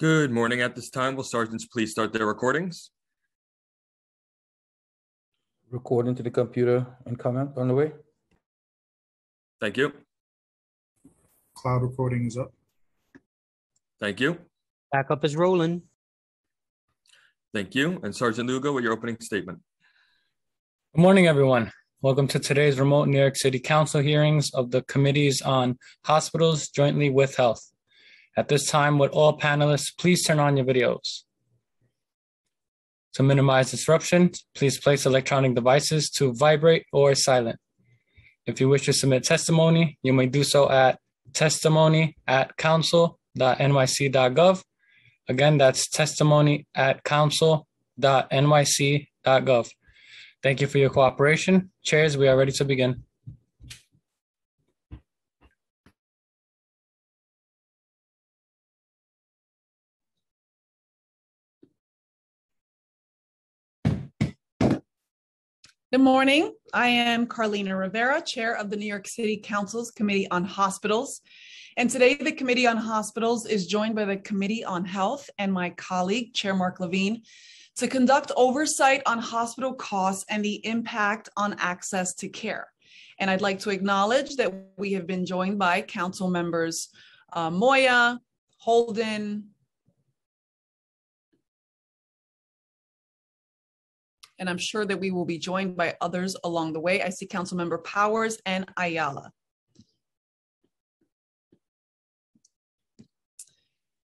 Good morning. At this time, will sergeants please start their recordings? Recording to the computer and comment on the way. Thank you. Cloud recording is up. Thank you. Backup is rolling. Thank you. And Sergeant Lugo with your opening statement. Good morning, everyone. Welcome to today's remote New York City Council hearings of the committees on hospitals jointly with health. At this time, would all panelists please turn on your videos? To minimize disruption, please place electronic devices to vibrate or silent. If you wish to submit testimony, you may do so at testimony at council.nyc.gov. Again, that's testimony at council.nyc.gov. Thank you for your cooperation. Chairs, we are ready to begin. Good morning. I am Carlina Rivera, Chair of the New York City Council's Committee on Hospitals. And today, the Committee on Hospitals is joined by the Committee on Health and my colleague, Chair Mark Levine, to conduct oversight on hospital costs and the impact on access to care. And I'd like to acknowledge that we have been joined by Council members uh, Moya, Holden, and I'm sure that we will be joined by others along the way. I see Councilmember Powers and Ayala.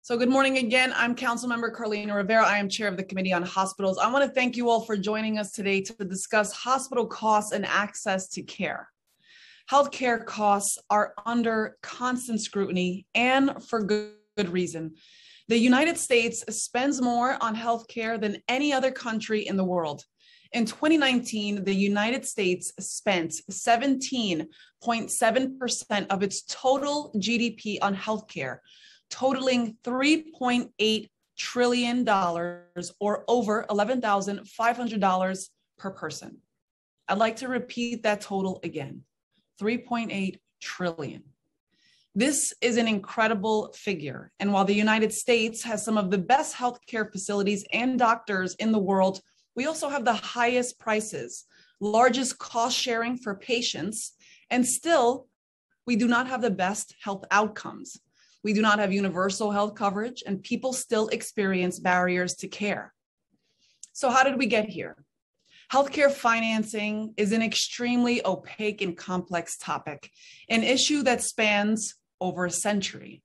So good morning again. I'm Councilmember Carlina Rivera. I am Chair of the Committee on Hospitals. I want to thank you all for joining us today to discuss hospital costs and access to care. Healthcare costs are under constant scrutiny and for good, good reason. The United States spends more on healthcare than any other country in the world. In 2019, the United States spent 17.7% of its total GDP on healthcare, totaling $3.8 trillion or over $11,500 per person. I'd like to repeat that total again 3.8 trillion. This is an incredible figure. And while the United States has some of the best healthcare facilities and doctors in the world, we also have the highest prices, largest cost sharing for patients, and still, we do not have the best health outcomes. We do not have universal health coverage, and people still experience barriers to care. So, how did we get here? Healthcare financing is an extremely opaque and complex topic, an issue that spans over a century.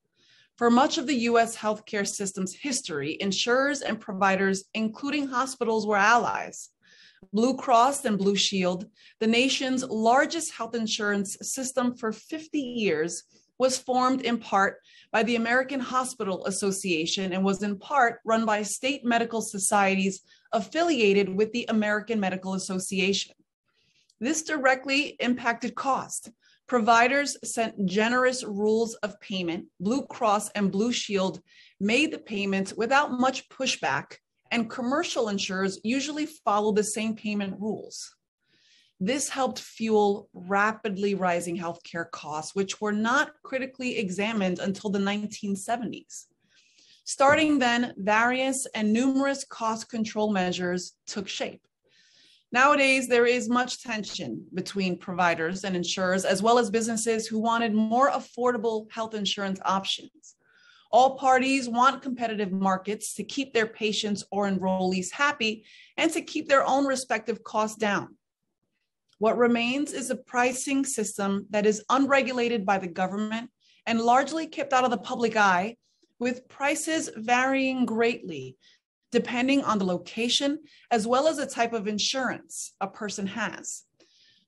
For much of the US healthcare system's history, insurers and providers, including hospitals, were allies. Blue Cross and Blue Shield, the nation's largest health insurance system for 50 years, was formed in part by the American Hospital Association and was in part run by state medical societies affiliated with the American Medical Association. This directly impacted cost. Providers sent generous rules of payment. Blue Cross and Blue Shield made the payments without much pushback, and commercial insurers usually follow the same payment rules. This helped fuel rapidly rising healthcare costs, which were not critically examined until the 1970s. Starting then, various and numerous cost control measures took shape. Nowadays, there is much tension between providers and insurers, as well as businesses who wanted more affordable health insurance options. All parties want competitive markets to keep their patients or enrollees happy and to keep their own respective costs down. What remains is a pricing system that is unregulated by the government and largely kept out of the public eye, with prices varying greatly depending on the location as well as the type of insurance a person has.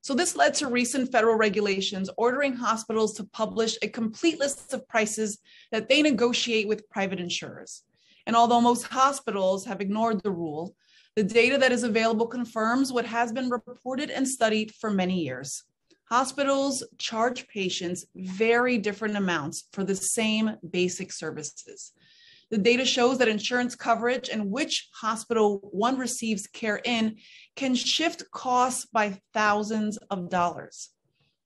So, this led to recent federal regulations ordering hospitals to publish a complete list of prices that they negotiate with private insurers. And although most hospitals have ignored the rule, the data that is available confirms what has been reported and studied for many years. Hospitals charge patients very different amounts for the same basic services. The data shows that insurance coverage and which hospital one receives care in can shift costs by thousands of dollars.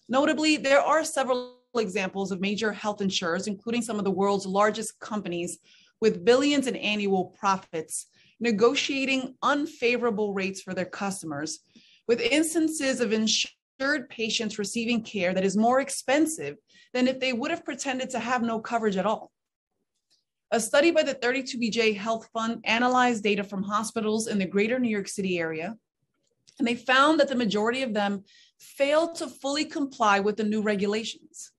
Notably, there are several examples of major health insurers, including some of the world's largest companies, with billions in annual profits, negotiating unfavorable rates for their customers, with instances of insured patients receiving care that is more expensive than if they would have pretended to have no coverage at all. A study by the 32BJ Health Fund analyzed data from hospitals in the greater New York City area, and they found that the majority of them failed to fully comply with the new regulations.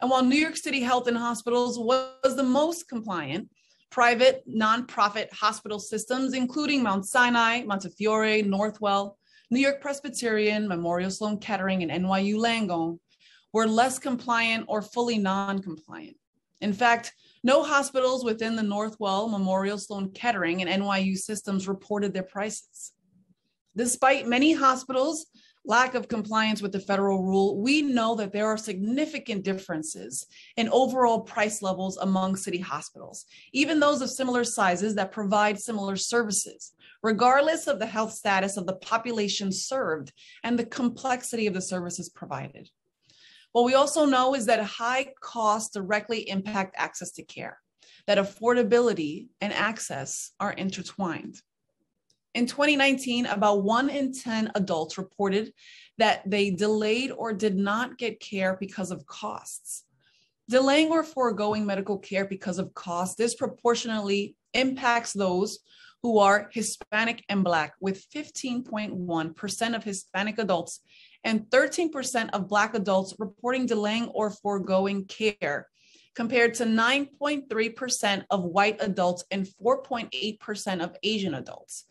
And while New York City Health and Hospitals was the most compliant, private nonprofit hospital systems, including Mount Sinai, Montefiore, Northwell, New York Presbyterian, Memorial Sloan Kettering, and NYU Langone, were less compliant or fully non compliant. In fact, no hospitals within the Northwell, Memorial Sloan Kettering, and NYU systems reported their prices. Despite many hospitals' lack of compliance with the federal rule, we know that there are significant differences in overall price levels among city hospitals, even those of similar sizes that provide similar services, regardless of the health status of the population served and the complexity of the services provided. What we also know is that high costs directly impact access to care, that affordability and access are intertwined. In 2019, about one in 10 adults reported that they delayed or did not get care because of costs. Delaying or foregoing medical care because of costs disproportionately impacts those who are Hispanic and Black, with 15.1% of Hispanic adults and 13% of Black adults reporting delaying or foregoing care, compared to 9.3% of white adults and 4.8% of Asian adults.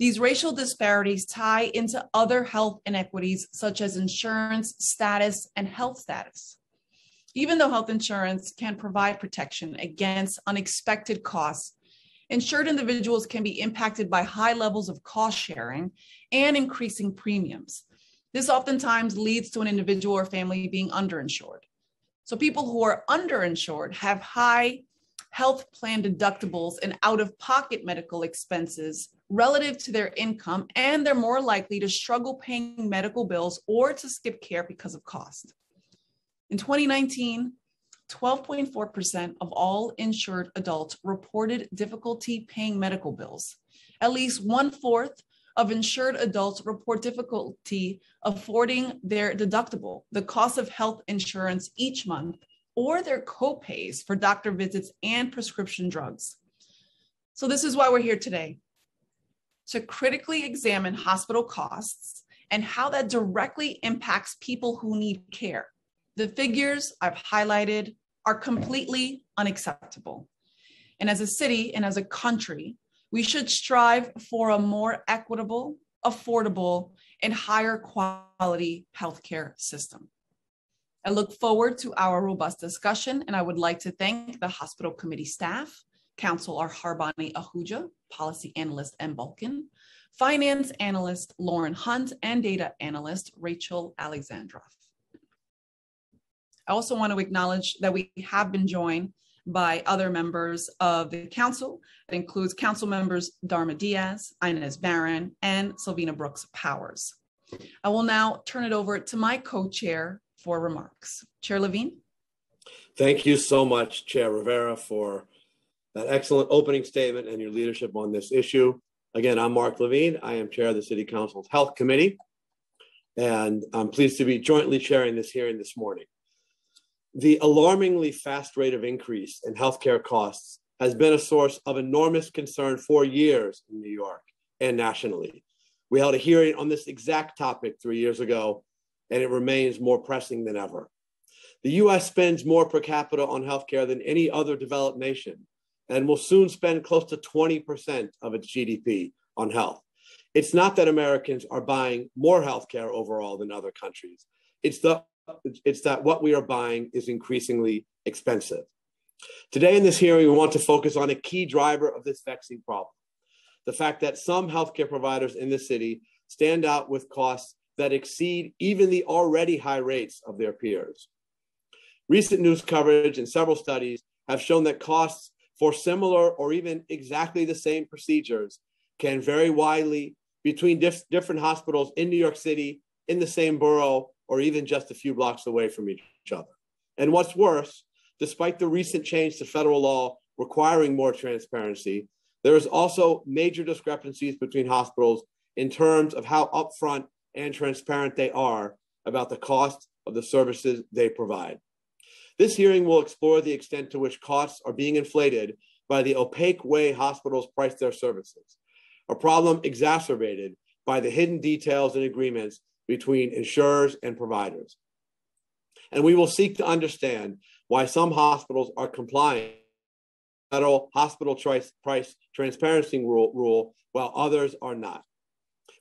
These racial disparities tie into other health inequities, such as insurance status and health status. Even though health insurance can provide protection against unexpected costs, insured individuals can be impacted by high levels of cost sharing and increasing premiums. This oftentimes leads to an individual or family being underinsured. So people who are underinsured have high health plan deductibles and out of pocket medical expenses relative to their income, and they're more likely to struggle paying medical bills or to skip care because of cost. In 2019, 12.4% of all insured adults reported difficulty paying medical bills. At least one fourth of insured adults report difficulty affording their deductible, the cost of health insurance each month, or their copays for doctor visits and prescription drugs. So, this is why we're here today to critically examine hospital costs and how that directly impacts people who need care. The figures I've highlighted are completely unacceptable. And as a city and as a country, we should strive for a more equitable, affordable, and higher quality healthcare system. I look forward to our robust discussion, and I would like to thank the hospital committee staff, Counselor Harbani Ahuja, Policy Analyst M. Balkin, Finance Analyst Lauren Hunt, and Data Analyst Rachel Alexandrov. I also want to acknowledge that we have been joined by other members of the council. It includes council members Darma Diaz, Inez Barron, and Selvena Brooks Powers. I will now turn it over to my co-chair for remarks. Chair Levine. Thank you so much, Chair Rivera, for that excellent opening statement and your leadership on this issue. Again, I'm Mark Levine. I am chair of the City Council's Health Committee, and I'm pleased to be jointly chairing this hearing this morning. The alarmingly fast rate of increase in healthcare costs has been a source of enormous concern for years in New York and nationally. We held a hearing on this exact topic three years ago, and it remains more pressing than ever. The US spends more per capita on healthcare than any other developed nation and will soon spend close to 20% of its GDP on health. It's not that Americans are buying more healthcare overall than other countries. It's the it's that what we are buying is increasingly expensive. Today in this hearing, we want to focus on a key driver of this vexing problem. The fact that some healthcare providers in the city stand out with costs that exceed even the already high rates of their peers. Recent news coverage and several studies have shown that costs for similar or even exactly the same procedures can vary widely between dif- different hospitals in New York City, in the same borough, or even just a few blocks away from each other. And what's worse, despite the recent change to federal law requiring more transparency, there is also major discrepancies between hospitals in terms of how upfront and transparent they are about the cost of the services they provide. This hearing will explore the extent to which costs are being inflated by the opaque way hospitals price their services, a problem exacerbated by the hidden details and agreements between insurers and providers. And we will seek to understand why some hospitals are complying federal hospital price, price transparency rule, rule while others are not.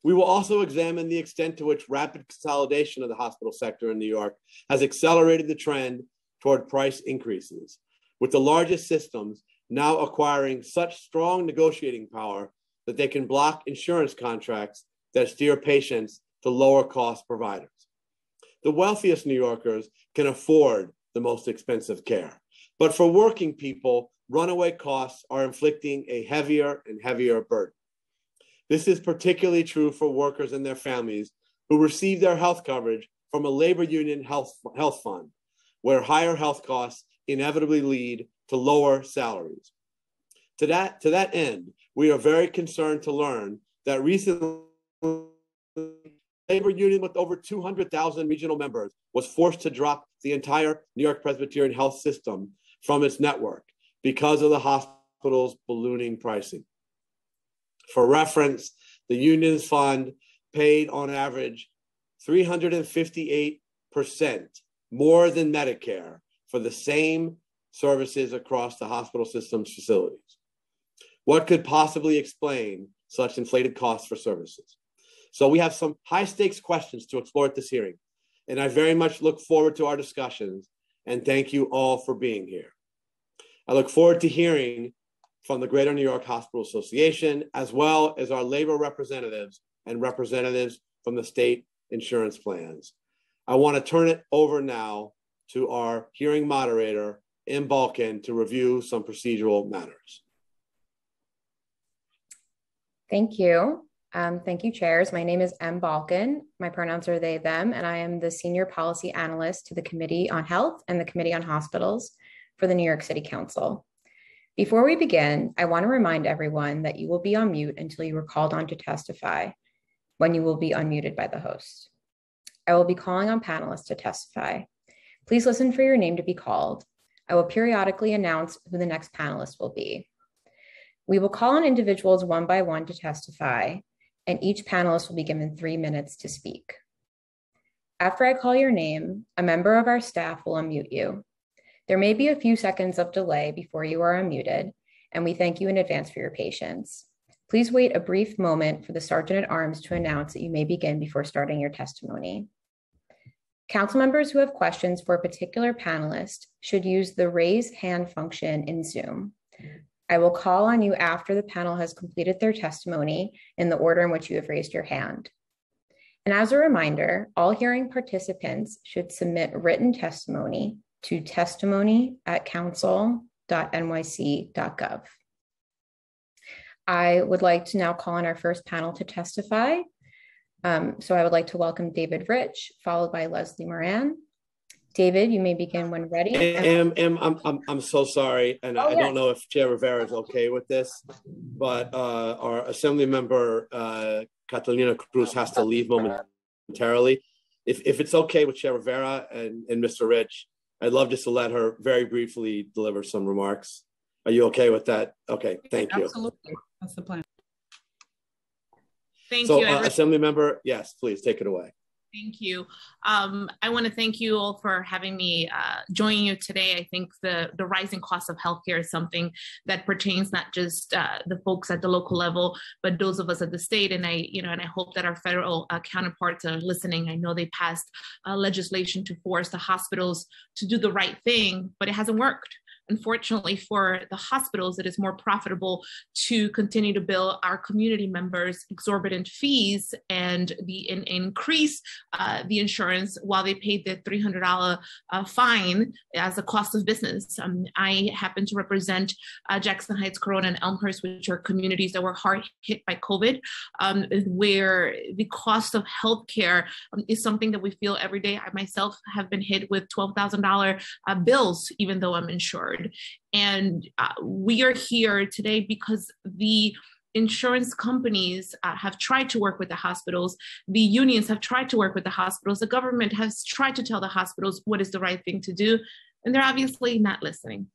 We will also examine the extent to which rapid consolidation of the hospital sector in New York has accelerated the trend toward price increases, with the largest systems now acquiring such strong negotiating power that they can block insurance contracts that steer patients to lower cost providers. The wealthiest New Yorkers can afford the most expensive care. But for working people, runaway costs are inflicting a heavier and heavier burden. This is particularly true for workers and their families who receive their health coverage from a labor union health, health fund, where higher health costs inevitably lead to lower salaries. To that, to that end, we are very concerned to learn that recently labor union with over 200,000 regional members was forced to drop the entire New York Presbyterian health system from its network because of the hospital's ballooning pricing. For reference, the union's fund paid on average 358% more than Medicare for the same services across the hospital system's facilities. What could possibly explain such inflated costs for services? So we have some high stakes questions to explore at this hearing. And I very much look forward to our discussions and thank you all for being here. I look forward to hearing from the Greater New York Hospital Association, as well as our labor representatives and representatives from the state insurance plans. I want to turn it over now to our hearing moderator, M. Balkin, to review some procedural matters. Thank you. Um, thank you, chairs. My name is M. Balkin. My pronouns are they, them, and I am the Senior Policy Analyst to the Committee on Health and the Committee on Hospitals for the New York City Council. Before we begin, I want to remind everyone that you will be on mute until you are called on to testify, when you will be unmuted by the host. I will be calling on panelists to testify. Please listen for your name to be called. I will periodically announce who the next panelist will be. We will call on individuals one by one to testify, and each panelist will be given three minutes to speak. After I call your name, a member of our staff will unmute you. There may be a few seconds of delay before you are unmuted, and we thank you in advance for your patience. Please wait a brief moment for the Sergeant at Arms to announce that you may begin before starting your testimony. Council members who have questions for a particular panelist should use the raise hand function in Zoom. I will call on you after the panel has completed their testimony in the order in which you have raised your hand. And as a reminder, all hearing participants should submit written testimony to testimony at council.nyc.gov. I would like to now call on our first panel to testify. Um, so I would like to welcome David Rich, followed by Leslie Moran, David, you may begin when ready. Am, am, I'm, I'm, I'm so sorry, and Oh, I yes. don't know if Chair Rivera is okay with this, but uh, our Assembly Member uh, Catalina Cruz has to leave momentarily. If, if it's okay with Chair Rivera and, and Mr. Rich, I'd love just to let her very briefly deliver some remarks. Are you okay with that? Okay, thank you. Absolutely. That's the plan. Thank So, you. I uh, Assembly Member, yes, please take it away. Thank you. Um, I want to thank you all for having me uh, joining you today. I think the the rising cost of healthcare is something that pertains not just uh, the folks at the local level, but those of us at the state. And I, you know, and I hope that our federal uh, counterparts are listening. I know they passed uh, legislation to force the hospitals to do the right thing, but it hasn't worked. Unfortunately, for the hospitals, it is more profitable to continue to bill our community members exorbitant fees and the and increase uh, the insurance while they paid the $300 uh, fine as a cost of business. Um, I happen to represent uh, Jackson Heights, Corona, and Elmhurst, which are communities that were hard hit by COVID, um, where the cost of healthcare um, is something that we feel every day. I myself have been hit with $12,000 uh, bills, even though I'm insured. Forward. And uh, we are here today because the insurance companies uh, have tried to work with the hospitals. The unions have tried to work with the hospitals. The government has tried to tell the hospitals what is the right thing to do. And they're obviously not listening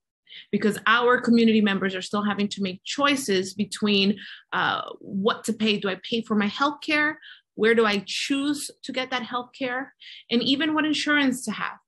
because our community members are still having to make choices between uh, what to pay. Do I pay for my health care? Where do I choose to get that health care? And even what insurance to have.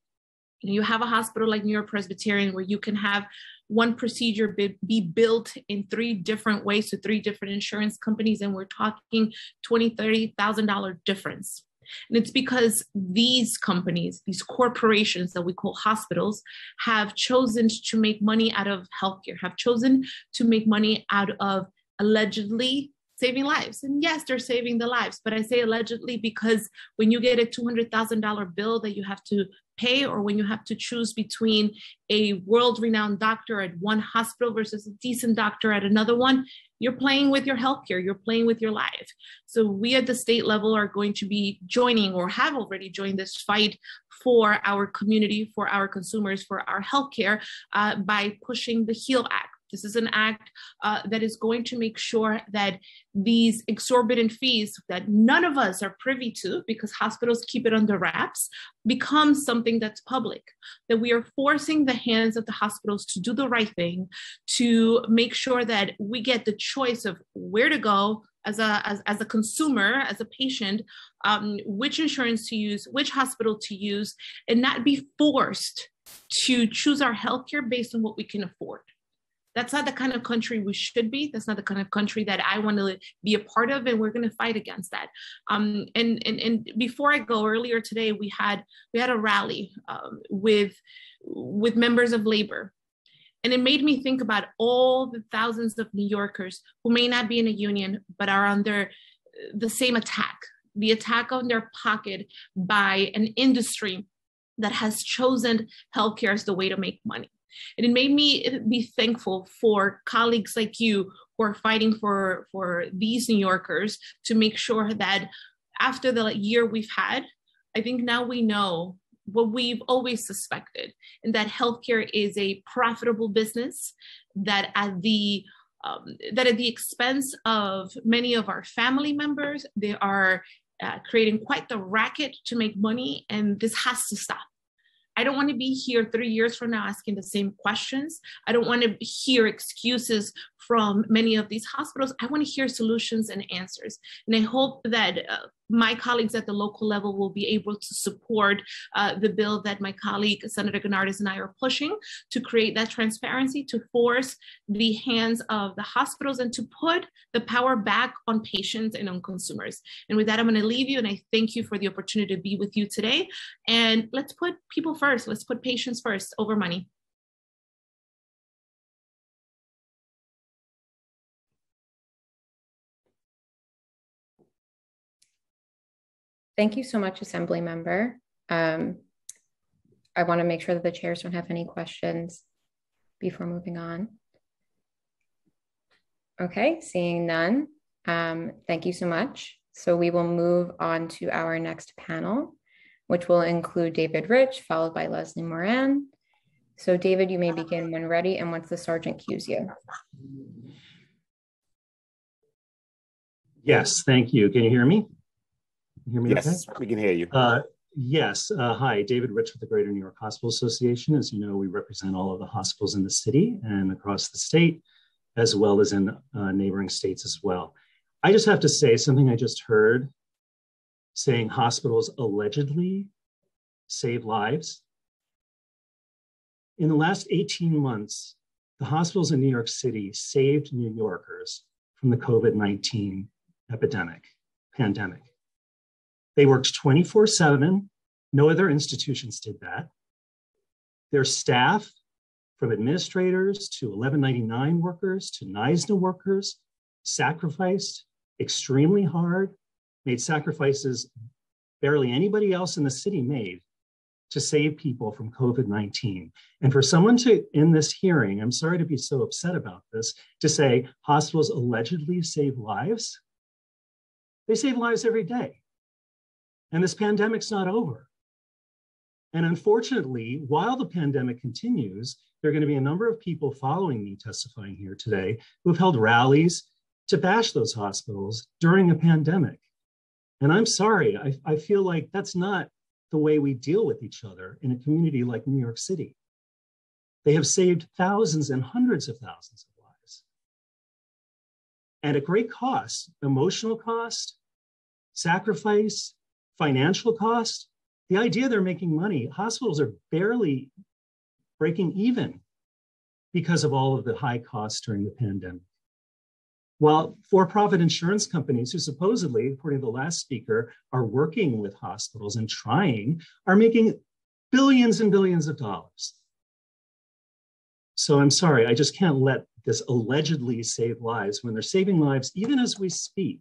You have a hospital like New York Presbyterian where you can have one procedure be, be built in three different ways to three different insurance companies, and we're talking twenty, thirty thousand dollar difference. And it's because these companies, these corporations that we call hospitals, have chosen to make money out of healthcare, have chosen to make money out of allegedly saving lives. And yes, they're saving the lives, but I say allegedly because when you get a $200,000 bill that you have to pay, or when you have to choose between a world renowned doctor at one hospital versus a decent doctor at another one, you're playing with your healthcare, you're playing with your life. So, we at the state level are going to be joining or have already joined this fight for our community, for our consumers, for our healthcare uh, by pushing the HEAL Act this is an act uh, that is going to make sure that these exorbitant fees that none of us are privy to because hospitals keep it under wraps become something that's public. That we are forcing the hands of the hospitals to do the right thing, to make sure that we get the choice of where to go, as a as, as a consumer as a patient um, which insurance to use which hospital to use and not be forced to choose our healthcare based on what we can afford that's not the kind of country we should be. That's not the kind of country that I want to be a part of, and we're going to fight against that. Um, and, and and before I go, earlier today we had we had a rally um, with with members of labor, and it made me think about all the thousands of New Yorkers who may not be in a union but are under the same attack, the attack on their pocket by an industry that has chosen healthcare as the way to make money. And it made me be thankful for colleagues like you who are fighting for, for these New Yorkers to make sure that after the year we've had, I think now we know what we've always suspected, and that healthcare is a profitable business that at the um, that at the expense of many of our family members, they are uh, creating quite the racket to make money, and this has to stop. I don't want to be here three years from now asking the same questions. I don't want to hear excuses from many of these hospitals. I want to hear solutions and answers. And I hope that uh, my colleagues at the local level will be able to support uh, the bill that my colleague Senator Gounardes and I are pushing to create that transparency, to force the hands of the hospitals and to put the power back on patients and on consumers. And with that, I'm going to leave you and I thank you for the opportunity to be with you today. And let's put people first. Let's put patients first over money. Thank you so much, Assembly Member. Um, I want to make sure that the chairs don't have any questions before moving on. Okay, seeing none. Um, thank you so much. So we will move on to our next panel, which will include David Rich, followed by Leslie Moran. So David, you may begin when ready and once the sergeant cues you. Yes, thank you. Can you hear me? Hear me yes, okay? we can hear you. Uh, yes. Uh, hi, David Rich with the Greater New York Hospital Association. As you know, we represent all of the hospitals in the city and across the state, as well as in uh, neighboring states as well. I just have to say something I just heard saying hospitals allegedly save lives. In the last 18 months, the hospitals in New York City saved New Yorkers from the COVID 19 epidemic, pandemic. They worked 24 7. No other institutions did that. Their staff, from administrators to 1199 workers to NYSNA workers, sacrificed extremely hard, made sacrifices barely anybody else in the city made to save people from COVID 19. And for someone to, in this hearing, I'm sorry to be so upset about this, to say hospitals allegedly save lives, they save lives every day. And this pandemic's not over. And unfortunately, while the pandemic continues, there are going to be a number of people following me testifying here today who have held rallies to bash those hospitals during a pandemic. And I'm sorry, I, I feel like that's not the way we deal with each other in a community like New York City. They have saved thousands and hundreds of thousands of lives. And at great cost, emotional cost, sacrifice, financial cost. The idea they're making money, hospitals are barely breaking even because of all of the high costs during the pandemic. While for profit insurance companies, who supposedly, according to the last speaker, are working with hospitals and trying, are making billions and billions of dollars. So I'm sorry, I just can't let this allegedly save lives when they're saving lives, even as we speak,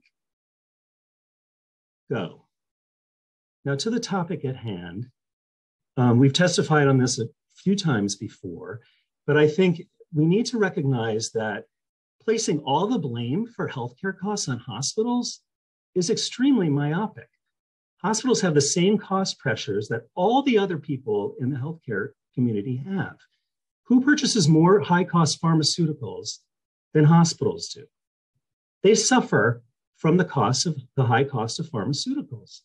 go. Now, to the topic at hand, um, we've testified on this a few times before, but I think we need to recognize that placing all the blame for healthcare costs on hospitals is extremely myopic. Hospitals have the same cost pressures that all the other people in the healthcare community have. Who purchases more high cost pharmaceuticals than hospitals do? They suffer from the cost of the high cost of pharmaceuticals.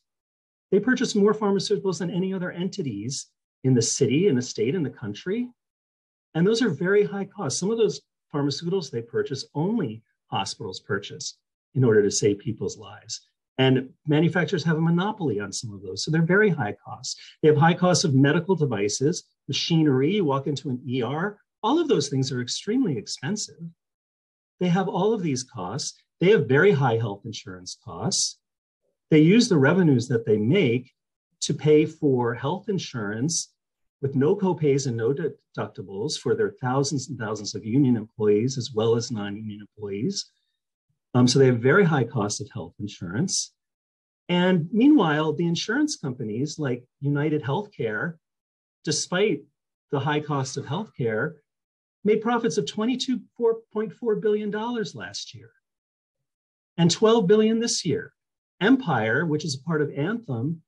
They purchase more pharmaceuticals than any other entities in the city, in the state, in the country. And those are very high costs. Some of those pharmaceuticals they purchase only hospitals purchase in order to save people's lives. And manufacturers have a monopoly on some of those. So they're very high costs. They have high costs of medical devices, machinery. You walk into an ER, all of those things are extremely expensive. They have all of these costs. They have very high health insurance costs. They use the revenues that they make to pay for health insurance with no copays and no deductibles for their thousands and thousands of union employees as well as non-union employees. Um, so they have very high cost of health insurance. And meanwhile, the insurance companies like United Healthcare, despite the high cost of healthcare, made profits of $22.4 billion last year and 12 billion this year. Empire, which is a part of Anthem,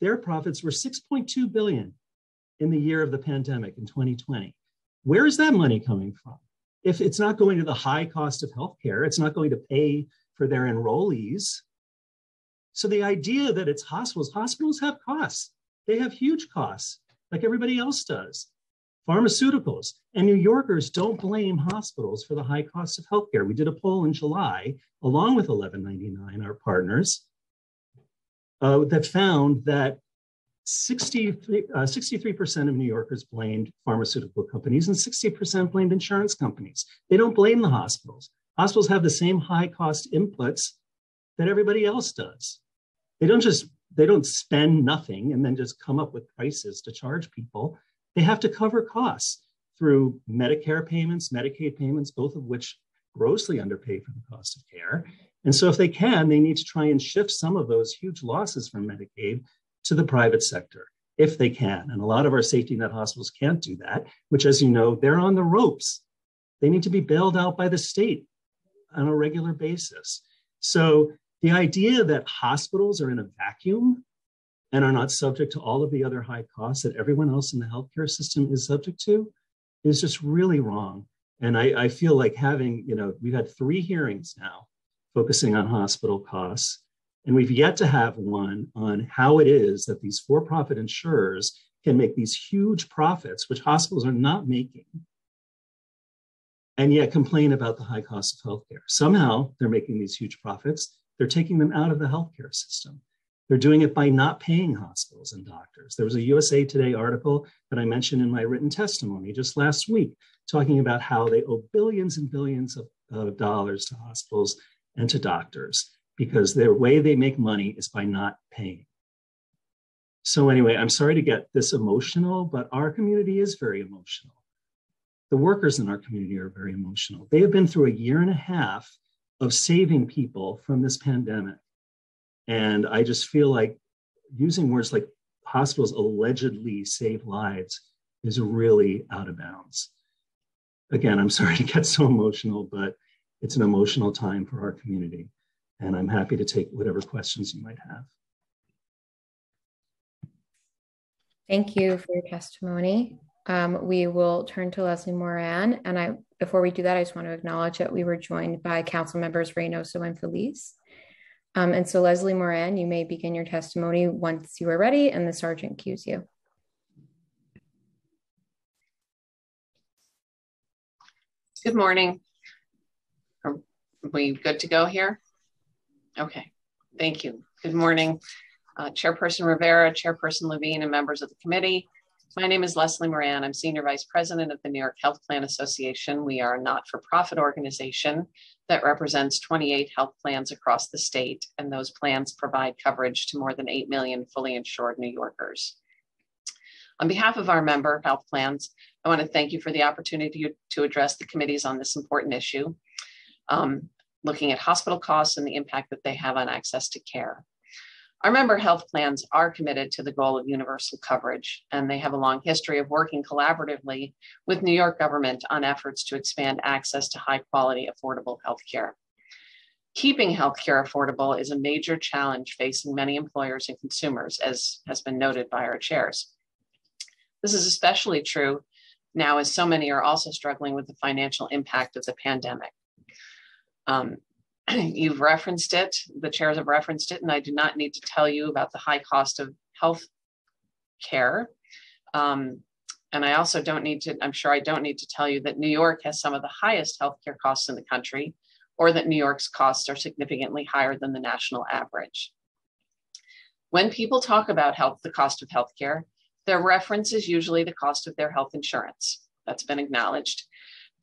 their profits were 6.2 billion in the year of the pandemic in 2020. Where is that money coming from? If it's not going to the high cost of healthcare, it's not going to pay for their enrollees. So the idea that it's hospitals, hospitals have costs. They have huge costs, like everybody else does. Pharmaceuticals and New Yorkers don't blame hospitals for the high cost of healthcare. We did a poll in July, along with 1199, our partners, uh, that found that 63, uh, 63% of New Yorkers blamed pharmaceutical companies and 60% blamed insurance companies. They don't blame the hospitals. Hospitals have the same high cost inputs that everybody else does. They don't just they don't spend nothing and then just come up with prices to charge people. They have to cover costs through Medicare payments, Medicaid payments, both of which grossly underpay for the cost of care. And so if they can, they need to try and shift some of those huge losses from Medicaid to the private sector if they can. And a lot of our safety net hospitals can't do that, which, as you know, they're on the ropes. They need to be bailed out by the state on a regular basis. So the idea that hospitals are in a vacuum and are not subject to all of the other high costs that everyone else in the healthcare system is subject to is just really wrong. And I, I feel like having, you know, we've had three hearings now focusing on hospital costs. And we've yet to have one on how it is that these for profit insurers can make these huge profits, which hospitals are not making, and yet complain about the high cost of healthcare. Somehow they're making these huge profits. They're taking them out of the healthcare system. They're doing it by not paying hospitals and doctors. There was a USA Today article that I mentioned in my written testimony just last week, talking about how they owe billions and billions of, of dollars to hospitals and to doctors because their way they make money is by not paying. So, anyway, I'm sorry to get this emotional, but our community is very emotional. The workers in our community are very emotional. They have been through a year and a half of saving people from this pandemic. And I just feel like using words like hospitals allegedly save lives is really out of bounds. Again, I'm sorry to get so emotional, but it's an emotional time for our community. And I'm happy to take whatever questions you might have. Thank you for your testimony. Um, we will turn to Leslie Moran. And I, before we do that, I just want to acknowledge that we were joined by council members Reynoso and Feliz. Um, and so Leslie Moran, you may begin your testimony once you are ready and the sergeant cues you. Good morning. We good to go here? Okay, thank you. Good morning, uh, Chairperson Rivera, Chairperson Levine, and members of the committee. My name is Leslie Moran. I'm Senior Vice President of the New York Health Plan Association. We are a not-for-profit organization that represents 28 health plans across the state, and those plans provide coverage to more than 8 million fully insured New Yorkers. On behalf of our member health plans, I want to thank you for the opportunity to address the committees on this important issue, um, looking at hospital costs and the impact that they have on access to care. Our member health plans are committed to the goal of universal coverage, and they have a long history of working collaboratively with New York government on efforts to expand access to high quality, affordable health care. Keeping healthcare affordable is a major challenge facing many employers and consumers, as has been noted by our chairs. This is especially true now as so many are also struggling with the financial impact of the pandemic. Um, you've referenced it, the chairs have referenced it, and I do not need to tell you about the high cost of health care. Um, and I also don't need to, I'm sure I don't need to tell you that New York has some of the highest healthcare costs in the country, or that New York's costs are significantly higher than the national average. When people talk about health, the cost of healthcare, their reference is usually the cost of their health insurance. That's been acknowledged.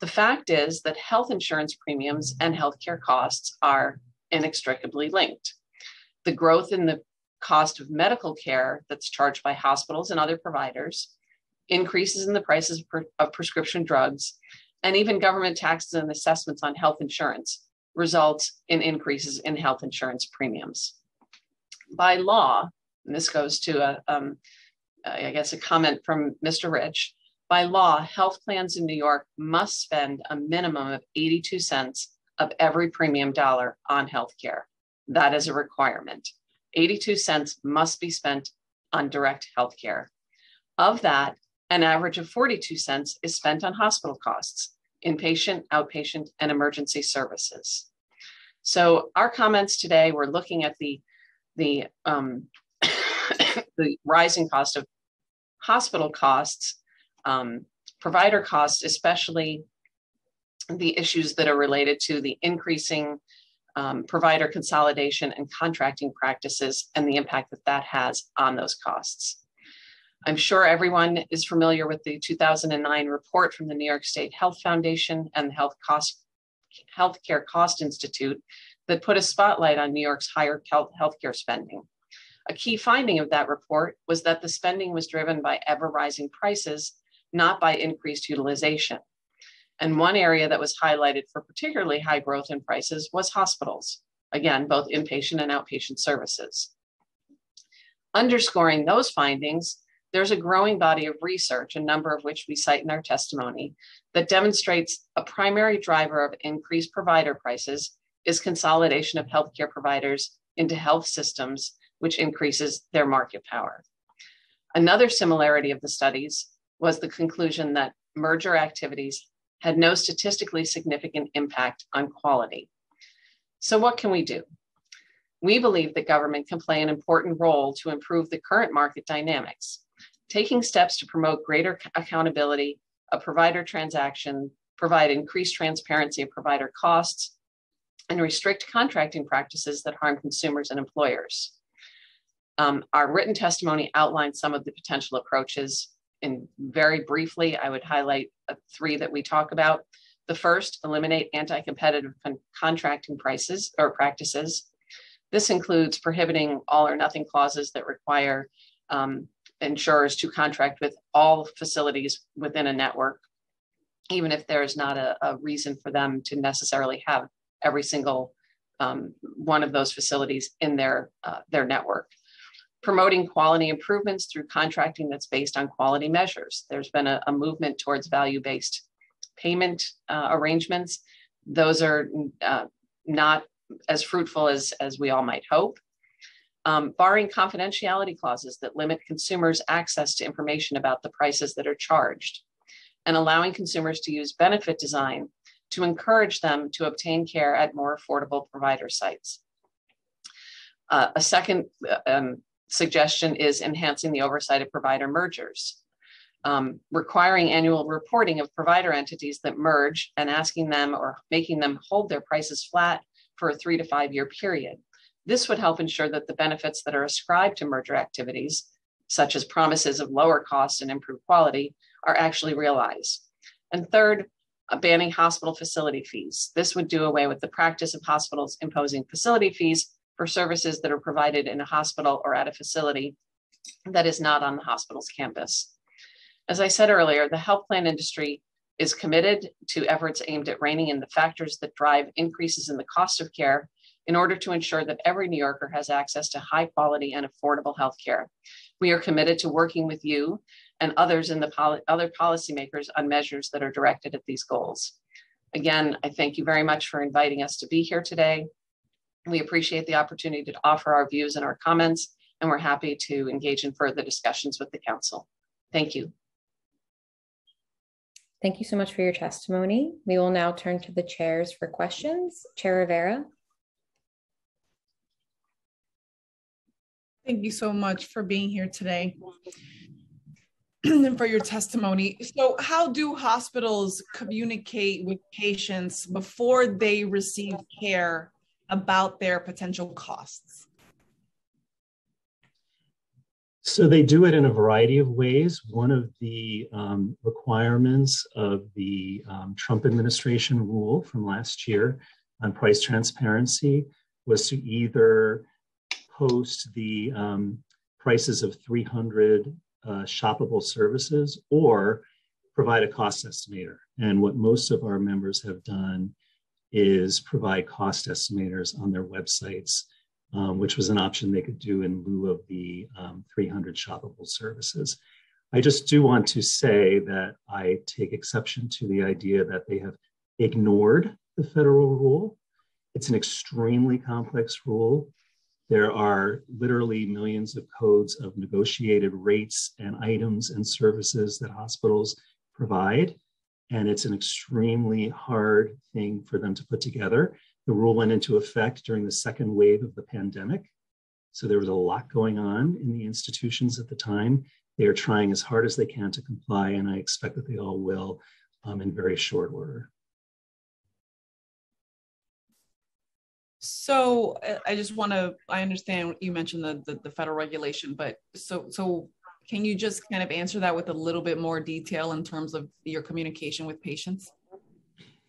The fact is that health insurance premiums and healthcare costs are inextricably linked. The growth in the cost of medical care that's charged by hospitals and other providers, increases in the prices of prescription drugs, and even government taxes and assessments on health insurance results in increases in health insurance premiums. By law, and this goes to a, um, I guess, a comment from Mr. Rich, by law, health plans in New York must spend a minimum of 82 cents of every premium dollar on healthcare. That is a requirement. 82 cents must be spent on direct healthcare. Of that, an average of 42 cents is spent on hospital costs, inpatient, outpatient, and emergency services. So our comments today, we're looking at the, the, um, the rising cost of hospital costs um, provider costs, especially the issues that are related to the increasing um, provider consolidation and contracting practices and the impact that that has on those costs. I'm sure everyone is familiar with the 2009 report from the New York State Health Foundation and the Health Cost Healthcare Cost Institute that put a spotlight on New York's higher health healthcare spending. A key finding of that report was that the spending was driven by ever rising prices not by increased utilization. And one area that was highlighted for particularly high growth in prices was hospitals, again, both inpatient and outpatient services. Underscoring those findings, there's a growing body of research, a number of which we cite in our testimony, that demonstrates a primary driver of increased provider prices is consolidation of healthcare providers into health systems, which increases their market power. Another similarity of the studies was the conclusion that merger activities had no statistically significant impact on quality. So, what can we do? We believe that government can play an important role to improve the current market dynamics, taking steps to promote greater accountability of provider transaction, provide increased transparency of provider costs, and restrict contracting practices that harm consumers and employers. Um, our written testimony outlines some of the potential approaches and very briefly, I would highlight uh, three that we talk about. The first, eliminate anti-competitive con contracting prices or practices. This includes prohibiting all or nothing clauses that require um, insurers to contract with all facilities within a network, even if there's not a, a reason for them to necessarily have every single um, one of those facilities in their, uh, their network promoting quality improvements through contracting that's based on quality measures. There's been a, a movement towards value-based payment uh, arrangements. Those are uh, not as fruitful as, as we all might hope. um, barring confidentiality clauses that limit consumers' access to information about the prices that are charged, and allowing consumers to use benefit design to encourage them to obtain care at more affordable provider sites. Uh, a second uh, um, suggestion is enhancing the oversight of provider mergers. Um, requiring annual reporting of provider entities that merge and asking them or making them hold their prices flat for a three to five year period. This would help ensure that the benefits that are ascribed to merger activities, such as promises of lower costs and improved quality, are actually realized. And third, uh, banning hospital facility fees. This would do away with the practice of hospitals imposing facility fees for services that are provided in a hospital or at a facility that is not on the hospital's campus. As I said earlier, the health plan industry is committed to efforts aimed at reining in the factors that drive increases in the cost of care in order to ensure that every New Yorker has access to high quality and affordable health care. We are committed to working with you and others in the other policymakers on measures that are directed at these goals. Again, I thank you very much for inviting us to be here today. We appreciate the opportunity to offer our views and our comments, and we're happy to engage in further discussions with the council. Thank you. Thank you so much for your testimony. We will now turn to the chairs for questions. Chair Rivera. Thank you so much for being here today and for your testimony. So, how do hospitals communicate with patients before they receive care about their potential costs? So they do it in a variety of ways. One of the um, requirements of the um, Trump administration rule from last year on price transparency was to either post the um, prices of 300 uh, shoppable services or provide a cost estimator. And what most of our members have done is provide cost estimators on their websites, um, which was an option they could do in lieu of the um, 300 shoppable services. I just do want to say that I take exception to the idea that they have ignored the federal rule. It's an extremely complex rule. There are literally millions of codes of negotiated rates and items and services that hospitals provide and it's an extremely hard thing for them to put together. The rule went into effect during the second wave of the pandemic. So there was a lot going on in the institutions at the time. They are trying as hard as they can to comply, and I expect that they all will um, in very short order. So uh, I just want to, I understand you mentioned the, the, the federal regulation, but so, so can you just kind of answer that with a little bit more detail in terms of your communication with patients?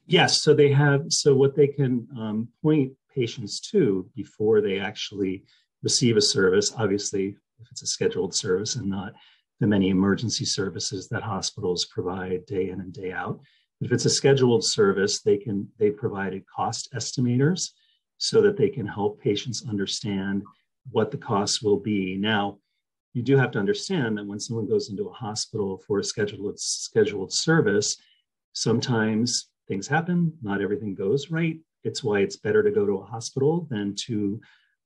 Yes, so they have, so what they can um, point patients to before they actually receive a service, obviously, if it's a scheduled service and not the many emergency services that hospitals provide day in and day out. If it's a scheduled service, they can they provided cost estimators so that they can help patients understand what the costs will be. Now, you do have to understand that when someone goes into a hospital for a scheduled scheduled service, sometimes things happen. Not everything goes right. It's why it's better to go to a hospital than to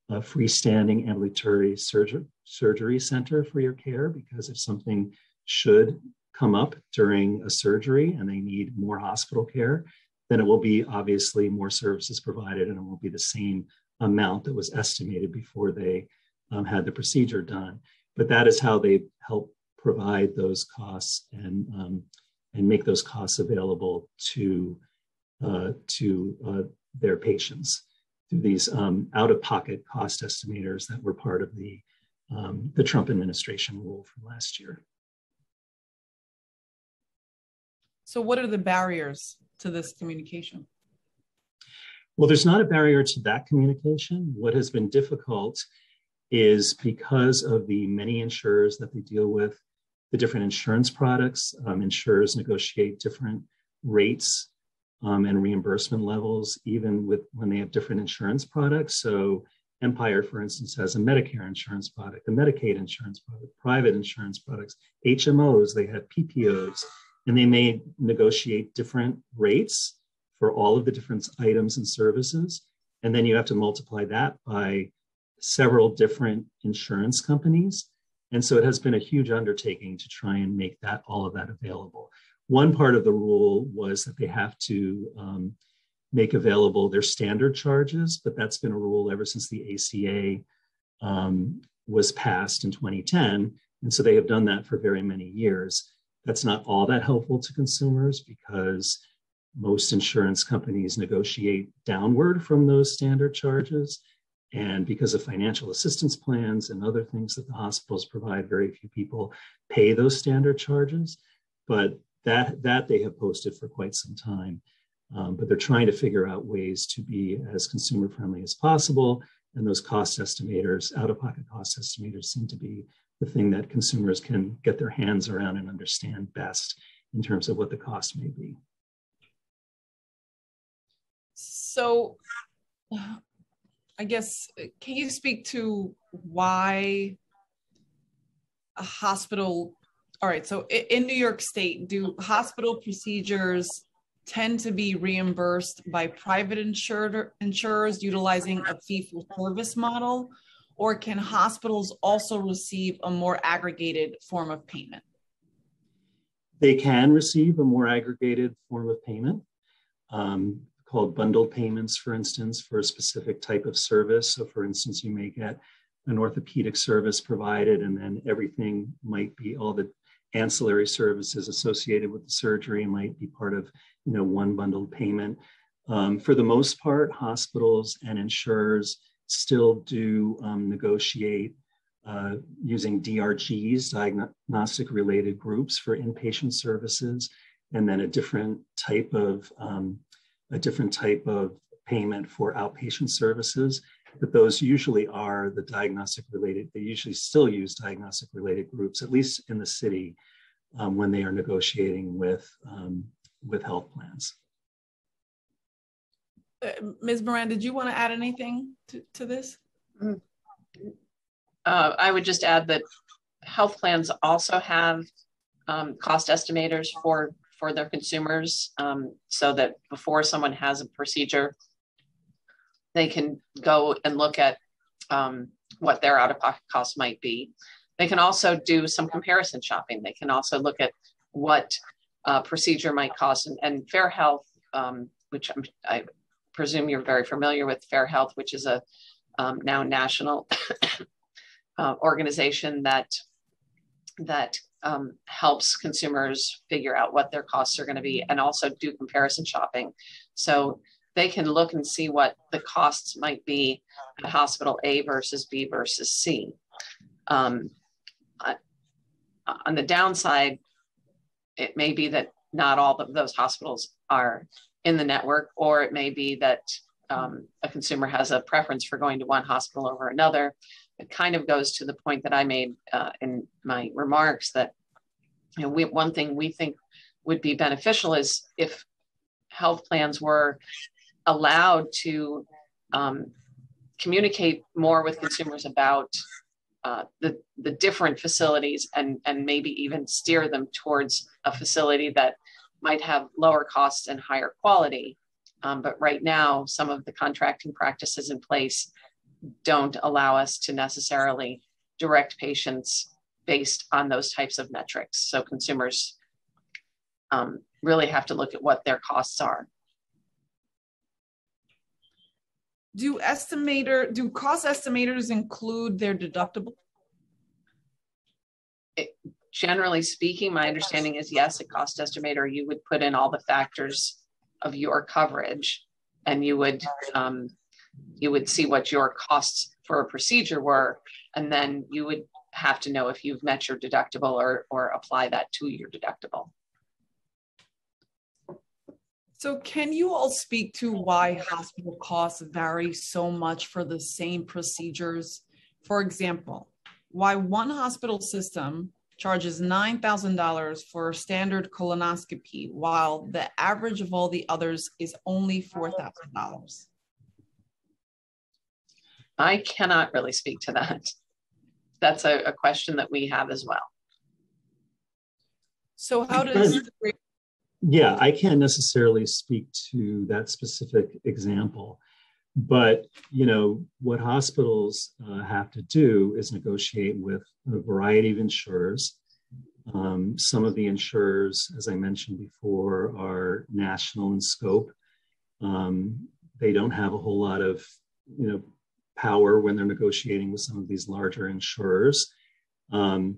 a freestanding ambulatory surgery, surgery center for your care. Because if something should come up during a surgery and they need more hospital care, then it will be obviously more services provided and it will be the same amount that was estimated before they um, had the procedure done but that is how they help provide those costs and um, and make those costs available to uh, to uh, their patients through these um, out-of-pocket cost estimators that were part of the um, the Trump administration rule from last year. So, what are the barriers to this communication? Well, there's not a barrier to that communication. What has been difficult is because of the many insurers that they deal with, the different insurance products. Um, insurers negotiate different rates um, and reimbursement levels, even with when they have different insurance products. So Empire, for instance, has a Medicare insurance product, a Medicaid insurance product, private insurance products, HMOs, they have PPOs, and they may negotiate different rates for all of the different items and services. And then you have to multiply that by several different insurance companies. And so it has been a huge undertaking to try and make that all of that available. One part of the rule was that they have to um, make available their standard charges, but that's been a rule ever since the ACA um, was passed in 2010. And so they have done that for very many years. That's not all that helpful to consumers because most insurance companies negotiate downward from those standard charges. And because of financial assistance plans and other things that the hospitals provide, very few people pay those standard charges. But that, that they have posted for quite some time. Um, but they're trying to figure out ways to be as consumer friendly as possible. And those cost estimators, out of pocket cost estimators, seem to be the thing that consumers can get their hands around and understand best in terms of what the cost may be. So, I guess, can you speak to why a hospital? All right, so in New York State, do hospital procedures tend to be reimbursed by private insured, insurers utilizing a fee for service model? Or can hospitals also receive a more aggregated form of payment? They can receive a more aggregated form of payment. Um, called bundled payments, for instance, for a specific type of service. So, for instance, you may get an orthopedic service provided, and then everything might be all the ancillary services associated with the surgery might be part of you know one bundled payment. Um, for the most part, hospitals and insurers still do um, negotiate uh, using DRGs, diagnostic related groups, for inpatient services, and then a different type of um, a different type of payment for outpatient services, but those usually are the diagnostic related, they usually still use diagnostic related groups, at least in the city, um, when they are negotiating with, um, with health plans. Uh, Ms. Moran, did you want to add anything to, to this? Mm. Uh, I would just add that health plans also have um, cost estimators for for their consumers um, so that before someone has a procedure, they can go and look at um, what their out of pocket costs might be. They can also do some comparison shopping. They can also look at what a procedure might cost. And, and Fair Health, um, which I'm, i presume you're very familiar with Fair Health, which is a um, now national uh, organization that that um, helps consumers figure out what their costs are going to be and also do comparison shopping. So they can look and see what the costs might be at hospital A versus B versus C. Um, on the downside, it may be that not all of those hospitals are in the network, or it may be that um, a consumer has a preference for going to one hospital over another it kind of goes to the point that I made uh, in my remarks that you know, we, one thing we think would be beneficial is if health plans were allowed to um, communicate more with consumers about uh, the, the different facilities and, and maybe even steer them towards a facility that might have lower costs and higher quality. Um, but right now, some of the contracting practices in place don't allow us to necessarily direct patients based on those types of metrics. So consumers um, really have to look at what their costs are. Do estimator do cost estimators include their deductible? It, generally speaking, my understanding is yes, a cost estimator you would put in all the factors of your coverage, and you would um, you would see what your costs for a procedure were, and then you would have to know if you've met your deductible or, or apply that to your deductible. So, can you all speak to why hospital costs vary so much for the same procedures? For example, why one hospital system charges $9,000 for a standard colonoscopy, while the average of all the others is only $4,000? I cannot really speak to that. That's a, a question that we have as well. So, how does yeah, I can't necessarily speak to that specific example. but you know what hospitals uh, have to do is negotiate with a variety of insurers. Um, some of the insurers, as I mentioned before, are national in scope. Um, they don't have a whole lot of you know power when they're negotiating with some of these larger insurers. Um,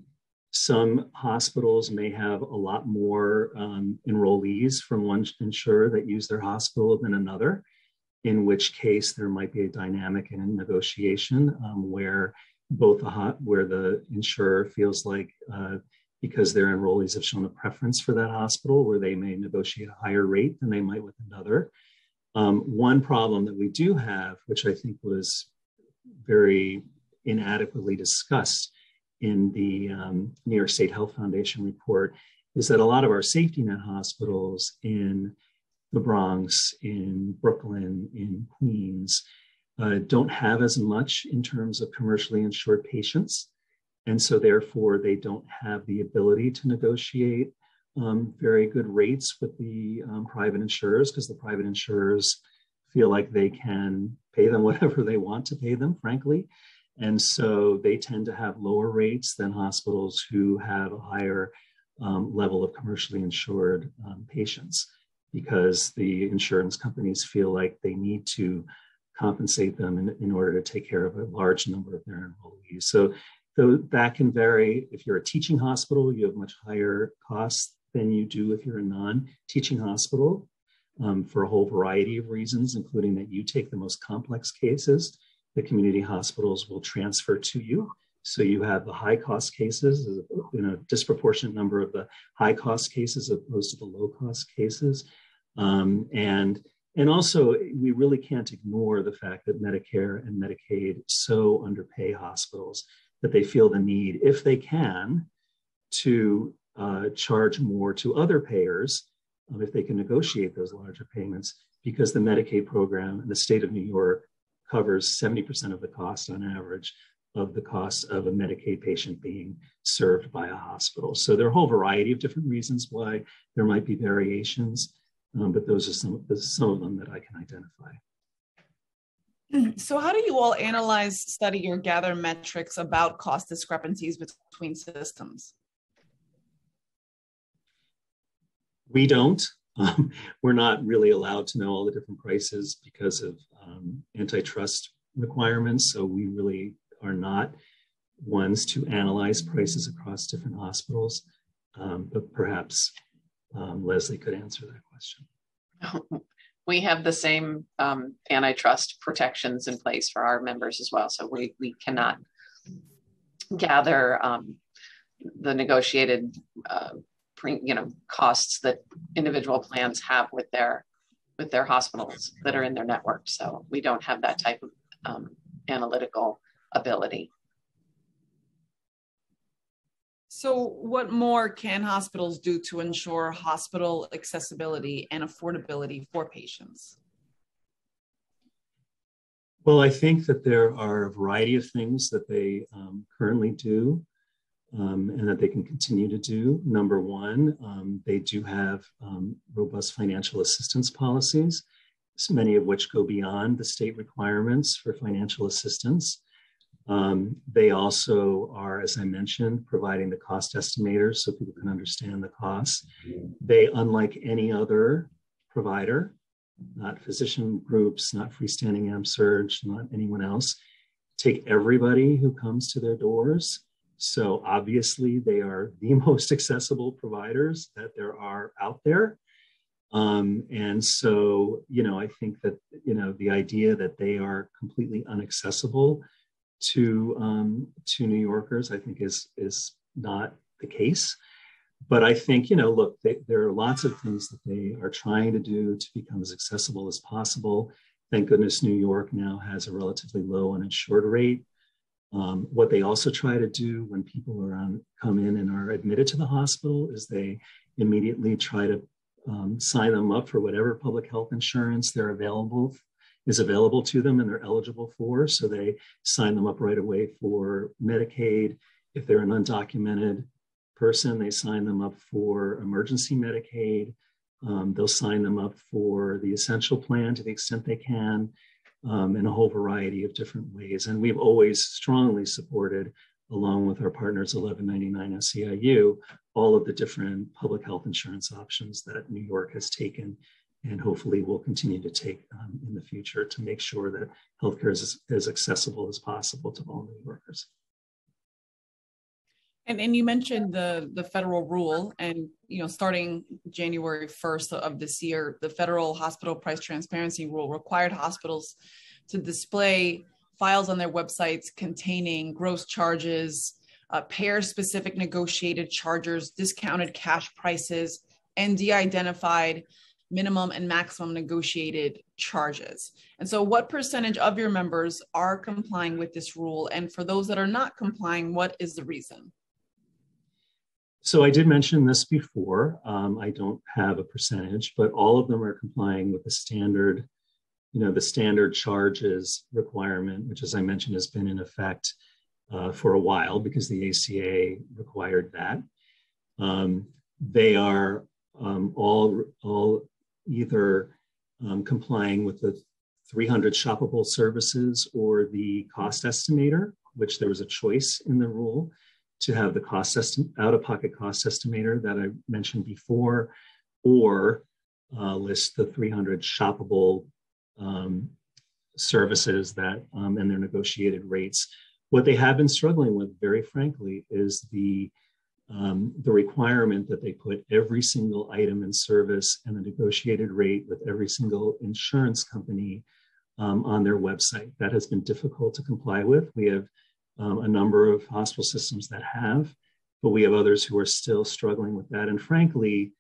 some hospitals may have a lot more um, enrollees from one insurer that use their hospital than another, in which case there might be a dynamic in negotiation um, where both the hot, where the insurer feels like uh, because their enrollees have shown a preference for that hospital, where they may negotiate a higher rate than they might with another. Um, one problem that we do have, which I think was very inadequately discussed in the um, New York State Health Foundation report, is that a lot of our safety net hospitals in the Bronx, in Brooklyn, in Queens, uh, don't have as much in terms of commercially insured patients. And so, therefore, they don't have the ability to negotiate um, very good rates with the um, private insurers because the private insurers feel like they can pay them whatever they want to pay them, frankly. And so they tend to have lower rates than hospitals who have a higher um, level of commercially insured um, patients because the insurance companies feel like they need to compensate them in, in order to take care of a large number of their enrollees. So though that can vary. If you're a teaching hospital, you have much higher costs than you do if you're a non-teaching hospital um, for a whole variety of reasons, including that you take the most complex cases. The community hospitals will transfer to you. So you have the high cost cases, you know, disproportionate number of the high cost cases opposed to the low cost cases. Um, and and also, we really can't ignore the fact that Medicare and Medicaid so underpay hospitals that they feel the need, if they can, to uh, charge more to other payers um, if they can negotiate those larger payments, because the Medicaid program in the state of New York covers 70% of the cost on average of the cost of a Medicaid patient being served by a hospital. So there are a whole variety of different reasons why there might be variations um, but those are some, some of them that I can identify. So, how do you all analyze, study, or gather metrics about cost discrepancies between systems? We don't. Um, we're not really allowed to know all the different prices because of um, antitrust requirements. So, we really are not ones to analyze prices across different hospitals. Um, but perhaps um, Leslie could answer that question. We have the same um, antitrust protections in place for our members as well. So we, we cannot gather um, the negotiated uh, you know costs that individual plans have with their with their hospitals that are in their network. So we don't have that type of um, analytical ability. So, what more can hospitals do to ensure hospital accessibility and affordability for patients? Well, I think that there are a variety of things that they um, currently do um, and that they can continue to do. Number one, um, they do have um, robust financial assistance policies, many of which go beyond the state requirements for financial assistance. Um, they also are, as I mentioned, providing the cost estimators so people can understand the costs. They, unlike any other provider, not physician groups, not freestanding AmSurg, not anyone else, take everybody who comes to their doors. So obviously, they are the most accessible providers that there are out there. Um, and so, you know, I think that, you know, the idea that they are completely unaccessible to um, to New Yorkers, I think is is not the case. But I think you know, look, they, there are lots of things that they are trying to do to become as accessible as possible. Thank goodness New York now has a relatively low uninsured rate. Um, what they also try to do when people are on, come in and are admitted to the hospital is they immediately try to um, sign them up for whatever public health insurance they're available is available to them and they're eligible for. So they sign them up right away for Medicaid. If they're an undocumented person, they sign them up for emergency Medicaid. Um, they'll sign them up for the essential plan to the extent they can. Um, in a whole variety of different ways. And we've always strongly supported, along with our partners 1199 SEIU, all of the different public health insurance options that New York has taken and hopefully will continue to take um, in the future to make sure that healthcare is as accessible as possible to all New Yorkers. And, and you mentioned the, the federal rule and, you know, starting January 1st of this year, the federal hospital price transparency rule required hospitals to display files on their websites containing gross charges, uh, payer specific negotiated charges, discounted cash prices, and de-identified minimum and maximum negotiated charges. And so, what percentage of your members are complying with this rule? And for those that are not complying, what is the reason? So I did mention this before. Um, I don't have a percentage, but all of them are complying with the standard, you know, the standard charges requirement, which, as I mentioned, has been in effect uh, for a while because the ACA required that. Um, they are um, all all either um, complying with the 300 shoppable services or the cost estimator, which there was a choice in the rule to have the cost estimate, out-of-pocket cost estimator that I mentioned before, or uh, list the 300 shoppable um, services that um, and their negotiated rates. What they have been struggling with, very frankly, is the um, the requirement that they put every single item and service and the negotiated rate with every single insurance company um, on their website. That has been difficult to comply with. We have um, a number of hospital systems that have, but we have others who are still struggling with that. And frankly,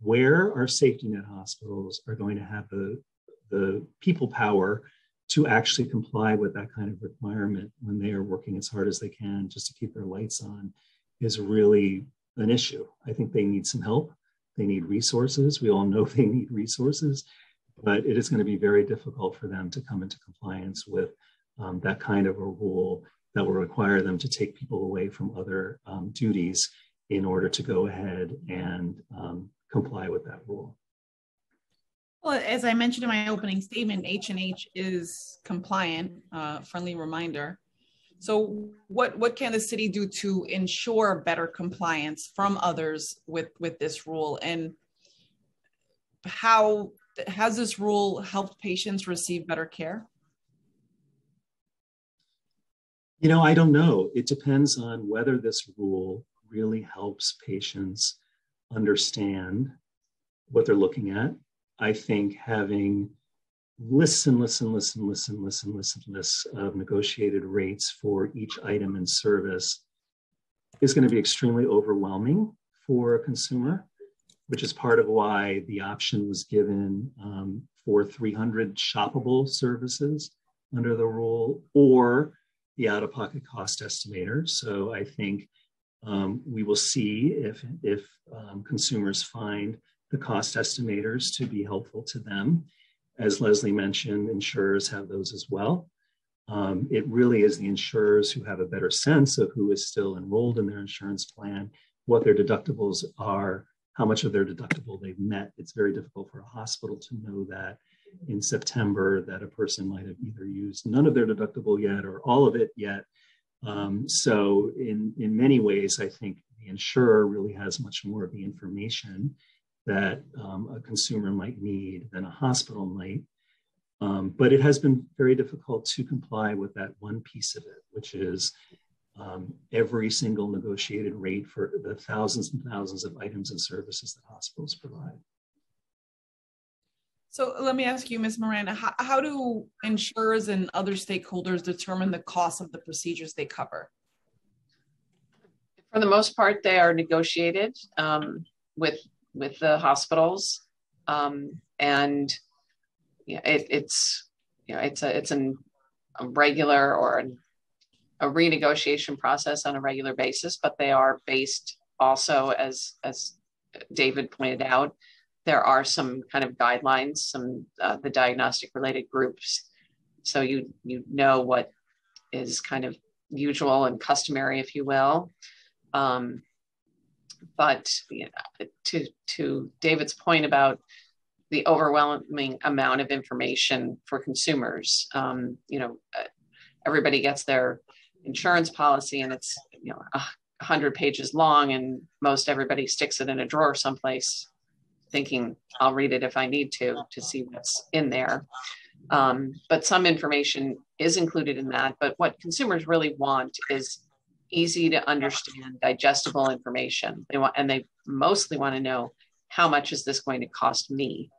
where our safety net hospitals are going to have the, the people power to actually comply with that kind of requirement when they are working as hard as they can just to keep their lights on is really an issue. I think they need some help. They need resources. We all know they need resources, but it is going to be very difficult for them to come into compliance with um, that kind of a rule that will require them to take people away from other um, duties in order to go ahead and um, comply with that rule. Well, as I mentioned in my opening statement, H&H is compliant, uh, friendly reminder. So what, what can the city do to ensure better compliance from others with, with this rule? And how has this rule helped patients receive better care? You know, I don't know. It depends on whether this rule really helps patients understand what they're looking at. I think having listen, listen, listen, listen, listen, listen lists of negotiated rates for each item and service is going to be extremely overwhelming for a consumer, which is part of why the option was given um, for 300 shoppable services under the rule or the out of pocket cost estimator. So I think um, we will see if, if um, consumers find the cost estimators to be helpful to them as Leslie mentioned, insurers have those as well. Um, it really is the insurers who have a better sense of who is still enrolled in their insurance plan, what their deductibles are, how much of their deductible they've met. It's very difficult for a hospital to know that in September that a person might have either used none of their deductible yet or all of it yet. Um, so in, in many ways, I think the insurer really has much more of the information that um, a consumer might need than a hospital might. Um, but it has been very difficult to comply with that one piece of it, which is um, every single negotiated rate for the thousands and thousands of items and services that hospitals provide. So let me ask you, Ms. Miranda, how, how do insurers and other stakeholders determine the cost of the procedures they cover? For the most part, they are negotiated um, with with the hospitals, um, and it, it's you know it's a it's an, a regular or an, a renegotiation process on a regular basis, but they are based also as as David pointed out. There are some kind of guidelines, some uh, the diagnostic related groups, so you you know what is kind of usual and customary, if you will. Um, but you know, to to David's point about the overwhelming amount of information for consumers. Um, you know, uh, everybody gets their insurance policy and it's you know a hundred pages long, and most everybody sticks it in a drawer someplace, thinking I'll read it if I need to to see what's in there. Um, but some information is included in that. But what consumers really want is easy to understand, digestible information. They want, and they mostly want to know how much is this going to cost me,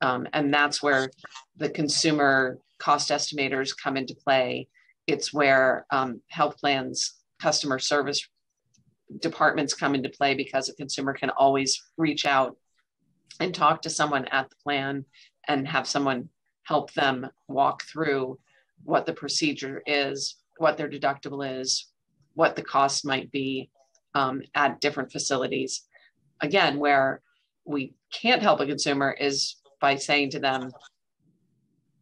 um, and that's where the consumer cost estimators come into play. It's where um, health plans, customer service departments come into play because a consumer can always reach out and talk to someone at the plan and have someone help them walk through what the procedure is, what their deductible is, what the cost might be um, at different facilities. Again, where we can't help a consumer is by saying to them,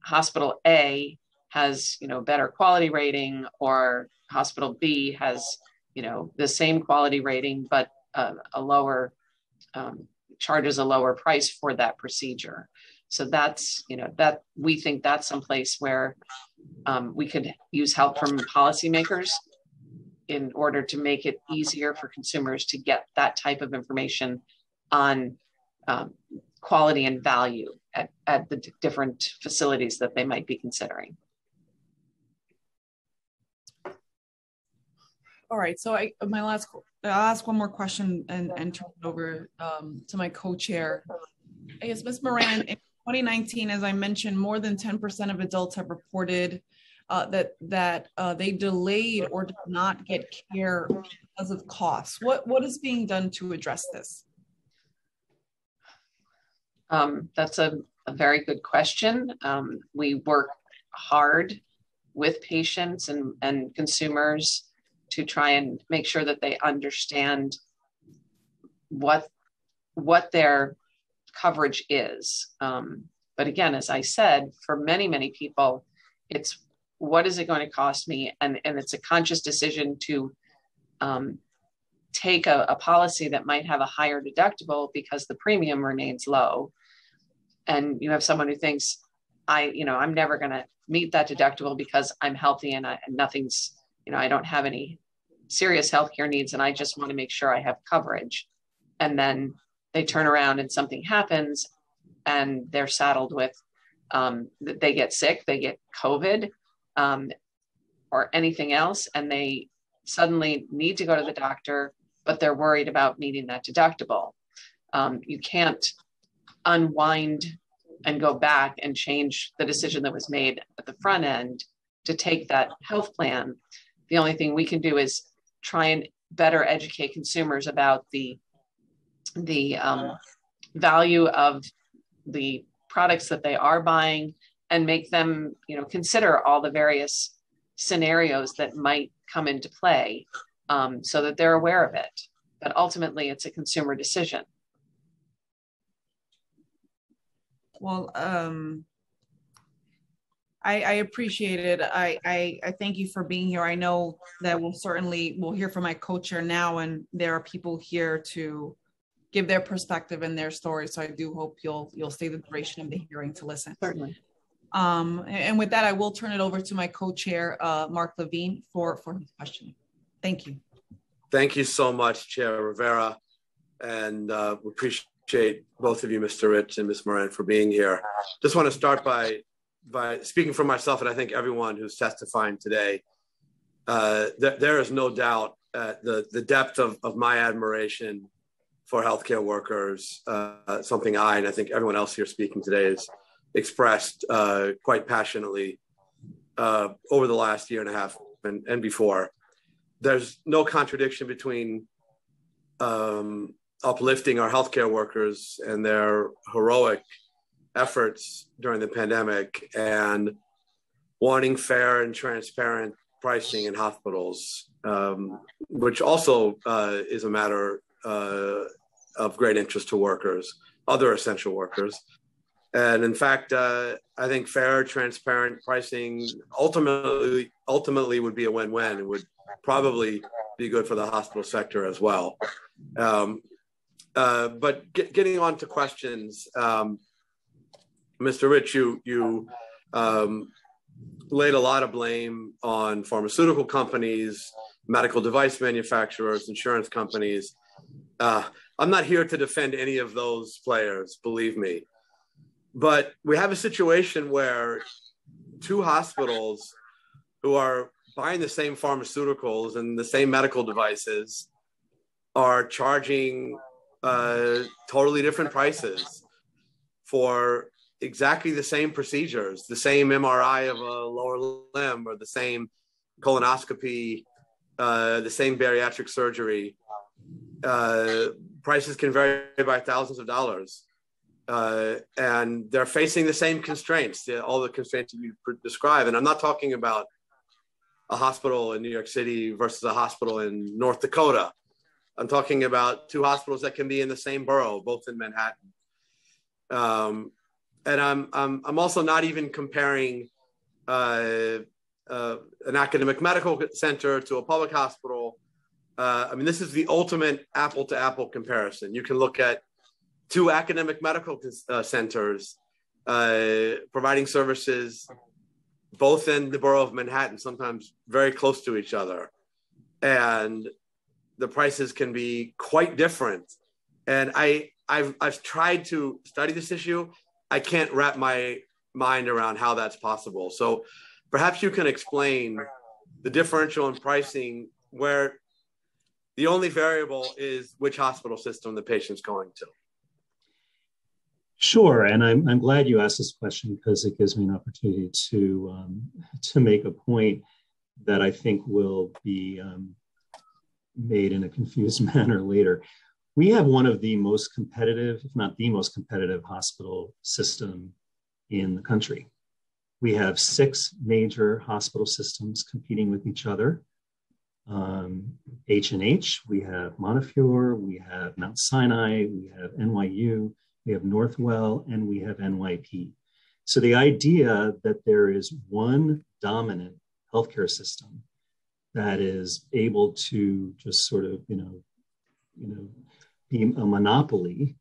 hospital A has, you know, better quality rating or hospital B has, you know, the same quality rating, but uh, a lower, um, charges a lower price for that procedure. So that's, you know, that we think that's someplace where um, we could use help from policymakers in order to make it easier for consumers to get that type of information on um, quality and value at, at the different facilities that they might be considering. All right, so I, my last, I'll ask one more question and, and turn it over um, to my co-chair. I guess, Ms. Moran, in 2019, as I mentioned, more than 10% of adults have reported uh, that that uh, they delayed or did not get care because of costs. What what is being done to address this? Um, that's a, a, very good question. Um, we work hard with patients and, and consumers to try and make sure that they understand what what their coverage is. Um, but again, as I said, for many, many people, it's what is it going to cost me? And, and it's a conscious decision to um, take a, a policy that might have a higher deductible because the premium remains low. And you have someone who thinks, I, you know, I'm never going to meet that deductible because I'm healthy and, I, and nothing's, you know, I don't have any serious healthcare needs and I just want to make sure I have coverage. And then they turn around and something happens and they're saddled with um, they get sick, they get COVID um, or anything else, and they suddenly need to go to the doctor, but they're worried about meeting that deductible. Um, you can't unwind and go back and change the decision that was made at the front end to take that health plan. The only thing we can do is try and better educate consumers about the the um, value of the products that they are buying and make them you know consider all the various scenarios that might come into play um, so that they're aware of it. But ultimately it's a consumer decision. Well um, I, I, appreciate it. I, I, I thank you for being here. I know that we'll certainly we'll hear from my co-chair now, and there are people here to give their perspective and their story. So I do hope you'll you'll stay the duration of the hearing to listen. Certainly. Um, and with that, I will turn it over to my co-chair, uh, Mark Levine, for for his question. Thank you. Thank you so much, Chair Rivera, and uh, appreciate both of you, Mr. Rich and Ms. Moran, for being here. Just want to start by by speaking for myself, and I think everyone who's testifying today. Uh, th- there is no doubt uh, the the depth of, of my admiration for healthcare workers, uh, something I and I think everyone else here speaking today has expressed uh, quite passionately uh, over the last year and a half and, and before. There's no contradiction between um, uplifting our healthcare workers and their heroic efforts during the pandemic and wanting fair and transparent pricing in hospitals, um, which also uh, is a matter uh, of great interest to workers, other essential workers. And in fact, uh, I think fair, transparent pricing ultimately ultimately would be a win-win. It would probably be good for the hospital sector as well. Um, uh, but get, getting on to questions, um, Mr. Rich, you you um, laid a lot of blame on pharmaceutical companies, medical device manufacturers, insurance companies. Uh, I'm not here to defend any of those players, believe me. But we have a situation where two hospitals who are buying the same pharmaceuticals and the same medical devices are charging uh, totally different prices for exactly the same procedures, the same MRI of a lower limb or the same colonoscopy, uh, the same bariatric surgery. Uh, prices can vary by thousands of dollars. Uh, and they're facing the same constraints, all the constraints you describe. And I'm not talking about a hospital in New York City versus a hospital in North Dakota. I'm talking about two hospitals that can be in the same borough, both in Manhattan. Um, and I'm, I'm, I'm also not even comparing uh, uh, an academic medical center to a public hospital. Uh, I mean, this is the ultimate apple to apple comparison. You can look at two academic medical uh, centers uh, providing services both in the borough of Manhattan, sometimes very close to each other. And the prices can be quite different. And I, I've, I've tried to study this issue. I can't wrap my mind around how that's possible. So perhaps you can explain the differential in pricing where the only variable is which hospital system the patient's going to. Sure, and I'm, I'm glad you asked this question because it gives me an opportunity to um, to make a point that I think will be um, made in a confused manner later. We have one of the most competitive, if not the most competitive, hospital system in the country. We have six major hospital systems competing with each other. Um, H and H, we have Montefiore, we have Mount Sinai, we have NYU, we have Northwell, and we have NYP. So the idea that there is one dominant healthcare system that is able to just sort of, you know, you know, a monopoly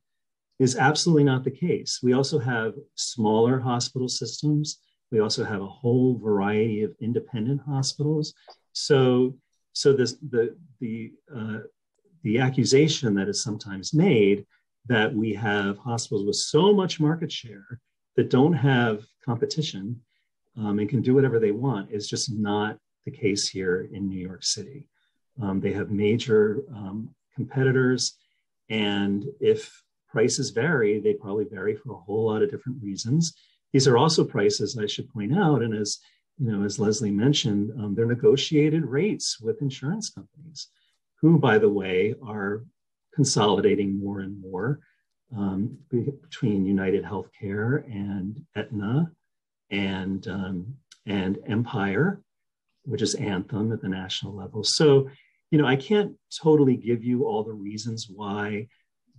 is absolutely not the case. We also have smaller hospital systems. We also have a whole variety of independent hospitals. So, so this the the uh, the accusation that is sometimes made that we have hospitals with so much market share that don't have competition um, and can do whatever they want is just not the case here in New York City. Um, they have major um, competitors, and if prices vary, they probably vary for a whole lot of different reasons. These are also prices I should point out, and as you know, as Leslie mentioned, um, they're negotiated rates with insurance companies, who, by the way, are consolidating more and more um, between United Healthcare and Aetna and um, and Empire, which is Anthem at the national level. So, you know, I can't totally give you all the reasons why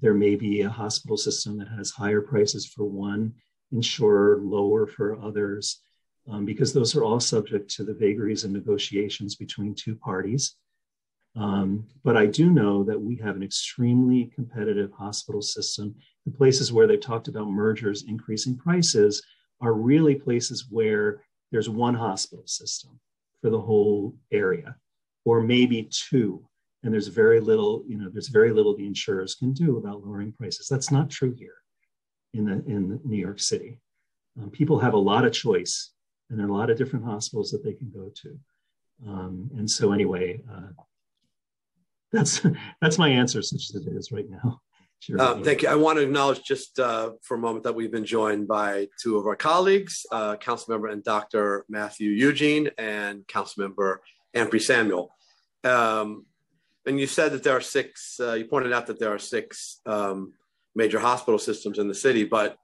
there may be a hospital system that has higher prices for one insurer, lower for others, um, because those are all subject to the vagaries of negotiations between two parties. Um, but I do know that we have an extremely competitive hospital system. The places where they've talked about mergers increasing prices are really places where there's one hospital system for the whole area, or maybe two. And there's very little, you know, there's very little the insurers can do about lowering prices. That's not true here in the in New York City. Um, people have a lot of choice, and there are a lot of different hospitals that they can go to. Um, and so, anyway, uh, that's that's my answer, such as it is right now. Sure. Uh, thank you. I want to acknowledge just uh, for a moment that we've been joined by two of our colleagues, uh, Councilmember and Dr. Mathieu Eugene and Councilmember Ampry Samuel. Um, and you said that there are six, uh, you pointed out that there are six um, major hospital systems in the city, but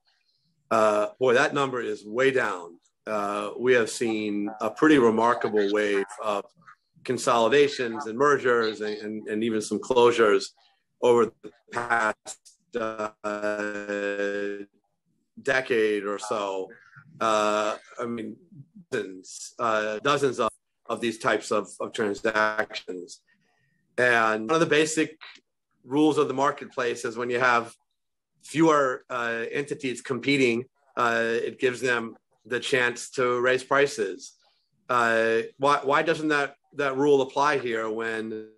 uh, boy, that number is way down. Uh, we have seen a pretty remarkable wave of consolidations and mergers and, and, and even some closures over the past uh, decade or so. Uh, I mean, dozens, uh, dozens of, of these types of, of transactions. And one of the basic rules of the marketplace is when you have fewer uh, entities competing uh, it gives them the chance to raise prices. Uh, why why doesn't that that rule apply here when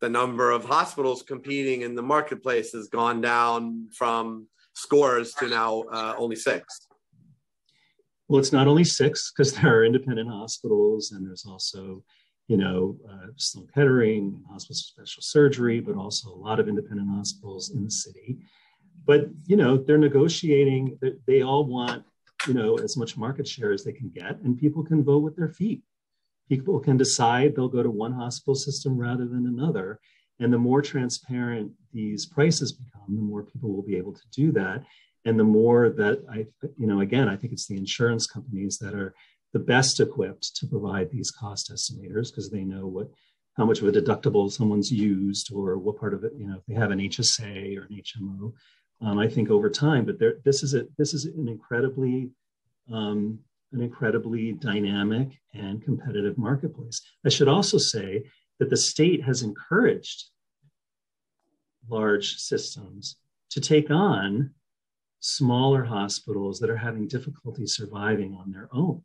the number of hospitals competing in the marketplace has gone down from scores to now uh, only six? Well, it's not only six because there are independent hospitals and there's also, you know, uh, Sloan Kettering, Special Surgery, but also a lot of independent hospitals in the city. But, you know, they're negotiating, they all want, you know, as much market share as they can get, and people can vote with their feet. People can decide they'll go to one hospital system rather than another. And the more transparent these prices become, the more people will be able to do that and the more that i you know again i think it's the insurance companies that are the best equipped to provide these cost estimators because they know what how much of a deductible someone's used or what part of it you know if they have an hsa or an hmo um, i think over time but there this is a this is an incredibly um, an incredibly dynamic and competitive marketplace. I should also say that the state has encouraged large systems to take on smaller hospitals that are having difficulty surviving on their own.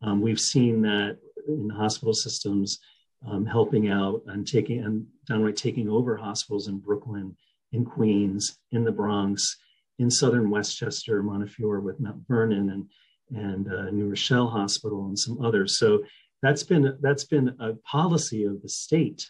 Um, we've seen that in hospital systems um, helping out and taking and downright taking over hospitals in Brooklyn, in Queens, in the Bronx, in southern Westchester, Montefiore with Mount Vernon and and uh, New Rochelle Hospital and some others. So that's been that's been a policy of the state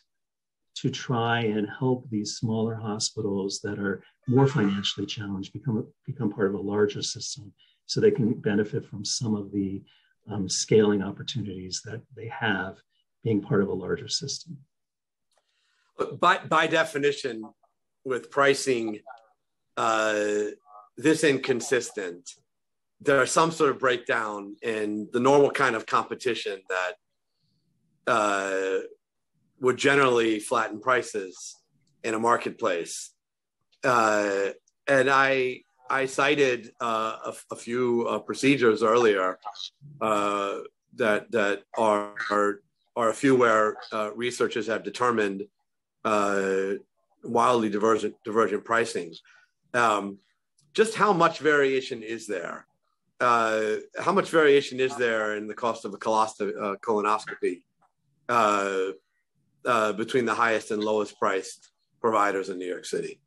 to try and help these smaller hospitals that are more financially challenged become become part of a larger system so they can benefit from some of the um, scaling opportunities that they have being part of a larger system by by definition with pricing uh, this inconsistent there's some sort of breakdown in the normal kind of competition that uh, would generally flatten prices in a marketplace. Uh, and I I cited uh, a, a, few uh, procedures earlier uh, that that are, are, are a few where uh, researchers have determined uh, wildly divergent divergent pricing. Um, just how much variation is there? how much variation is there in the cost of a colonoscopy? between the highest and lowest priced providers in New York City?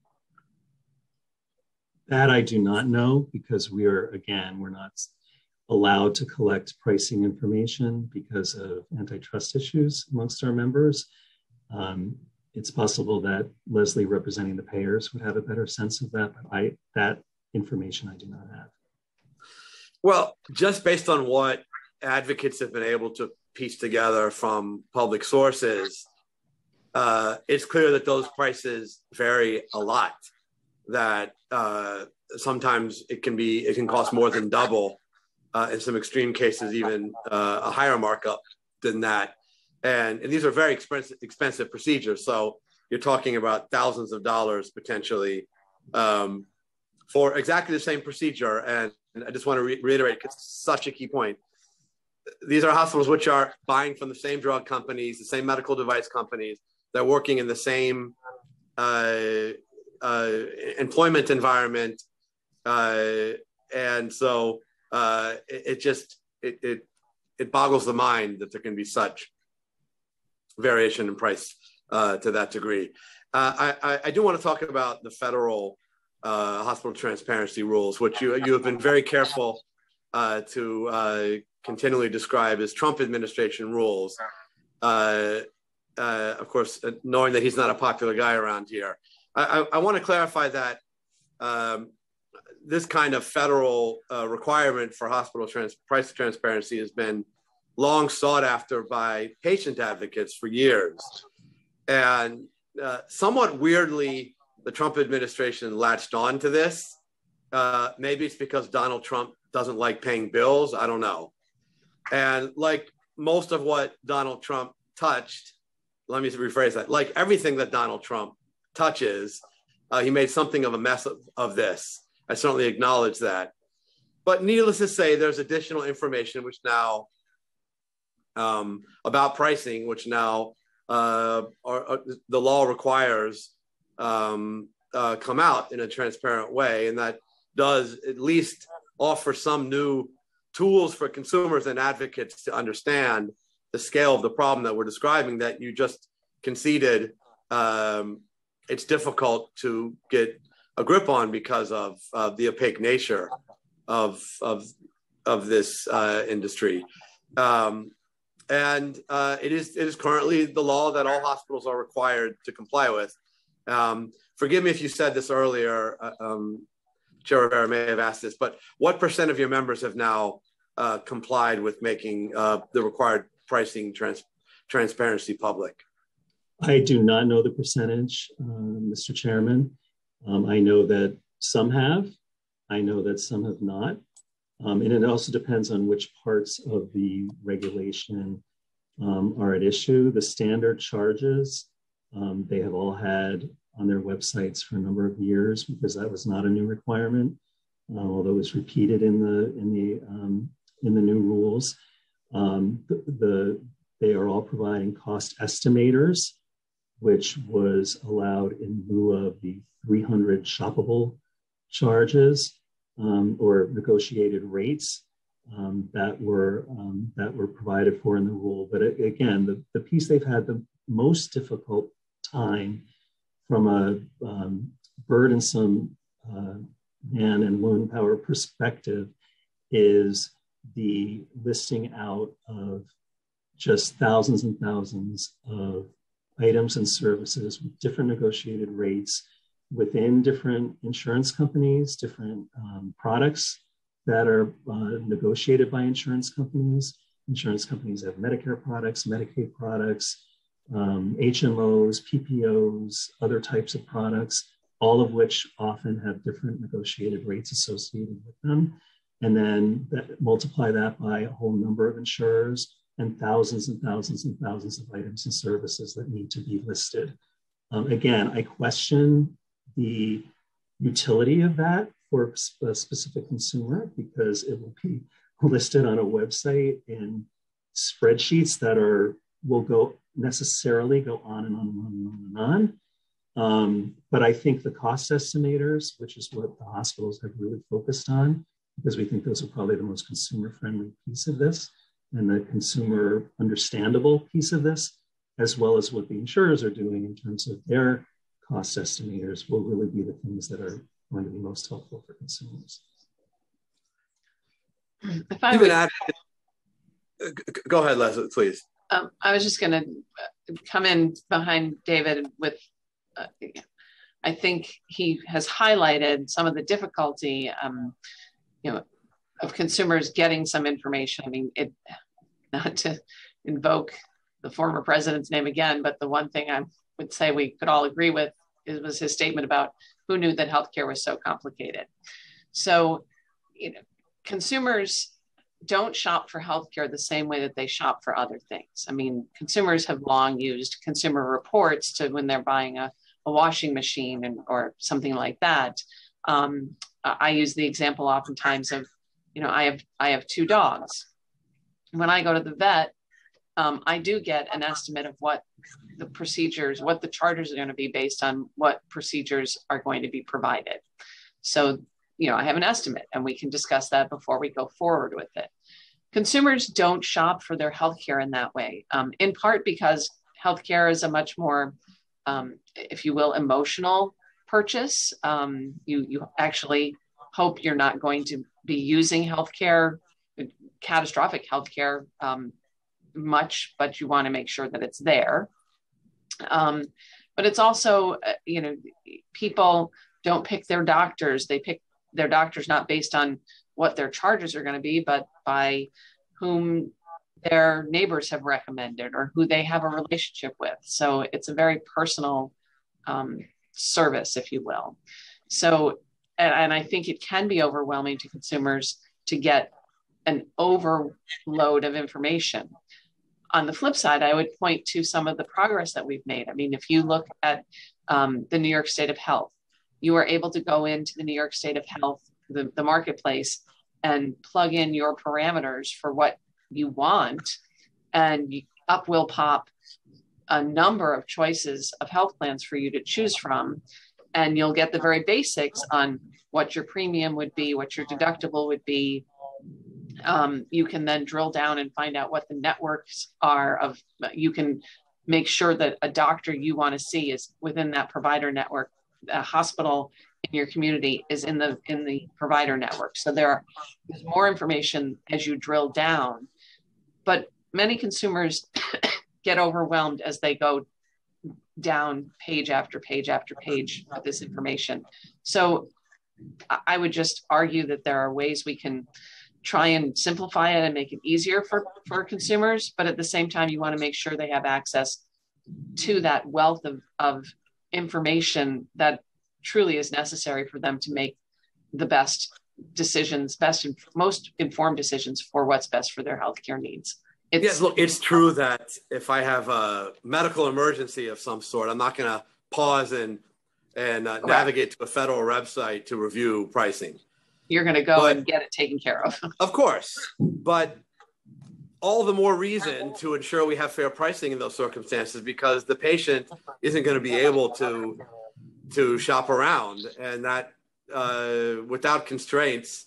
That I do not know because we are, again, we're not allowed to collect pricing information because of antitrust issues amongst our members. Um, it's possible that Leslie representing the payers would have a better sense of that, but I that information I do not have. Well, just based on what advocates have been able to piece together from public sources, uh, it's clear that those prices vary a lot. That uh, sometimes it can be it can cost more than double. Uh, in some extreme cases, even uh, a higher markup than that. And, and these are very expensive, expensive procedures. So you're talking about thousands of dollars potentially um, for exactly the same procedure. And, and I just want to re- reiterate, it's such a key point. These are hospitals which are buying from the same drug companies, the same medical device companies, they're working in the same uh, uh, employment environment, uh, and so uh, it, it, just it, it it boggles the mind that there can be such variation in price uh, to that degree. Uh, I, I, do want to talk about the federal hospital transparency rules, which you you have been very careful to continually describe as Trump administration rules. Uh, of course, uh, knowing that he's not a popular guy around here. I, I, I want to clarify that um, this kind of federal uh, requirement for hospital trans- price transparency has been long sought after by patient advocates for years. And uh, somewhat weirdly, the Trump administration latched on to this. Uh, maybe it's because Donald Trump doesn't like paying bills. I don't know. And like most of what Donald Trump touched, let me rephrase that. Like everything that Donald Trump touches, uh, he made something of a mess of, of this. I certainly acknowledge that. But needless to say, there's additional information which now um, about pricing, which now uh, are, are, the law requires um, uh, come out in a transparent way, and that does at least offer some new tools for consumers and advocates to understand the scale of the problem that we're describing that you just conceded um, it's difficult to get a grip on because of uh, the opaque nature of of of this uh, industry. Um, and uh, it is it is currently the law that all hospitals are required to comply with. Um, forgive me if you said this earlier. Uh, um, Chair Rivera may have asked this, but what percent of your members have now uh, complied with making uh, the required pricing trans- transparency public? I do not know the percentage, uh, Mr. Chairman. Um, I know that some have. I know that some have not. Um, and it also depends on which parts of the regulation um, are at issue. The standard charges, um, they have all had on their websites for a number of years because that was not a new requirement, uh, although it was repeated in the in the um, in the new rules. Um, the, the, they are all providing cost estimators, which was allowed in lieu of the 300 shoppable charges um, or negotiated rates um, that were um, that were provided for in the rule. But again, the, the piece they've had the most difficult time from a um, burdensome uh, man and woman power perspective is the listing out of just thousands and thousands of items and services with different negotiated rates within different insurance companies, different um, products that are uh, negotiated by insurance companies. Insurance companies have Medicare products, Medicaid products, um, HMOs, PPOs, other types of products, all of which often have different negotiated rates associated with them. And then that, multiply that by a whole number of insurers and thousands and thousands and thousands of items and services that need to be listed. Um, again, I question the utility of that for a specific consumer because it will be listed on a website in spreadsheets that are will go necessarily go on and on and on and on and on. Um, but I think the cost estimators, which is what the hospitals have really focused on, because we think those are probably the most consumer friendly piece of this and the consumer understandable piece of this, as well as what the insurers are doing in terms of their cost estimators will really be the things that are going to be most helpful for consumers. If I would, add, go ahead, Leslie, please. Um, I was just going to uh, come in behind David with, uh, I think he has highlighted some of the difficulty, um, you know, of consumers getting some information. I mean, it, not to invoke the former president's name again, but the one thing I would say we could all agree with is, was his statement about who knew that healthcare was so complicated. So, you know, consumers don't shop for healthcare the same way that they shop for other things. I mean, consumers have long used consumer reports to when they're buying a, a washing machine and, or something like that. Um, I use the example oftentimes of, you know, I have I have two dogs. When I go to the vet, um, I do get an estimate of what the procedures, what the charges are going to be based on what procedures are going to be provided. So, you know, I have an estimate and we can discuss that before we go forward with it. Consumers don't shop for their healthcare in that way, um, in part because healthcare is a much more, um, if you will, emotional purchase. Um, you you actually hope you're not going to be using healthcare, catastrophic healthcare um, much, but you want to make sure that it's there. Um, but it's also, uh, you know, people don't pick their doctors. They pick their doctors not based on what their charges are going to be, but by whom their neighbors have recommended or who they have a relationship with. So it's a very personal um, service, if you will. So, and, and I think it can be overwhelming to consumers to get an overload of information on the flip side, I would point to some of the progress that we've made. I mean, if you look at um, the New York State of Health, you are able to go into the New York State of Health, the, the marketplace, and plug in your parameters for what you want, and up will pop a number of choices of health plans for you to choose from. And you'll get the very basics on what your premium would be, what your deductible would be. Um, you can then drill down and find out what the networks are of you can make sure that a doctor you want to see is within that provider network. A hospital in your community is in the in the provider network. So there are there's more information as you drill down. But many consumers get overwhelmed as they go down page after page after page of this information so i would just argue that there are ways we can try and simplify it and make it easier for for consumers but at the same time you want to make sure they have access to that wealth of, of information that truly is necessary for them to make the best decisions, best and most informed decisions for what's best for their healthcare needs. It's, yes, look, it's true that if I have a medical emergency of some sort, I'm not going to pause and and uh, navigate to a federal website to review pricing. You're going to go but, and get it taken care of. of course, but all the more reason to ensure we have fair pricing in those circumstances because the patient isn't going to be able to to shop around and that uh, without constraints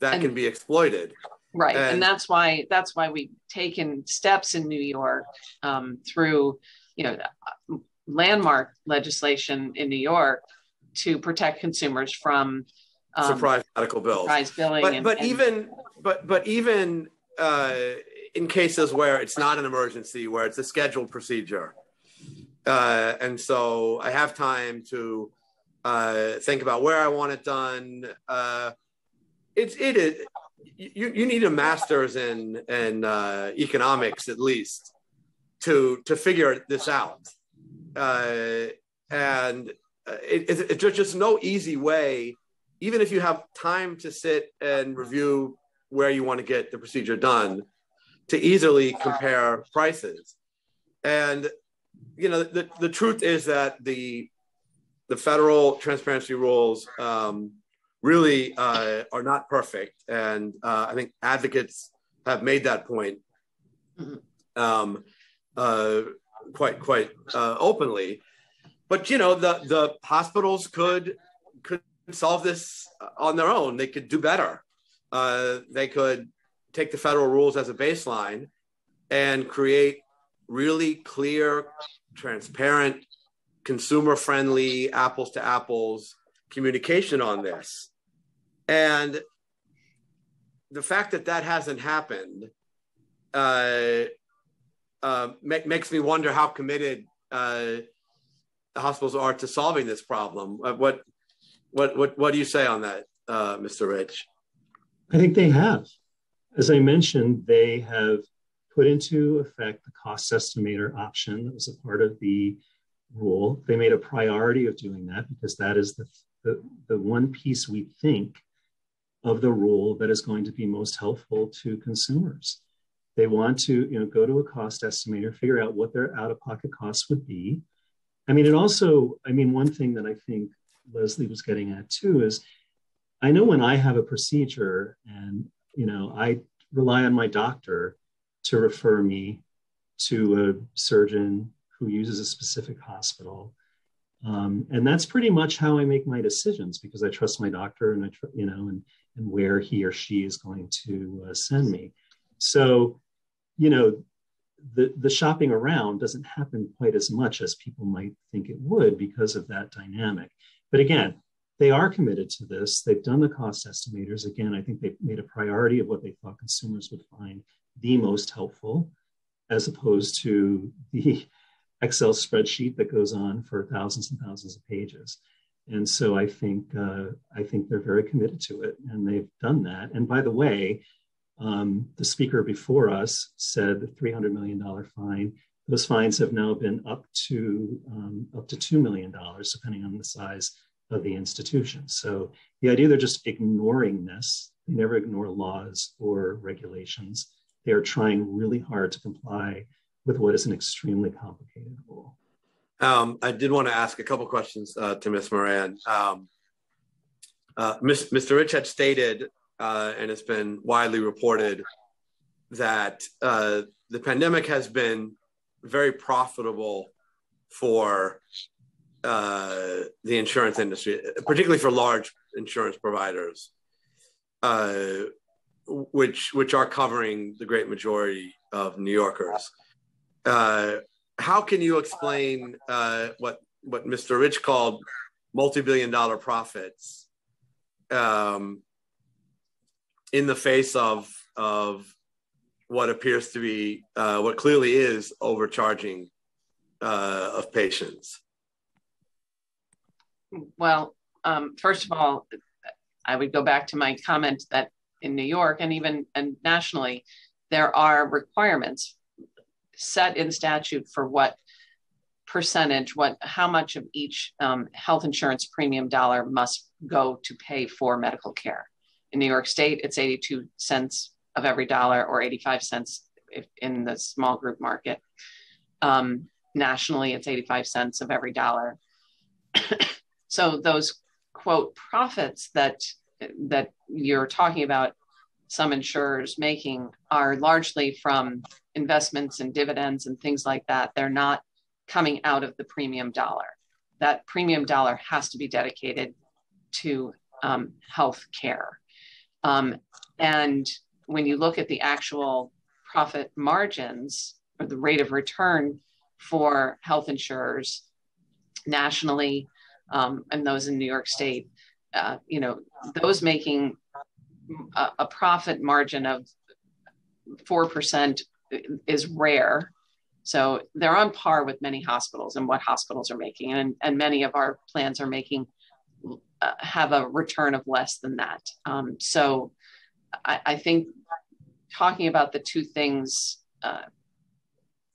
that and, can be exploited right and, and, that's why that's why we've taken steps in new york um, through you know landmark legislation in new york to protect consumers from um, surprise medical bills surprise billing but, and, but even but but even uh, in cases where it's not an emergency, where it's a scheduled procedure. Uh, and so I have time to uh, think about where I want it done. Uh, it's it is you, you need a master's in in uh, economics at least to to figure this out. Uh, and uh, it, it, it's just no easy way, even if you have time to sit and review where you want to get the procedure done to easily compare prices. And you know, the, the truth is that the the federal transparency rules um, really uh, are not perfect, and uh, I think advocates have made that point um, uh, quite quite uh, openly. But you know, the the hospitals could could solve this on their own. They could do better. Uh, they could take the federal rules as a baseline and create really clear, transparent, consumer friendly, apples to apples communication on this. And the fact that that hasn't happened uh, uh, make, makes me wonder how committed uh, the hospitals are to solving this problem. Uh, what, what, what, what do you say on that, uh, Mr. Rich? I think they have. As I mentioned, they have put into effect the cost estimator option that was a part of the rule. They made a priority of doing that because that is the, the, the one piece we think of the rule that is going to be most helpful to consumers. They want to you know, go to a cost estimator, figure out what their out of pocket costs would be. I mean, it also, I mean, one thing that I think Leslie was getting at too is I know when I have a procedure and you know, I rely on my doctor to refer me to a surgeon who uses a specific hospital. Um, and that's pretty much how I make my decisions because I trust my doctor and I, tr- you know, and, and where he or she is going to uh, send me. So, you know, the, the shopping around doesn't happen quite as much as people might think it would because of that dynamic. But again, they are committed to this. They've done the cost estimators. Again, I think they've made a priority of what they thought consumers would find the most helpful, as opposed to the Excel spreadsheet that goes on for thousands and thousands of pages. And so I think uh, I think they're very committed to it, and they've done that. And by the way, um, the speaker before us said the $300 million fine. Those fines have now been up to um, up to $2 million, depending on the size of the institution. So the idea they're just ignoring this, they never ignore laws or regulations. They are trying really hard to comply with what is an extremely complicated rule. Um, I did want to ask a couple questions uh, to Ms. Moran. Um, uh, Mr. Rich had stated, uh, and it's been widely reported, that uh, the pandemic has been very profitable for uh, the insurance industry, particularly for large insurance providers, uh, which which are covering the great majority of New Yorkers. Uh, how can you explain uh, what what Mr. Rich called multi-billion dollar profits um, in the face of of what appears to be uh, what clearly is overcharging uh, of patients? Well, um, first of all, I would go back to my comment that in New York and even and nationally, there are requirements set in statute for what percentage, what how much of each um, health insurance premium dollar must go to pay for medical care. In New York State, it's 82 cents of every dollar or 85 cents if, in the small group market. Um, nationally, it's 85 cents of every dollar. so those quote profits that that you're talking about some insurers making are largely from investments and dividends and things like that. They're not coming out of the premium dollar. That premium dollar has to be dedicated to um, health care. Um, and when you look at the actual profit margins or the rate of return for health insurers nationally um, and those in New York State, uh, you know, those making a, a profit margin of 4% is rare. So they're on par with many hospitals and what hospitals are making. And, and many of our plans are making, uh, have a return of less than that. Um, so I, I, think talking about the two things uh,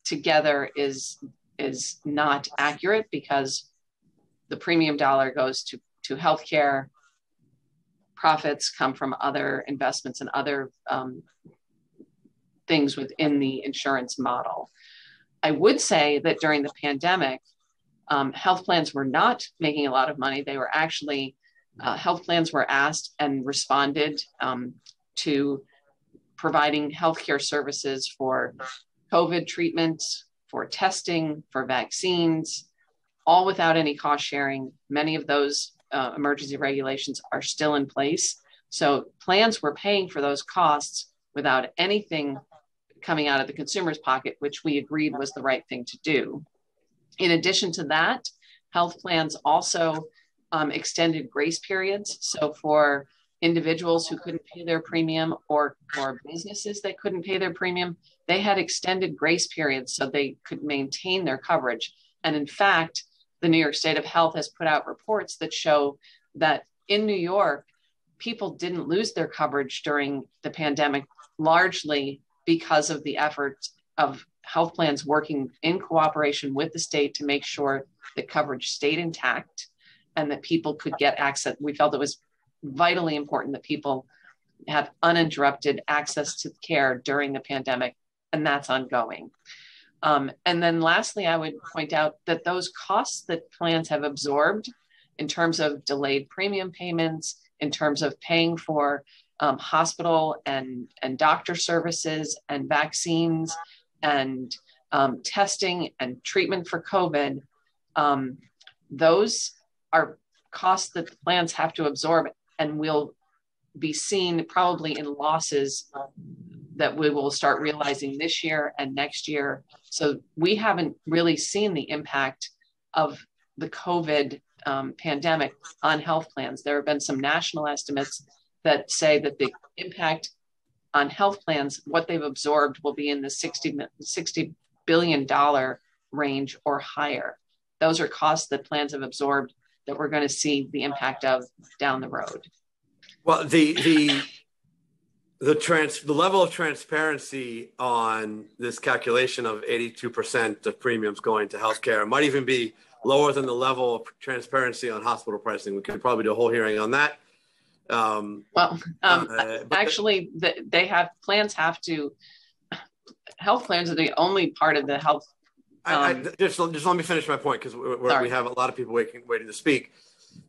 together is, is not accurate because the premium dollar goes to, to healthcare profits come from other investments and other um, things within the insurance model. I would say that during the pandemic, um, health plans were not making a lot of money. They were actually, uh, health plans were asked and responded um, to providing healthcare services for COVID treatments, for testing, for vaccines, all without any cost sharing. Many of those uh, emergency regulations are still in place. So plans were paying for those costs without anything coming out of the consumer's pocket, which we agreed was the right thing to do. In addition to that, health plans also um, extended grace periods. So for individuals who couldn't pay their premium or or businesses that couldn't pay their premium, they had extended grace periods so they could maintain their coverage. And in fact, the New York State of Health has put out reports that show that in New York, people didn't lose their coverage during the pandemic largely because of the efforts of health plans working in cooperation with the state to make sure that coverage stayed intact and that people could get access. We felt it was vitally important that people have uninterrupted access to care during the pandemic, and that's ongoing. Um, and then lastly, I would point out that those costs that plans have absorbed in terms of delayed premium payments, in terms of paying for um, hospital and, and doctor services and vaccines and um, testing and treatment for COVID, um, those are costs that the plans have to absorb and will be seen probably in losses that we will start realizing this year and next year. So we haven't really seen the impact of the COVID um, pandemic on health plans. There have been some national estimates that say that the impact on health plans, what they've absorbed will be in the 60, 60 billion dollar range or higher. Those are costs that plans have absorbed that we're going to see the impact of down the road. Well, the the the trans the level of transparency on this calculation of 82% of premiums going to healthcare might even be lower than the level of transparency on hospital pricing. We could probably do a whole hearing on that. Um, well, um, uh, actually, the, they have plans have to. Health plans are the only part of the health. Um, I, I, um, just, just let me finish my point because we have a lot of people waiting, waiting to speak.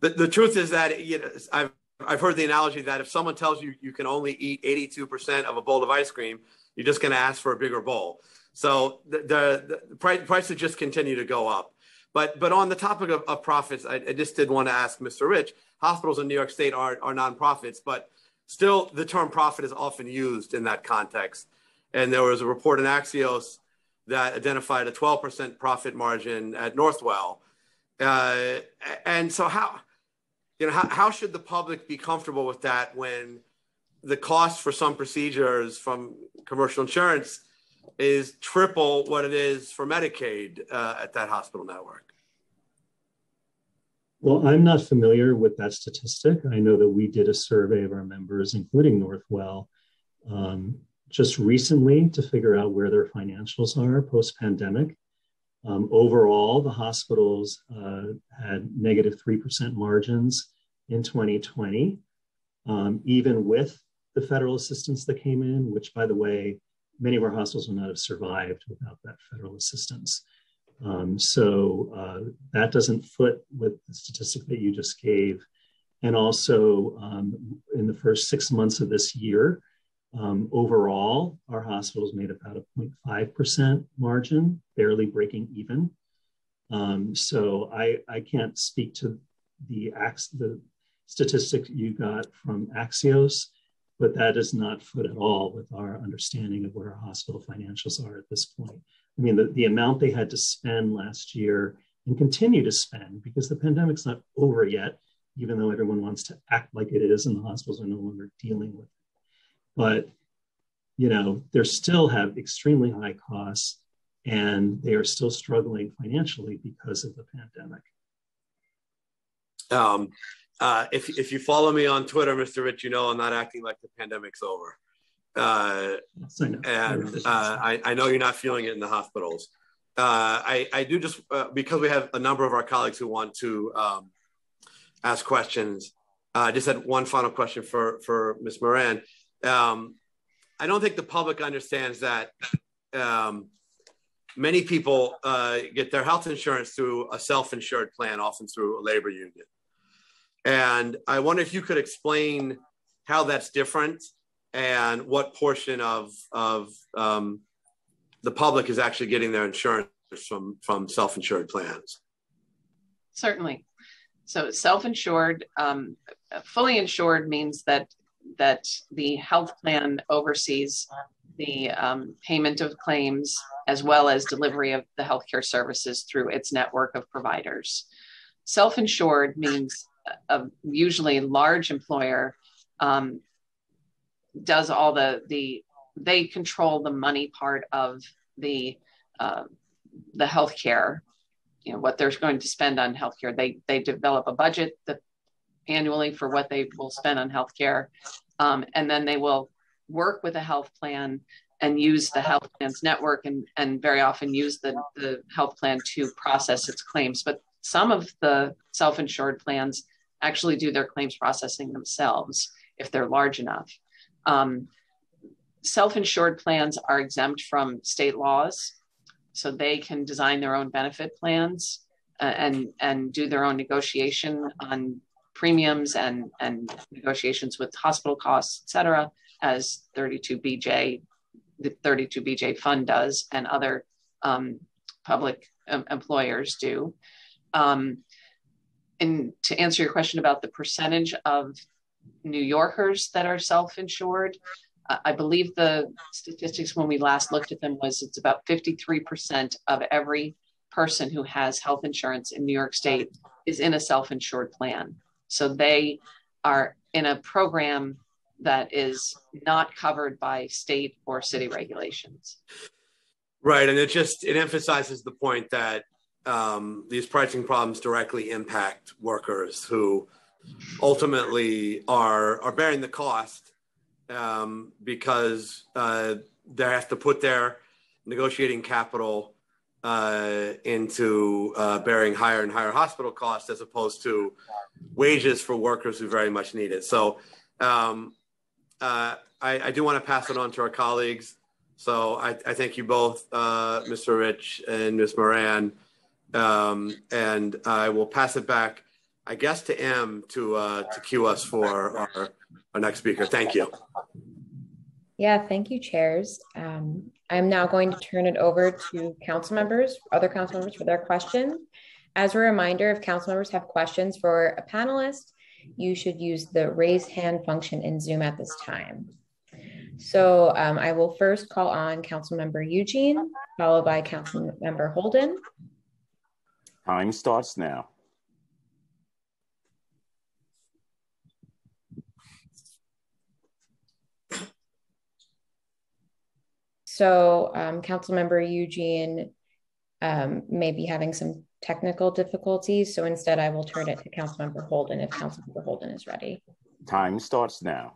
The, the truth is that you know, I've I've heard the analogy that if someone tells you you can only eat 82% of a bowl of ice cream, you're just going to ask for a bigger bowl. So the, the, the price, prices just continue to go up. But but on the topic of, of profits, I, I, just did want to ask Mr. Rich. Hospitals in New York State are are nonprofits, but still the term profit is often used in that context. And there was a report in Axios that identified a 12% profit margin at Northwell. Uh, and so how you know how, how should the public be comfortable with that when the cost for some procedures from commercial insurance is triple what it is for Medicaid uh, at that hospital network. Well, I'm not familiar with that statistic. I know that we did a survey of our members, including Northwell, um, just recently to figure out where their financials are post pandemic. Um, overall, the hospitals uh, had negative 3% margins in 2020, um, even with the federal assistance that came in, which, by the way, many of our hospitals would not have survived without that federal assistance. Um, so uh, that doesn't foot with the statistic that you just gave. And also, um, in the first six months of this year, um, overall, our hospitals made about a 0.5% margin, barely breaking even. Um, so I, I can't speak to the, the statistic you got from Axios, but that does not foot at all with our understanding of where our hospital financials are at this point. I mean, the, the amount they had to spend last year and continue to spend because the pandemic's not over yet, even though everyone wants to act like it is and the hospitals are no longer dealing with it. But, you know, they still have extremely high costs and they are still struggling financially because of the pandemic. Um, uh, if, if you follow me on Twitter, Mr. Rich, you know I'm not acting like the pandemic's over. Uh, and uh, I, I, know you're not feeling it in the hospitals. Uh, I, I, do just uh, because we have a number of our colleagues who want to um, ask questions. Uh, I just had one final question for for Ms. Moran. Um, I don't think the public understands that um, many people uh, get their health insurance through a self-insured plan, often through a labor union. And I wonder if you could explain how that's different and what portion of, of um, the public is actually getting their insurance from, from self-insured plans. Certainly. So self-insured, um, fully insured means that that the health plan oversees the um, payment of claims as well as delivery of the healthcare services through its network of providers. Self-insured means a usually large employer um, does all the the they control the money part of the uh, the healthcare. You know what they're going to spend on healthcare. They they develop a budget that annually for what they will spend on healthcare, um, and then they will work with a health plan and use the health plan's network and, and very often use the, the health plan to process its claims. But some of the self-insured plans actually do their claims processing themselves if they're large enough. Um, self-insured plans are exempt from state laws, so they can design their own benefit plans uh, and and do their own negotiation on premiums and and negotiations with hospital costs, et cetera, as 32BJ, the 32BJ fund does, and other um, public um, employers do. Um, and to answer your question about the percentage of New Yorkers that are self-insured, I believe the statistics when we last looked at them was it's about 53% of every person who has health insurance in New York State is in a self-insured plan. So they are in a program that is not covered by state or city regulations. Right, and it just it emphasizes the point that um, these pricing problems directly impact workers who ultimately are are bearing the cost um, because uh, they have to put their negotiating capital uh, into uh, bearing higher and higher hospital costs as opposed to wages for workers who very much need it. So um, uh, I, I, do want to pass it on to our colleagues. So I, I thank you both, uh, Mr. Rich and Ms. Moran. Um, and I will pass it back, I guess, to M to uh, to cue us for our, our next speaker. Thank you. Yeah, thank you, chairs. Um, I'm now going to turn it over to council members, other council members for their questions. As a reminder, if council members have questions for a panelist, you should use the raise hand function in Zoom at this time. So um, I will first call on Council Member Eugene, followed by Council Member Holden. Time starts now. So um, Councilmember Eugene um, may be having some technical difficulties. So instead, I will turn it to Councilmember Holden if Councilmember Holden is ready. Time starts now.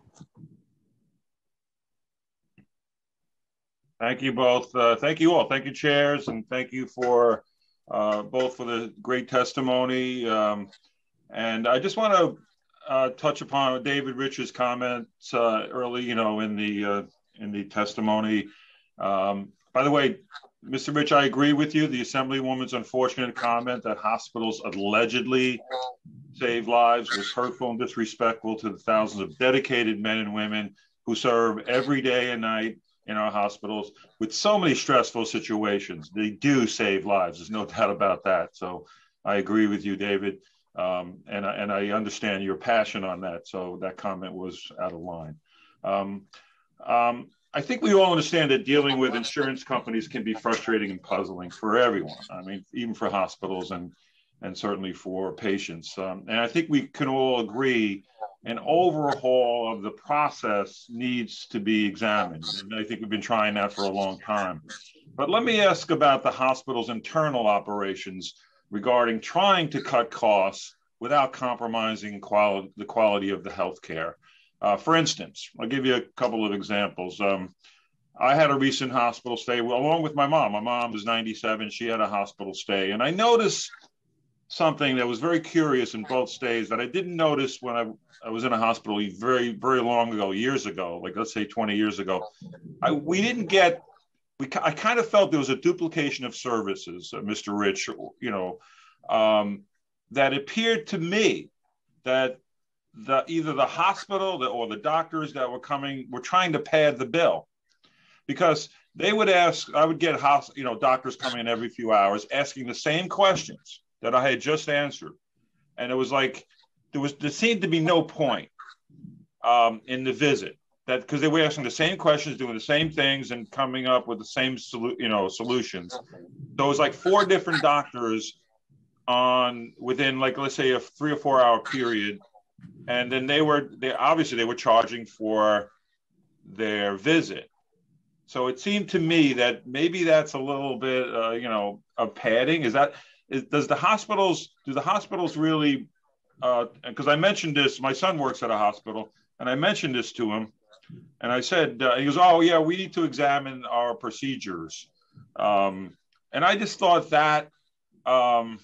Thank you both. Uh, thank you all. Thank you, chairs, and thank you for uh, both for the great testimony. Um, and I just want to uh, touch upon David Rich's comments uh, early, you know, in the uh, in the testimony. Um, by the way, Mr. Rich, I agree with you. The Assemblywoman's unfortunate comment that hospitals allegedly save lives was hurtful and disrespectful to the thousands of dedicated men and women who serve every day and night in our hospitals with so many stressful situations. They do save lives. There's no doubt about that. So I agree with you, David. Um, and, and I understand your passion on that. So that comment was out of line. Um, um, I think we all understand that dealing with insurance companies can be frustrating and puzzling for everyone. I mean, even for hospitals and and certainly for patients. Um, and I think we can all agree an overhaul of the process needs to be examined. And I think we've been trying that for a long time. But let me ask about the hospital's internal operations regarding trying to cut costs without compromising quality, the quality of the healthcare. Uh, for instance, I'll give you a couple of examples. Um, I had a recent hospital stay along with my mom. My mom was 97. She had a hospital stay. And I noticed something that was very curious in both stays that I didn't notice when I, I was in a hospital very, very long ago, years ago, like let's say 20 years ago. I, we didn't get, we, I kind of felt there was a duplication of services, uh, Mr. Rich, you know, um, that appeared to me that the either the hospital or the doctors that were coming were trying to pad the bill. Because they would ask i would get house you know doctors coming in every few hours asking the same questions that i had just answered. And it was like there was there seemed to be no point um, in the visit that because they were asking the same questions doing the same things and coming up with the same solu- you know solutions. So it was like four different doctors on within like let's say a three or four hour period and then they were they obviously they were charging for their visit. So it seemed to me that maybe that's a little bit uh, you know of padding. Is that is, does the hospitals do the hospitals really because uh, i mentioned this my son works at a hospital and i mentioned this to him and i said uh, he goes oh yeah we need to examine our procedures. Um, and i just thought that um,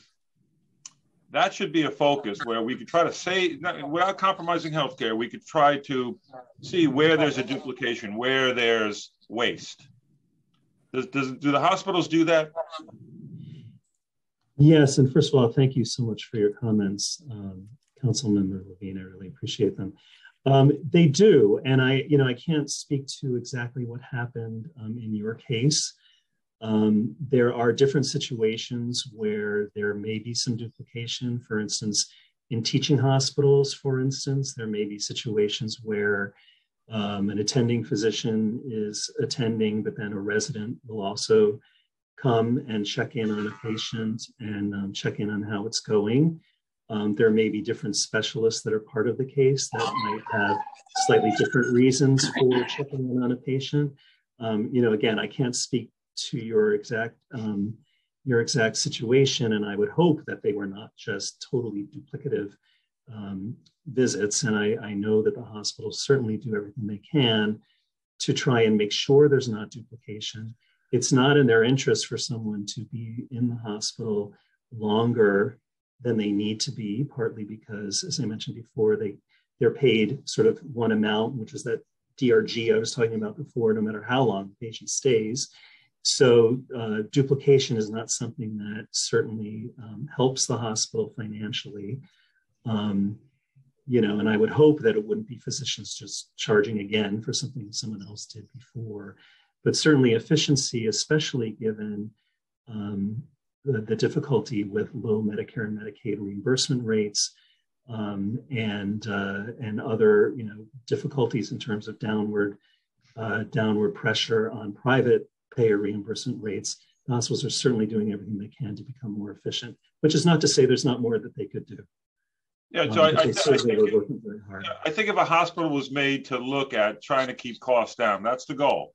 that should be a focus where we could try to say without compromising healthcare we could try to see where there's a duplication where there's waste. Does, does do the hospitals do that? Yes and first of all thank you so much for your comments um, council member levine i really appreciate them. Um, they do and i you know i can't speak to exactly what happened um, in your case um, there are different situations where there may be some duplication. For instance, in teaching hospitals, for instance, there may be situations where um, an attending physician is attending, but then a resident will also come and check in on a patient and um, check in on how it's going. Um, there may be different specialists that are part of the case that might have slightly different reasons for checking in on a patient. Um, you know, again, I can't speak to your exact um, your exact situation, and I would hope that they were not just totally duplicative um, visits. And I, I know that the hospitals certainly do everything they can to try and make sure there's not duplication. It's not in their interest for someone to be in the hospital longer than they need to be, partly because, as I mentioned before, they they're paid sort of one amount, which is that DRG I was talking about before, no matter how long the patient stays. So uh, duplication is not something that certainly um, helps the hospital financially. Um, you know, and I would hope that it wouldn't be physicians just charging again for something someone else did before. But certainly efficiency, especially given um, the, the difficulty with low Medicare and Medicaid reimbursement rates um, and uh, and other you know difficulties in terms of downward uh, downward pressure on private payer reimbursement rates. The hospitals are certainly doing everything they can to become more efficient, which is not to say there's not more that they could do. Yeah, so Um, I, I, but they I certainly think are working very hard. I think if a hospital was made to look at trying to keep costs down, that's the goal.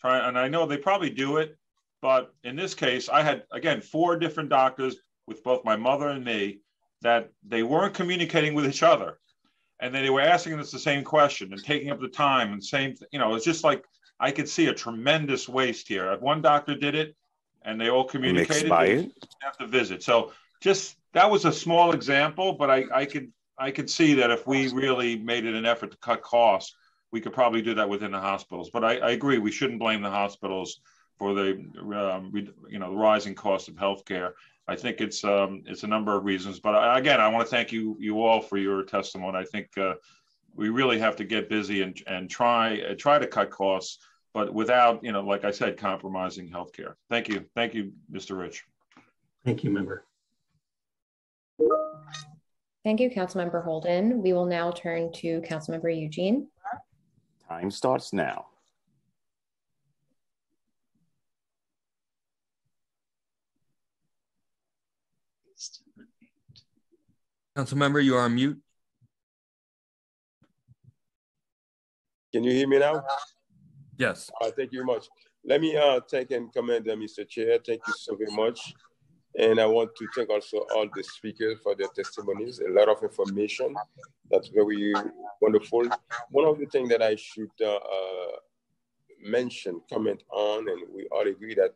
Try, and I know they probably do it, but in this case, I had again four different doctors with both my mother and me that they weren't communicating with each other, and then they were asking us the same question and taking up the time and same. You know, it's just like I could see a tremendous waste here. If one doctor did it, and they all communicated, they have to visit. So just that was a small example, but I, I could I could see that if we really made it an effort to cut costs, we could probably do that within the hospitals. But I, I agree, we shouldn't blame the hospitals for the um, you know the rising cost of healthcare. I think it's um, it's a number of reasons. But I, again, I want to thank you you all for your testimony. I think uh, we really have to get busy and and try uh, try to cut costs, but without you know, like I said, compromising healthcare. Thank you, thank you, Mr. Rich. Thank you, member. Thank you, Councilmember Holden. We will now turn to Councilmember Eugene. Time starts now. Councilmember, you are on mute. Can you hear me now? Yes. Thank you very much. Let me uh, thank and commend uh, Mr. Chair. Thank you so very much. And I want to thank also all the speakers for their testimonies. A lot of information. That's very wonderful. One of the things that I should uh, uh, mention, comment on, and we all agree that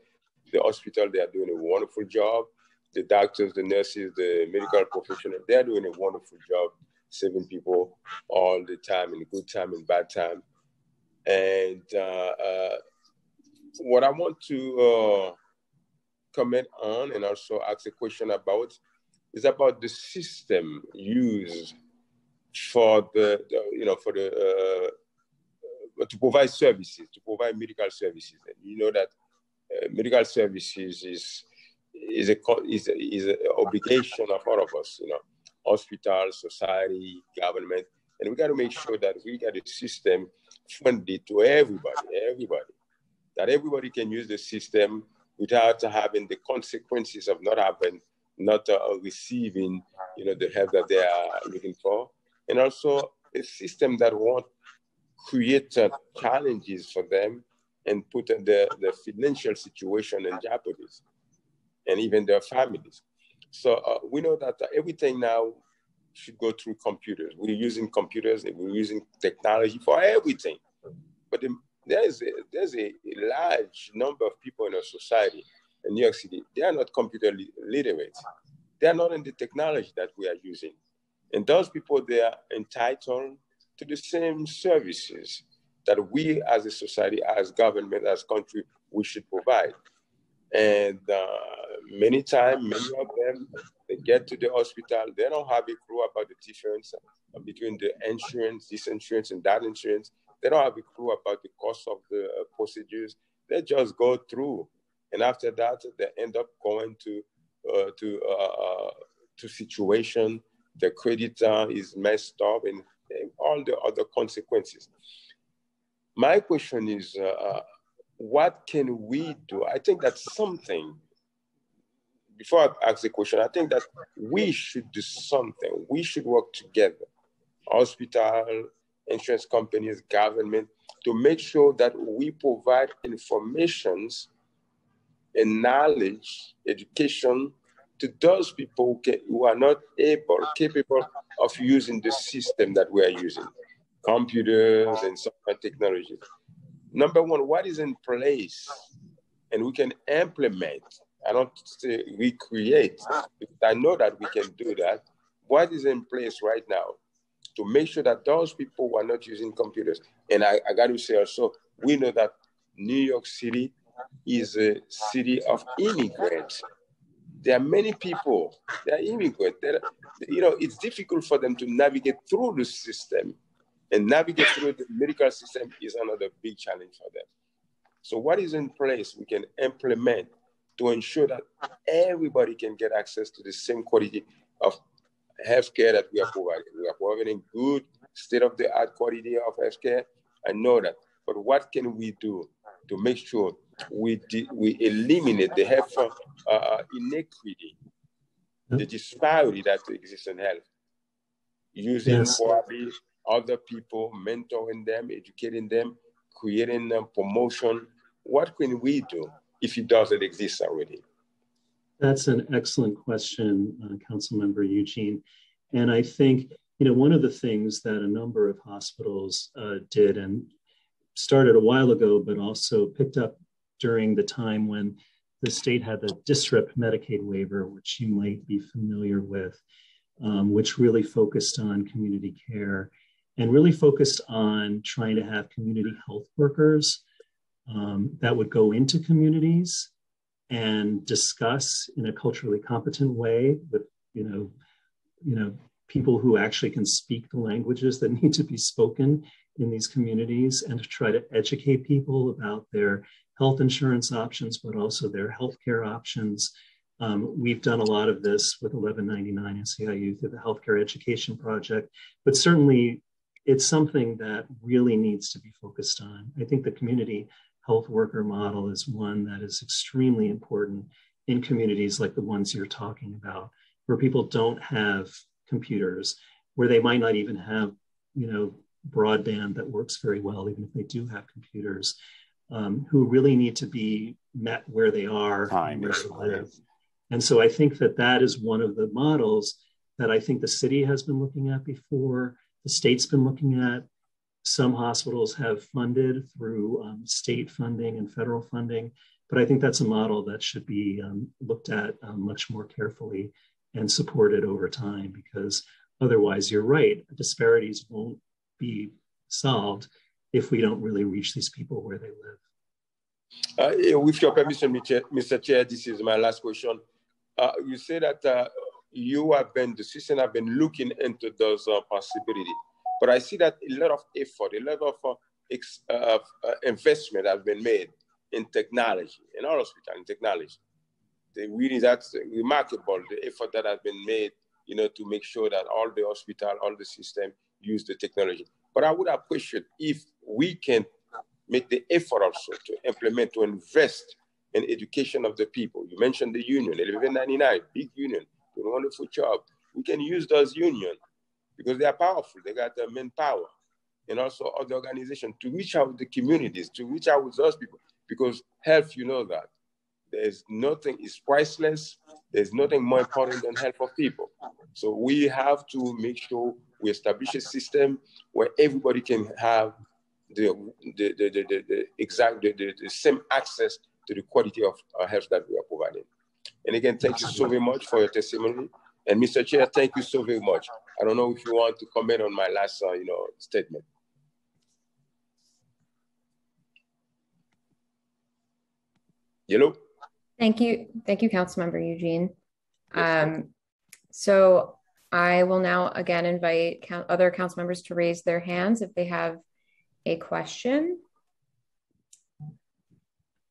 the hospital, they are doing a wonderful job. The doctors, the nurses, the medical professionals, they are doing a wonderful job saving people all the time in good time and bad time. And uh, uh, what I want to uh, comment on and also ask a question about is about the system used for the, the you know for the uh, to provide services to provide medical services. And you know that uh, medical services is is a is a, is an obligation of all of us you know hospital society government. And we got to make sure that we got a system funded to everybody everybody that everybody can use the system without having the consequences of not having, not uh, receiving, you know, the help that they are looking for, and also a system that won't create uh, challenges for them and put the, the financial situation in jeopardy, and even their families. So uh, we know that everything now should go through computers. We're using computers and we're using technology for everything. But the, there's a, there's a large number of people in our society in New York City. They are not computer li- literate. They are not in the technology that we are using. And those people, they are entitled to the same services that we as a society, as government, as country, we should provide. And uh, many times, many of them, they get to the hospital, they don't have a clue about the difference between the insurance, this insurance, and that insurance. They don't have a clue about the cost of the uh, procedures. They just go through, and after that, they end up going to uh, to uh, to situation. The credit uh, is messed up, and, all the other consequences. My question is, uh, what can we do? I think that's something. Before I ask the question, I think that we should do something. We should work together, hospital, insurance companies, government, to make sure that we provide informations and knowledge, education to those people who, can, who are not able, capable of using the system that we are using, computers and software technologies. Number one, what is in place and we can implement, I don't say recreate, because I know that we can do that. What is in place right now to make sure that those people who are not using computers, and I, I got to say also, we know that New York City is a city of immigrants. There are many people, they are immigrants. They're, you know, it's difficult for them to navigate through the system and navigate through the medical system is another big challenge for them. So what is in place we can implement to ensure that everybody can get access to the same quality of healthcare that we are providing. We are providing good state-of-the-art quality of healthcare. I know that. But what can we do to make sure we, we eliminate the health uh, inequity, the disparity that exists in health, using yes. probably other people, mentoring them, educating them, creating them promotion. What can we do if it doesn't exist already? That's an excellent question, uh, Councilmember Eugene. And I think, you know, one of the things that a number of hospitals uh, did and started a while ago, but also picked up during the time when the state had the DSRIP Medicaid waiver, which you might be familiar with, um, which really focused on community care and really focused on trying to have community health workers um, that would go into communities and discuss in a culturally competent way with you know you know people who actually can speak the languages that need to be spoken in these communities and to try to educate people about their health insurance options but also their healthcare options. Um, we've done a lot of this with 1199 SEIU through the Healthcare Education Project, but certainly it's something that really needs to be focused on. I think the community health worker model is one that is extremely important in communities like the ones you're talking about, where people don't have computers, where they might not even have, you know, broadband that works very well, even if they do have computers, um, who really need to be met where they are Time where they live. And so I think that that is one of the models that I think the city has been looking at before, the state's been looking at. Some hospitals have funded through um, state funding and federal funding, but I think that's a model that should be um, looked at um, much more carefully and supported over time because otherwise, you're right, disparities won't be solved if we don't really reach these people where they live. Uh, with your permission, Mr. Chair, this is my last question. Uh, you say that uh, you have been, the system have been looking into those uh, possibilities, but I see that a lot of effort, a lot of uh, ex, uh, investment has been made in technology, in our hospital, in technology. They really, that's remarkable, the effort that has been made, you know, to make sure that all the hospital, all the system use the technology. But I would appreciate if we can make the effort also to implement, to invest in education of the people. You mentioned the union, 1199, big union, doing a wonderful job. We can use those unions because they are powerful. They got the manpower and also other organizations to reach out to the communities, to reach out with those people. Because health, you know that. There's nothing is priceless. There's nothing more important than health of people. So we have to make sure we establish a system where everybody can have the, the, the, the, the exact the, the, the same access to the quality of uh, health that we are providing. And again, thank you so very much for your testimony. And Mr. Chair, thank you so very much. I don't know if you want to comment on my last, uh, you know, statement. Hello. Thank you. Thank you, Councilmember Eugene. Um, so I will now again invite count, other council members to raise their hands if they have a question.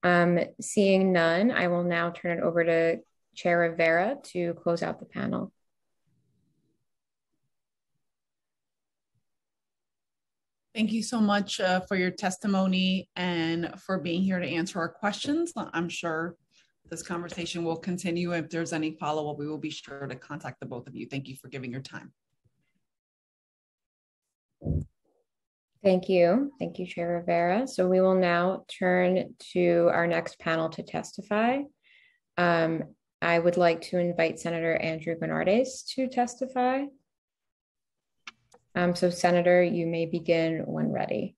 Um, seeing none, I will now turn it over to Chair Rivera to close out the panel. Thank you so much uh, for your testimony and for being here to answer our questions. I'm sure this conversation will continue. If there's any follow-up, we will be sure to contact the both of you. Thank you for giving your time. Thank you. Thank you, Chair Rivera. So we will now turn to our next panel to testify. Um, I would like to invite Senator Andrew Gounardes to testify. Um, so Senator, you may begin when ready.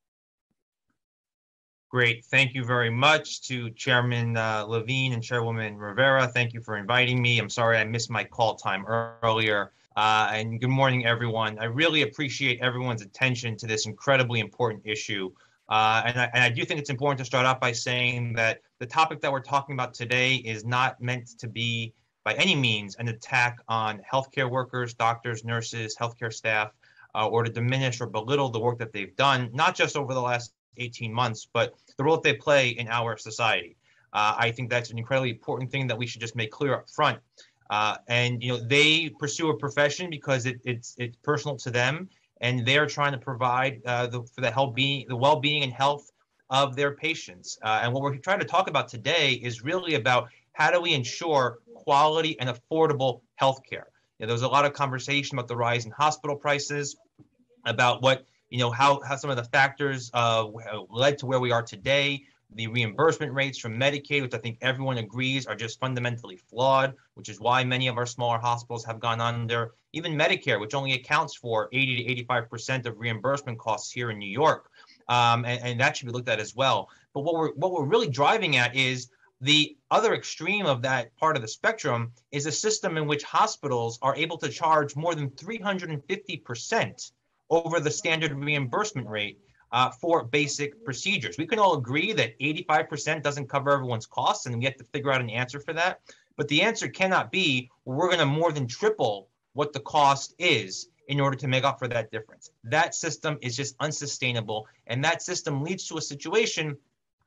Great. Thank you very much to Chairman uh, Levine and Chairwoman Rivera. Thank you for inviting me. I'm sorry I missed my call time earlier. Uh, and good morning, everyone. I really appreciate everyone's attention to this incredibly important issue. Uh, and, I, and, I, do think it's important to start off by saying that the topic that we're talking about today is not meant to be, by any means, an attack on healthcare workers, doctors, nurses, healthcare staff, uh, or to diminish or belittle the work that they've done, not just over the last 18 months, but the role that they play in our society. Uh, I think that's an incredibly important thing that we should just make clear up front. Uh, and you know, they pursue a profession because it, it's it's personal to them, and they're trying to provide uh, the, for the health being the well-being and health of their patients. Uh, and what we're trying to talk about today is really about how do we ensure quality and affordable health care. You know, there was a lot of conversation about the rise in hospital prices, about what you know how how some of the factors uh, led to where we are today the reimbursement rates from Medicaid, which I think everyone agrees are just fundamentally flawed, which is why many of our smaller hospitals have gone under. Even Medicare, which only accounts for 80 to 85% of reimbursement costs here in New York. Um, and, and that should be looked at as well. But what we're what we're really driving at is the other extreme of that part of the spectrum is a system in which hospitals are able to charge more than 350% over the standard reimbursement rate uh, for basic procedures. We can all agree that 85% doesn't cover everyone's costs, and we have to figure out an answer for that. But the answer cannot be we're going to more than triple what the cost is in order to make up for that difference. That system is just unsustainable, and that system leads to a situation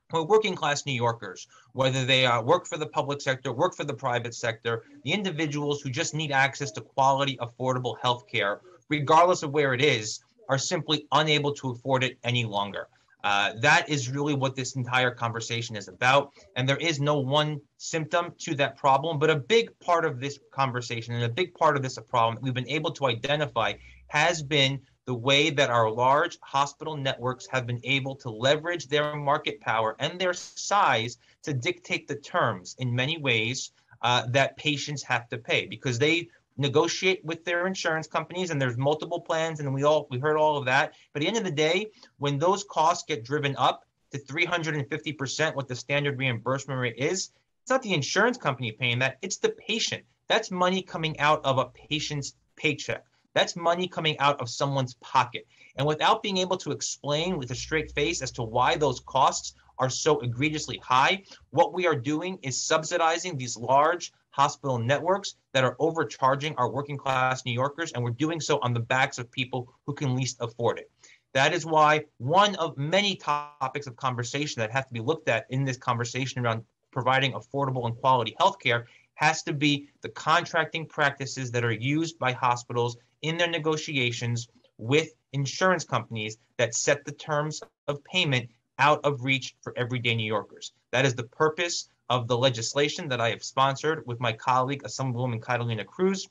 where working class New Yorkers, whether they uh, work for the public sector, work for the private sector, the individuals who just need access to quality, affordable health care, regardless of where it is, are simply unable to afford it any longer. Uh, that is really what this entire conversation is about. And there is no one symptom to that problem, but a big part of this conversation and a big part of this problem that we've been able to identify has been the way that our large hospital networks have been able to leverage their market power and their size to dictate the terms in many ways uh, that patients have to pay because they negotiate with their insurance companies and there's multiple plans and we all we heard all of that. But at the end of the day when those costs get driven up to 350% what the standard reimbursement rate is it's not the insurance company paying that it's the patient. That's money coming out of a patient's paycheck. That's money coming out of someone's pocket. And without being able to explain with a straight face as to why those costs are so egregiously high what we are doing is subsidizing these large hospital networks that are overcharging our working class New Yorkers, and we're doing so on the backs of people who can least afford it. That is why one of many topics of conversation that have to be looked at in this conversation around providing affordable and quality healthcare has to be the contracting practices that are used by hospitals in their negotiations with insurance companies that set the terms of payment out of reach for everyday New Yorkers. That is the purpose of the legislation that I have sponsored with my colleague, Assemblywoman Catalina Cruz,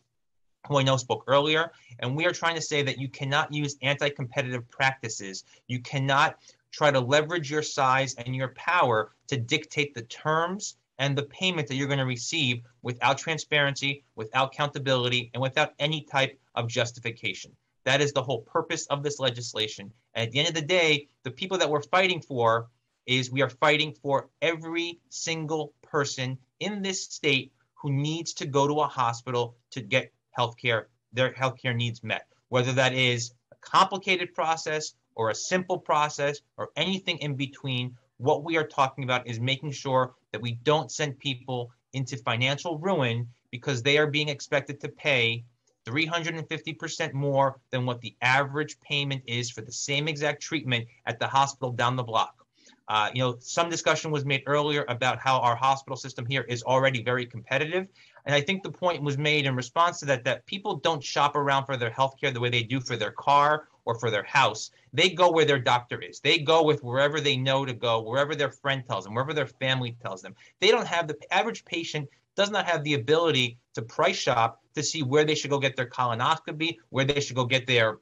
who I know spoke earlier. And we are trying to say that you cannot use anti competitive practices. You cannot try to leverage your size and your power to dictate the terms and the payment that you're going to receive without transparency, without accountability, and without any type of justification. That is the whole purpose of this legislation. And at the end of the day, the people that we're fighting for is we are fighting for every single person in this state who needs to go to a hospital to get healthcare, their healthcare needs met, whether that is a complicated process or a simple process or anything in between. What we are talking about is making sure that we don't send people into financial ruin because they are being expected to pay 350% more than what the average payment is for the same exact treatment at the hospital down the block. Uh, you know, some discussion was made earlier about how our hospital system here is already very competitive. And I think the point was made in response to that that people don't shop around for their healthcare the way they do for their car or for their house. They go where their doctor is. They go with wherever they know to go, wherever their friend tells them, wherever their family tells them. They don't have the average patient does not have the ability to price shop to see where they should go get their colonoscopy, where they should go get their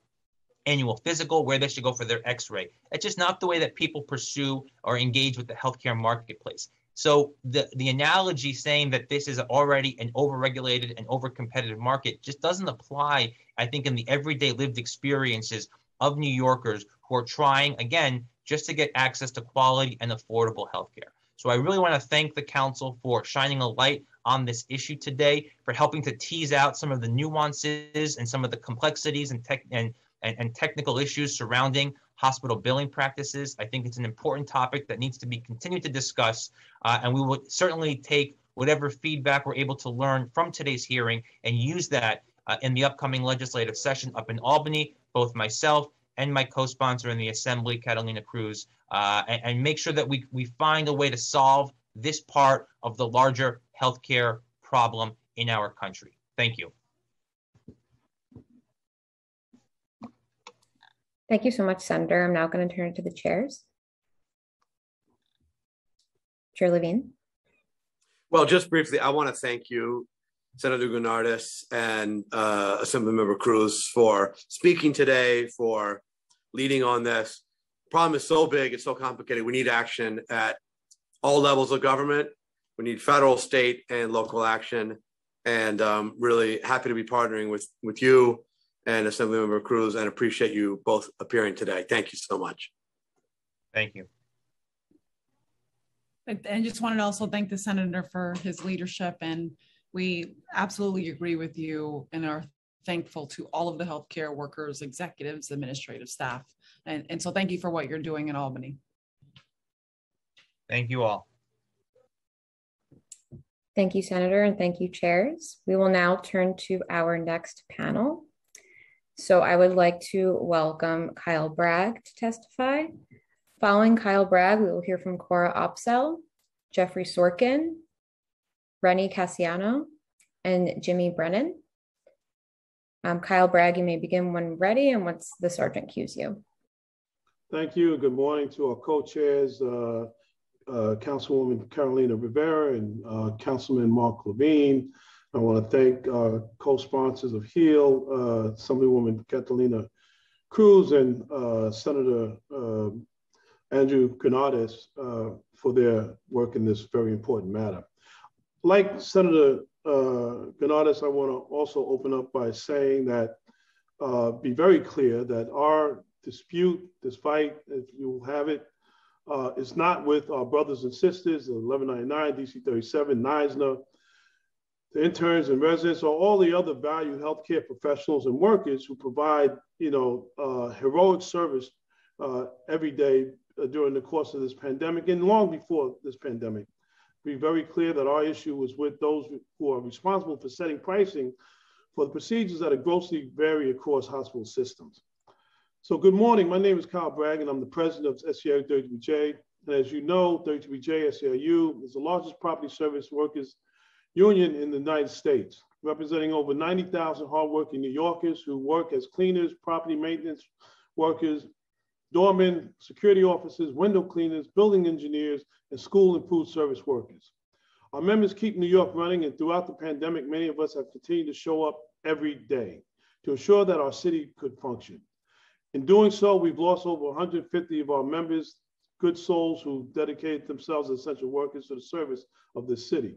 annual physical, where they should go for their x-ray. It's just not the way that people pursue or engage with the healthcare marketplace. So the, the analogy saying that this is already an overregulated and over-competitive market just doesn't apply, I think, in the everyday lived experiences of New Yorkers who are trying, again, just to get access to quality and affordable healthcare. So I really want to thank the council for shining a light on this issue today, for helping to tease out some of the nuances and some of the complexities and tech and and, and technical issues surrounding hospital billing practices. I think it's an important topic that needs to be continued to discuss, uh, and we will certainly take whatever feedback we're able to learn from today's hearing and use that uh, in the upcoming legislative session up in Albany, both myself and my co-sponsor in the Assembly, Catalina Cruz, uh, and, and, make sure that we, we find a way to solve this part of the larger healthcare problem in our country. Thank you. Thank you so much, Senator. I'm now going to turn it to the chairs. Chair Levine. Well, just briefly, I want to thank you, Senator Gounardes and uh, Assemblymember Cruz for speaking today, for leading on this. The problem is so big, it's so complicated. We need action at all levels of government. We need federal, state, and local action. And um, really happy to be partnering with, with you and Assemblymember Cruz and appreciate you both appearing today. Thank you so much. Thank you. And just wanted to also thank the senator for his leadership. And we absolutely agree with you and are thankful to all of the healthcare workers, executives, administrative staff. And, and so thank you for what you're doing in Albany. Thank you all. Thank you, Senator, and thank you, chairs. We will now turn to our next panel. So I would like to welcome Kyle Bragg to testify. Following Kyle Bragg, we will hear from Cora Opsahl, Jeffrey Sorkin, Rennie Cassiano, and Jimmy Brennan. Um, Kyle Bragg, you may begin when ready and once the sergeant cues you. Thank you. Good morning to our co-chairs, uh, uh, Councilwoman Carlina Rivera and uh, Councilman Mark Levine. I want to thank uh, co-sponsors of HEAL, uh, Assemblywoman Catalina Cruz and uh, Senator uh, Andrew Gounardes uh, for their work in this very important matter. Like Senator uh, I want to also open up by saying that be very clear that our dispute, this fight, if you will have it, uh, it's not with our brothers and sisters, 1199, DC 37, NYSNA, the interns and residents, or all the other valued healthcare professionals and workers who provide, you know, uh, heroic service uh, every day uh, during the course of this pandemic and long before this pandemic. Be very clear that our issue was with those who are responsible for setting pricing for the procedures that are grossly vary across hospital systems. So good morning. My name is Kyle Bragg, and I'm the president of SEIU 32BJ. And as you know, 32BJ SEIU is the largest property service workers union in the United States, representing over 90,000 hardworking New Yorkers who work as cleaners, property maintenance workers, doormen, security officers, window cleaners, building engineers, and school and food service workers. Our members keep New York running, and throughout the pandemic, many of us have continued to show up every day to ensure that our city could function. In doing so, we've lost over 150 of our members, good souls who dedicated themselves as essential workers to the service of the city.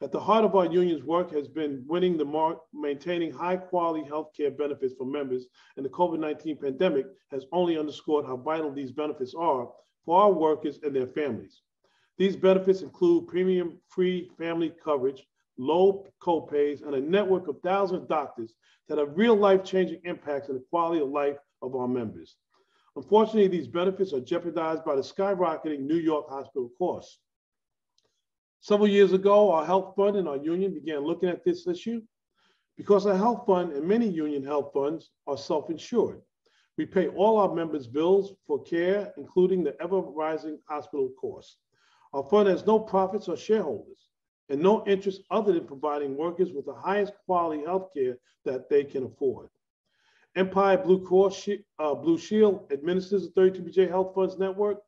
At the heart of our union's work has been winning the mark, maintaining high quality healthcare benefits for members, and the COVID 19 pandemic has only underscored how vital these benefits are for our workers and their families. These benefits include premium free family coverage, low copays, and a network of thousands of doctors that have real life changing impacts on the quality of life of our members. Unfortunately, these benefits are jeopardized by the skyrocketing New York hospital costs. Several years ago, our health fund and our union began looking at this issue because our health fund and many union health funds are self-insured. We pay all our members' bills for care, including the ever-rising hospital costs. Our fund has no profits or shareholders and no interest other than providing workers with the highest quality health care that they can afford. Empire Blue Cross uh, Blue Shield administers the 32BJ Health Funds Network,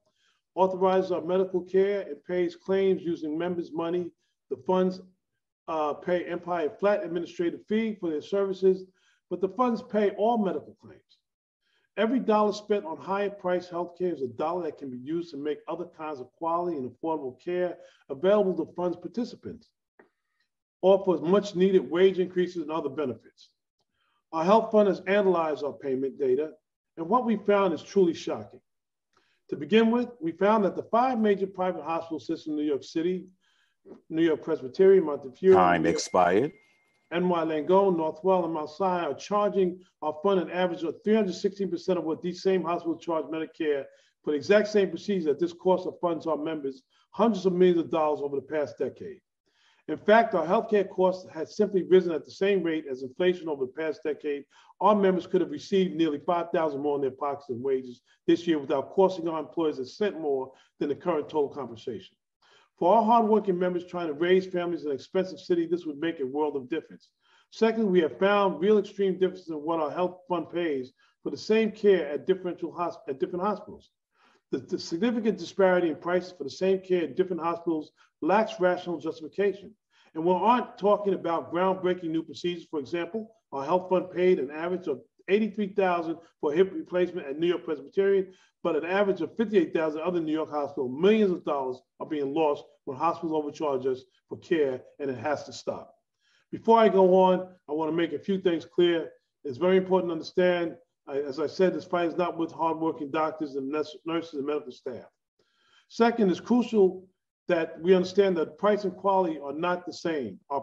authorizes our medical care, and pays claims using members' money. The funds uh, pay Empire a flat administrative fee for their services, but the funds pay all medical claims. Every dollar spent on higher priced healthcare is a dollar that can be used to make other kinds of quality and affordable care available to funds participants, offers much needed wage increases and other benefits. Our health fund has analyzed our payment data, and what we found is truly shocking. To begin with, we found that the five major private hospital systems in New York City, New York Presbyterian, Montefiore, Time expired. NYU Langone, Northwell, and Mount Sinai are charging our fund an average of 316% of what these same hospitals charge Medicare for the exact same procedures that this cost of funds our members hundreds of millions of dollars over the past decade. In fact, our healthcare costs had simply risen at the same rate as inflation over the past decade. Our members could have received nearly 5,000 more in their pockets in wages this year without costing our employers a cent more than the current total compensation. For our hardworking members trying to raise families in an expensive city, this would make a world of difference. Second, we have found real extreme differences in what our health fund pays for the same care at, differential at different hospitals. The, the significant disparity in prices for the same care at different hospitals lacks rational justification. And we aren't talking about groundbreaking new procedures. For example, our health fund paid an average of 83,000 for hip replacement at New York Presbyterian, but an average of 58,000 other New York hospitals. Millions of dollars are being lost when hospitals overcharge us for care, and it has to stop. Before I go on, I want to make a few things clear. It's very important to understand, as I said, this fight is not with hardworking doctors and nurses and medical staff. Second, it's crucial that we understand that price and quality are not the same. Our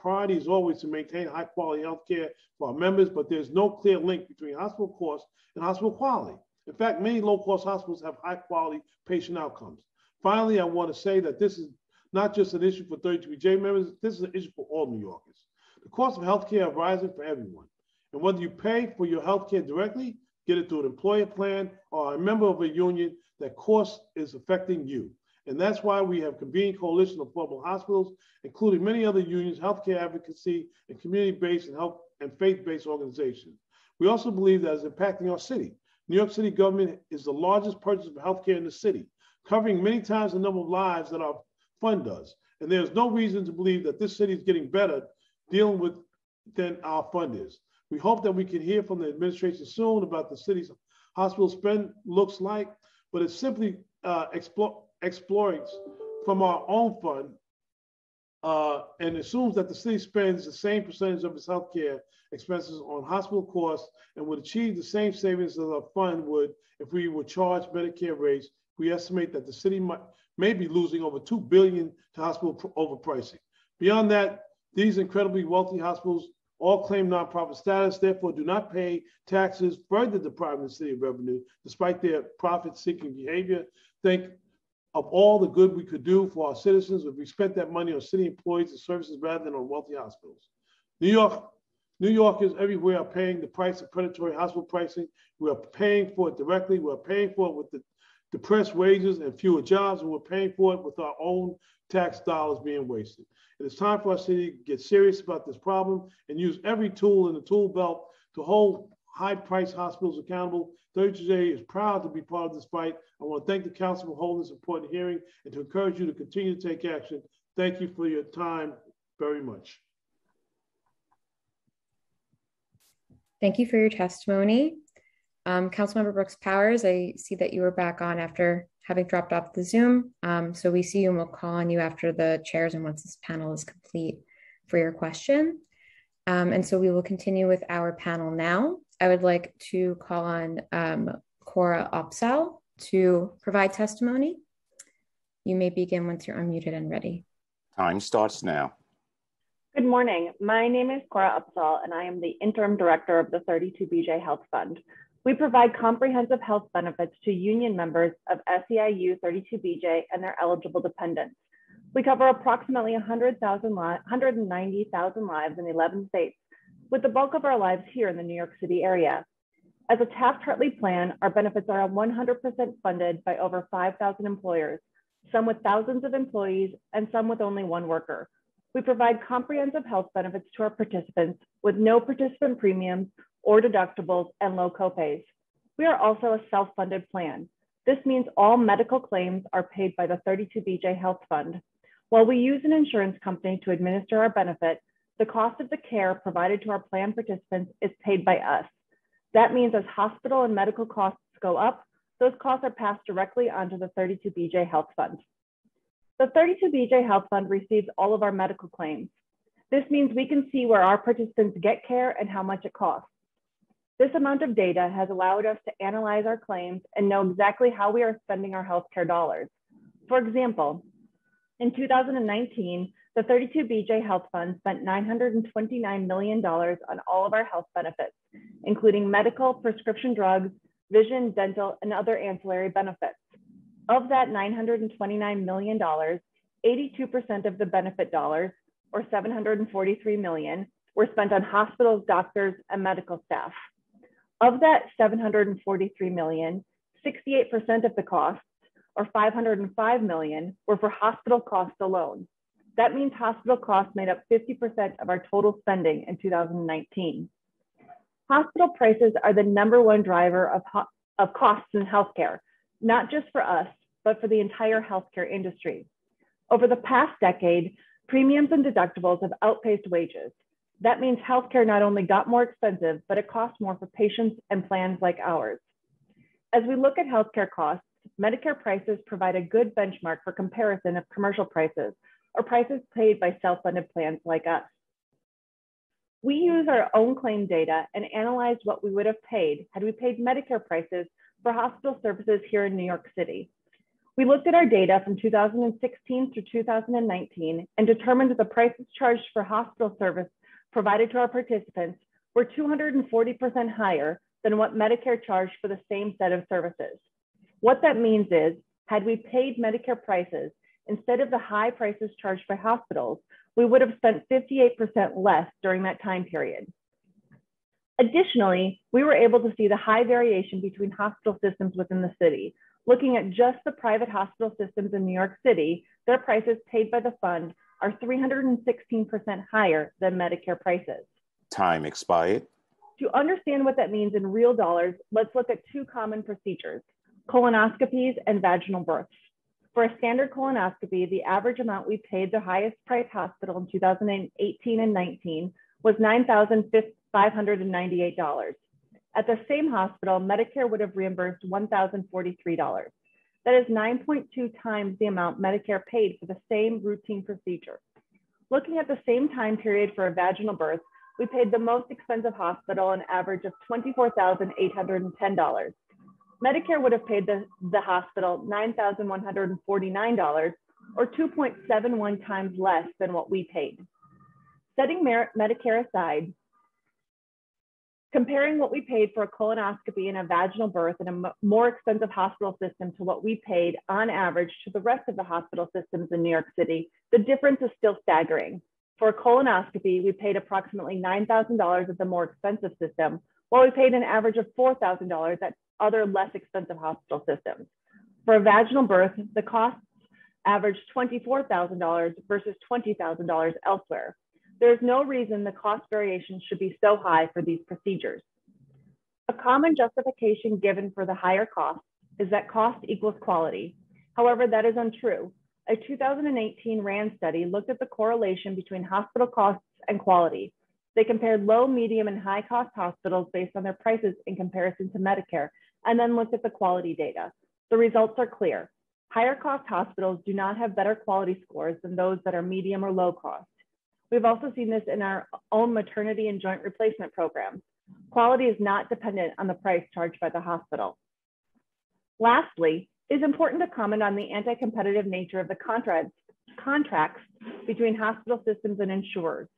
priority is always to maintain high quality health care for our members, but there's no clear link between hospital costs and hospital quality. In fact, many low cost hospitals have high quality patient outcomes. Finally, I want to say that this is not just an issue for 32BJ members, this is an issue for all New Yorkers. The cost of healthcare are rising for everyone. And whether you pay for your healthcare directly, get it through an employer plan, or a member of a union, that cost is affecting you. And that's why we have convened coalition of affordable hospitals, including many other unions, healthcare advocacy, and community-based and health and faith-based organizations. We also believe that it's impacting our city. New York City government is the largest purchaser of healthcare in the city, covering many times the number of lives that our fund does. And there's no reason to believe that this city is getting better dealing with than our fund is. We hope that we can hear from the administration soon about the city's hospital spend looks like, but it's simply uh, explore, exploits from our own fund uh, and assumes that the city spends the same percentage of its healthcare expenses on hospital costs and would achieve the same savings as our fund would if we were charged Medicare rates. We estimate that the city might, may be losing over two billion to hospital overpricing. Beyond that, these incredibly wealthy hospitals all claim nonprofit status, therefore do not pay taxes, further depriving the city of revenue despite their profit-seeking behavior. Think of all the good we could do for our citizens if we spent that money on city employees and services rather than on wealthy hospitals. New York, New Yorkers everywhere are paying the price of predatory hospital pricing. We are paying for it directly. We're paying for it with the depressed wages and fewer jobs, and we're paying for it with our own tax dollars being wasted. It is time for our city to get serious about this problem and use every tool in the tool belt to hold high-priced hospitals accountable. 32J is proud to be part of this fight. I want to thank the council for holding this important hearing and to encourage you to continue to take action. Thank you for your time very much. Thank you for your testimony. Um, Councilmember Brooks Powers, I see that you were back on after having dropped off the Zoom. Um, so we see you and we'll call on you after the chairs and once this panel is complete for your question. Um, and so we will continue with our panel now. I would like to call on um, Cora Opsahl to provide testimony. You may begin once you're unmuted and ready. Time starts now. Good morning. My name is Cora Opsahl, and I am the interim director of the 32BJ Health Fund. We provide comprehensive health benefits to union members of SEIU 32BJ and their eligible dependents. We cover approximately 100,000 li 190,000 lives in 11 states, with the bulk of our lives here in the New York City area. As a Taft-Hartley plan, our benefits are 100% funded by over 5,000 employers, some with thousands of employees and some with only one worker. We provide comprehensive health benefits to our participants with no participant premiums or deductibles and low copays. We are also a self-funded plan. This means all medical claims are paid by the 32BJ Health Fund. While we use an insurance company to administer our benefit, the cost of the care provided to our plan participants is paid by us. That means as hospital and medical costs go up, those costs are passed directly onto the 32BJ Health Fund. The 32BJ Health Fund receives all of our medical claims. This means we can see where our participants get care and how much it costs. This amount of data has allowed us to analyze our claims and know exactly how we are spending our healthcare dollars. For example, in 2019, the 32BJ Health Fund spent $929 million on all of our health benefits, including medical, prescription drugs, vision, dental, and other ancillary benefits. Of that $929 million, 82% of the benefit dollars, or 743 million, were spent on hospitals, doctors, and medical staff. Of that $743 million, 68% of the costs, or 505 million, were for hospital costs alone. That means hospital costs made up 50% of our total spending in 2019. Hospital prices are the number one driver of, of costs in healthcare, not just for us, but for the entire healthcare industry. Over the past decade, premiums and deductibles have outpaced wages. That means healthcare not only got more expensive, but it costs more for patients and plans like ours. As we look at healthcare costs, Medicare prices provide a good benchmark for comparison of commercial prices or prices paid by self-funded plans like us. We use our own claim data and analyze what we would have paid had we paid Medicare prices for hospital services here in New York City. We looked at our data from 2016 through 2019 and determined that the prices charged for hospital service provided to our participants were 240% higher than what Medicare charged for the same set of services. What that means is, had we paid Medicare prices instead of the high prices charged by hospitals, we would have spent 58% less during that time period. Additionally, we were able to see the high variation between hospital systems within the city. Looking at just the private hospital systems in New York City, their prices paid by the fund are 316% higher than Medicare prices. Time expired. To understand what that means in real dollars, let's look at two common procedures, colonoscopies and vaginal births. For a standard colonoscopy, the average amount we paid the highest price hospital in 2018 and 19 was $9,598. At the same hospital, Medicare would have reimbursed $1,043. That is 9.2 times the amount Medicare paid for the same routine procedure. Looking at the same time period for a vaginal birth, we paid the most expensive hospital an average of $24,810. Medicare would have paid the, the hospital $9,149 or 2.71 times less than what we paid. Setting Medicare aside, comparing what we paid for a colonoscopy and a vaginal birth in a more expensive hospital system to what we paid on average to the rest of the hospital systems in New York City, the difference is still staggering. For a colonoscopy, we paid approximately $9,000 at the more expensive system, while we paid an average of $4,000 at other less expensive hospital systems. For a vaginal birth, the costs averaged $24,000 versus $20,000 elsewhere. There is no reason the cost variation should be so high for these procedures. A common justification given for the higher cost is that cost equals quality. However, that is untrue. A 2018 RAND study looked at the correlation between hospital costs and quality. They compared low, medium, and high cost hospitals based on their prices in comparison to Medicare, and then looked at the quality data. The results are clear. Higher cost hospitals do not have better quality scores than those that are medium or low cost. We've also seen this in our own maternity and joint replacement programs. Quality is not dependent on the price charged by the hospital. Lastly, it's important to comment on the anti-competitive nature of the contracts, contracts between hospital systems and insurers.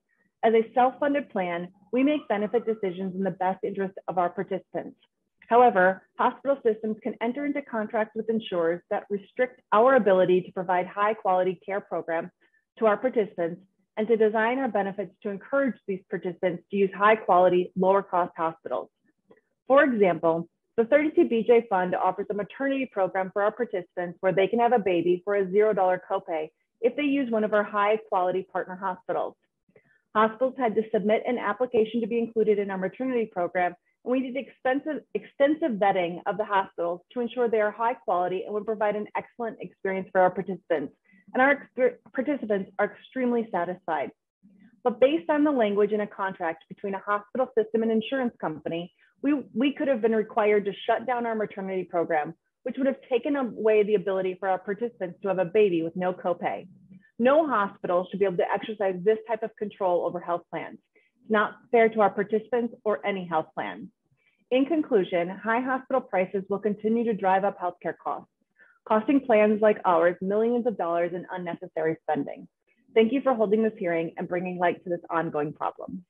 As a self-funded plan, we make benefit decisions in the best interest of our participants. However, hospital systems can enter into contracts with insurers that restrict our ability to provide high quality care programs to our participants and to design our benefits to encourage these participants to use high quality, lower cost hospitals. For example, the 32BJ Fund offers a maternity program for our participants where they can have a baby for a $0 copay if they use one of our high quality partner hospitals. Hospitals had to submit an application to be included in our maternity program, and we did expensive, extensive vetting of the hospitals to ensure they are high quality and would provide an excellent experience for our participants and our participants are extremely satisfied. But based on the language in a contract between a hospital system and insurance company, we, we could have been required to shut down our maternity program, which would have taken away the ability for our participants to have a baby with no copay. No hospital should be able to exercise this type of control over health plans. Not fair to our participants or any health plan. In conclusion, high hospital prices will continue to drive up healthcare costs costing plans like ours millions of dollars in unnecessary spending. Thank you for holding this hearing and bringing light to this ongoing problem.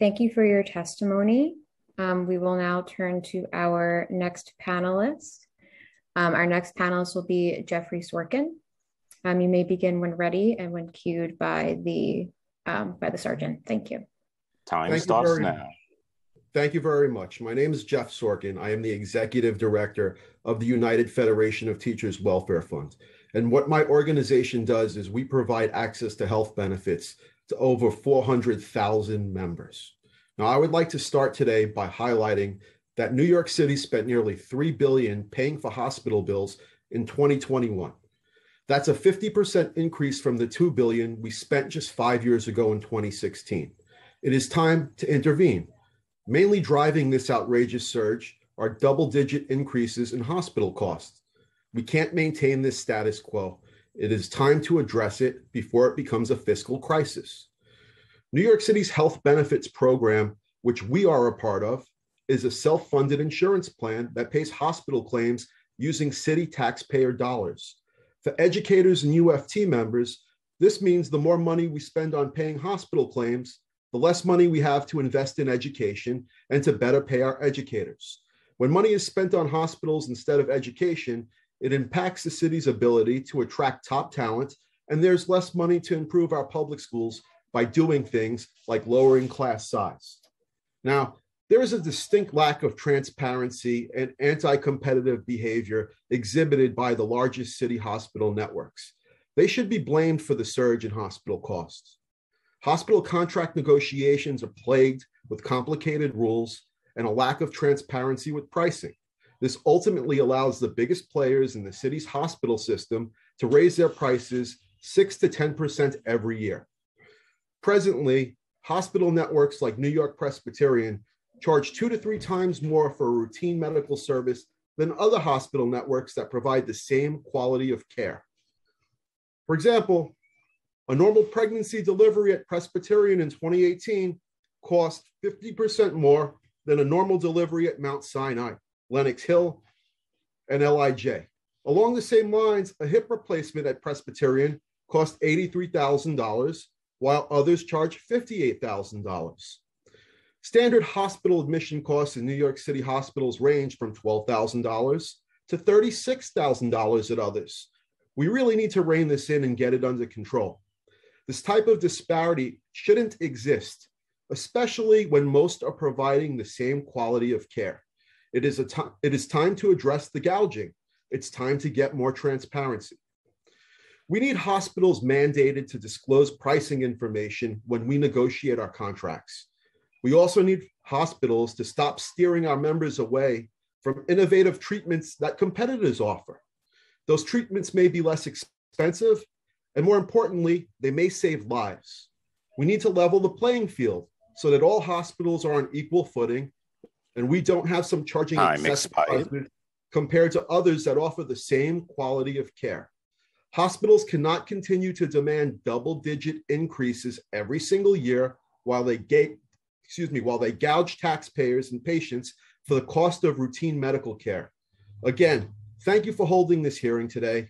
Thank you for your testimony. Um, we will now turn to our next panelist. Um, our next panelist will be Jeffrey Sorkin. Um, you may begin when ready and when cued by the um, by the sergeant. Thank you. Time Thank starts you very, now. Thank you very much. My name is Jeff Sorkin. I am the executive director of the United Federation of Teachers Welfare Fund. And what my organization does is we provide access to health benefits to over 400,000 members. Now, I would like to start today by highlighting that New York City spent nearly 3 billion paying for hospital bills in 2021. That's a 50% increase from the 2 billion we spent just 5 years ago in 2016. It is time to intervene. Mainly driving this outrageous surge are double-digit increases in hospital costs. We can't maintain this status quo. It is time to address it before it becomes a fiscal crisis. New York City's health benefits program, which we are a part of, is a self funded insurance plan that pays hospital claims using city taxpayer dollars. For educators and UFT members, this means the more money we spend on paying hospital claims, the less money we have to invest in education and to better pay our educators. When money is spent on hospitals instead of education, it impacts the city's ability to attract top talent, and there's less money to improve our public schools by doing things like lowering class size. Now, there is a distinct lack of transparency and anti competitive behavior exhibited by the largest city hospital networks. They should be blamed for the surge in hospital costs. Hospital contract negotiations are plagued with complicated rules and a lack of transparency with pricing. This ultimately allows the biggest players in the city's hospital system to raise their prices 6 to 10% every year. Presently, hospital networks like New York Presbyterian charge two to three times more for a routine medical service than other hospital networks that provide the same quality of care. For example, a normal pregnancy delivery at Presbyterian in 2018 cost 50% more than a normal delivery at Mount Sinai, Lenox Hill, and LIJ. Along the same lines, a hip replacement at Presbyterian cost $83,000, while others charge $58,000. Standard hospital admission costs in New York City hospitals range from $12,000 to $36,000 at others. We really need to rein this in and get it under control. This type of disparity shouldn't exist, especially when most are providing the same quality of care. It is, a t- it is time to address the gouging. It's time to get more transparency. We need hospitals mandated to disclose pricing information when we negotiate our contracts. We also need hospitals to stop steering our members away from innovative treatments that competitors offer. Those treatments may be less expensive, and more importantly, they may save lives. We need to level the playing field so that all hospitals are on equal footing and we don't have some charging compared to others that offer the same quality of care. Hospitals cannot continue to demand double digit increases every single year while they excuse me, while they gouge taxpayers and patients for the cost of routine medical care. Again, thank you for holding this hearing today.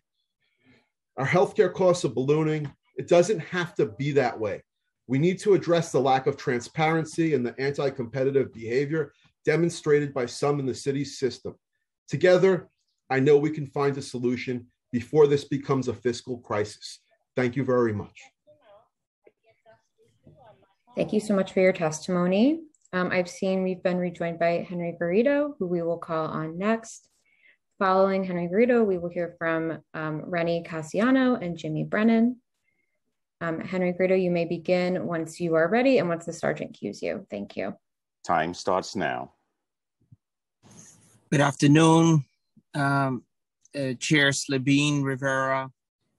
Our healthcare costs are ballooning. It doesn't have to be that way. We need to address the lack of transparency and the anti competitive behavior demonstrated by some in the city's system. Together, I know we can find a solution before this becomes a fiscal crisis. Thank you very much. Thank you so much for your testimony. Um, I've seen we've been rejoined by Henry Garrido, who we will call on next. Following Henry Garrido, we will hear from um, Rennie Cassiano and Jimmy Brennan. Um, Henry Garrido, you may begin once you are ready and once the sergeant cues you. Thank you. Time starts now. Good afternoon, um, uh, Chairs Levine Rivera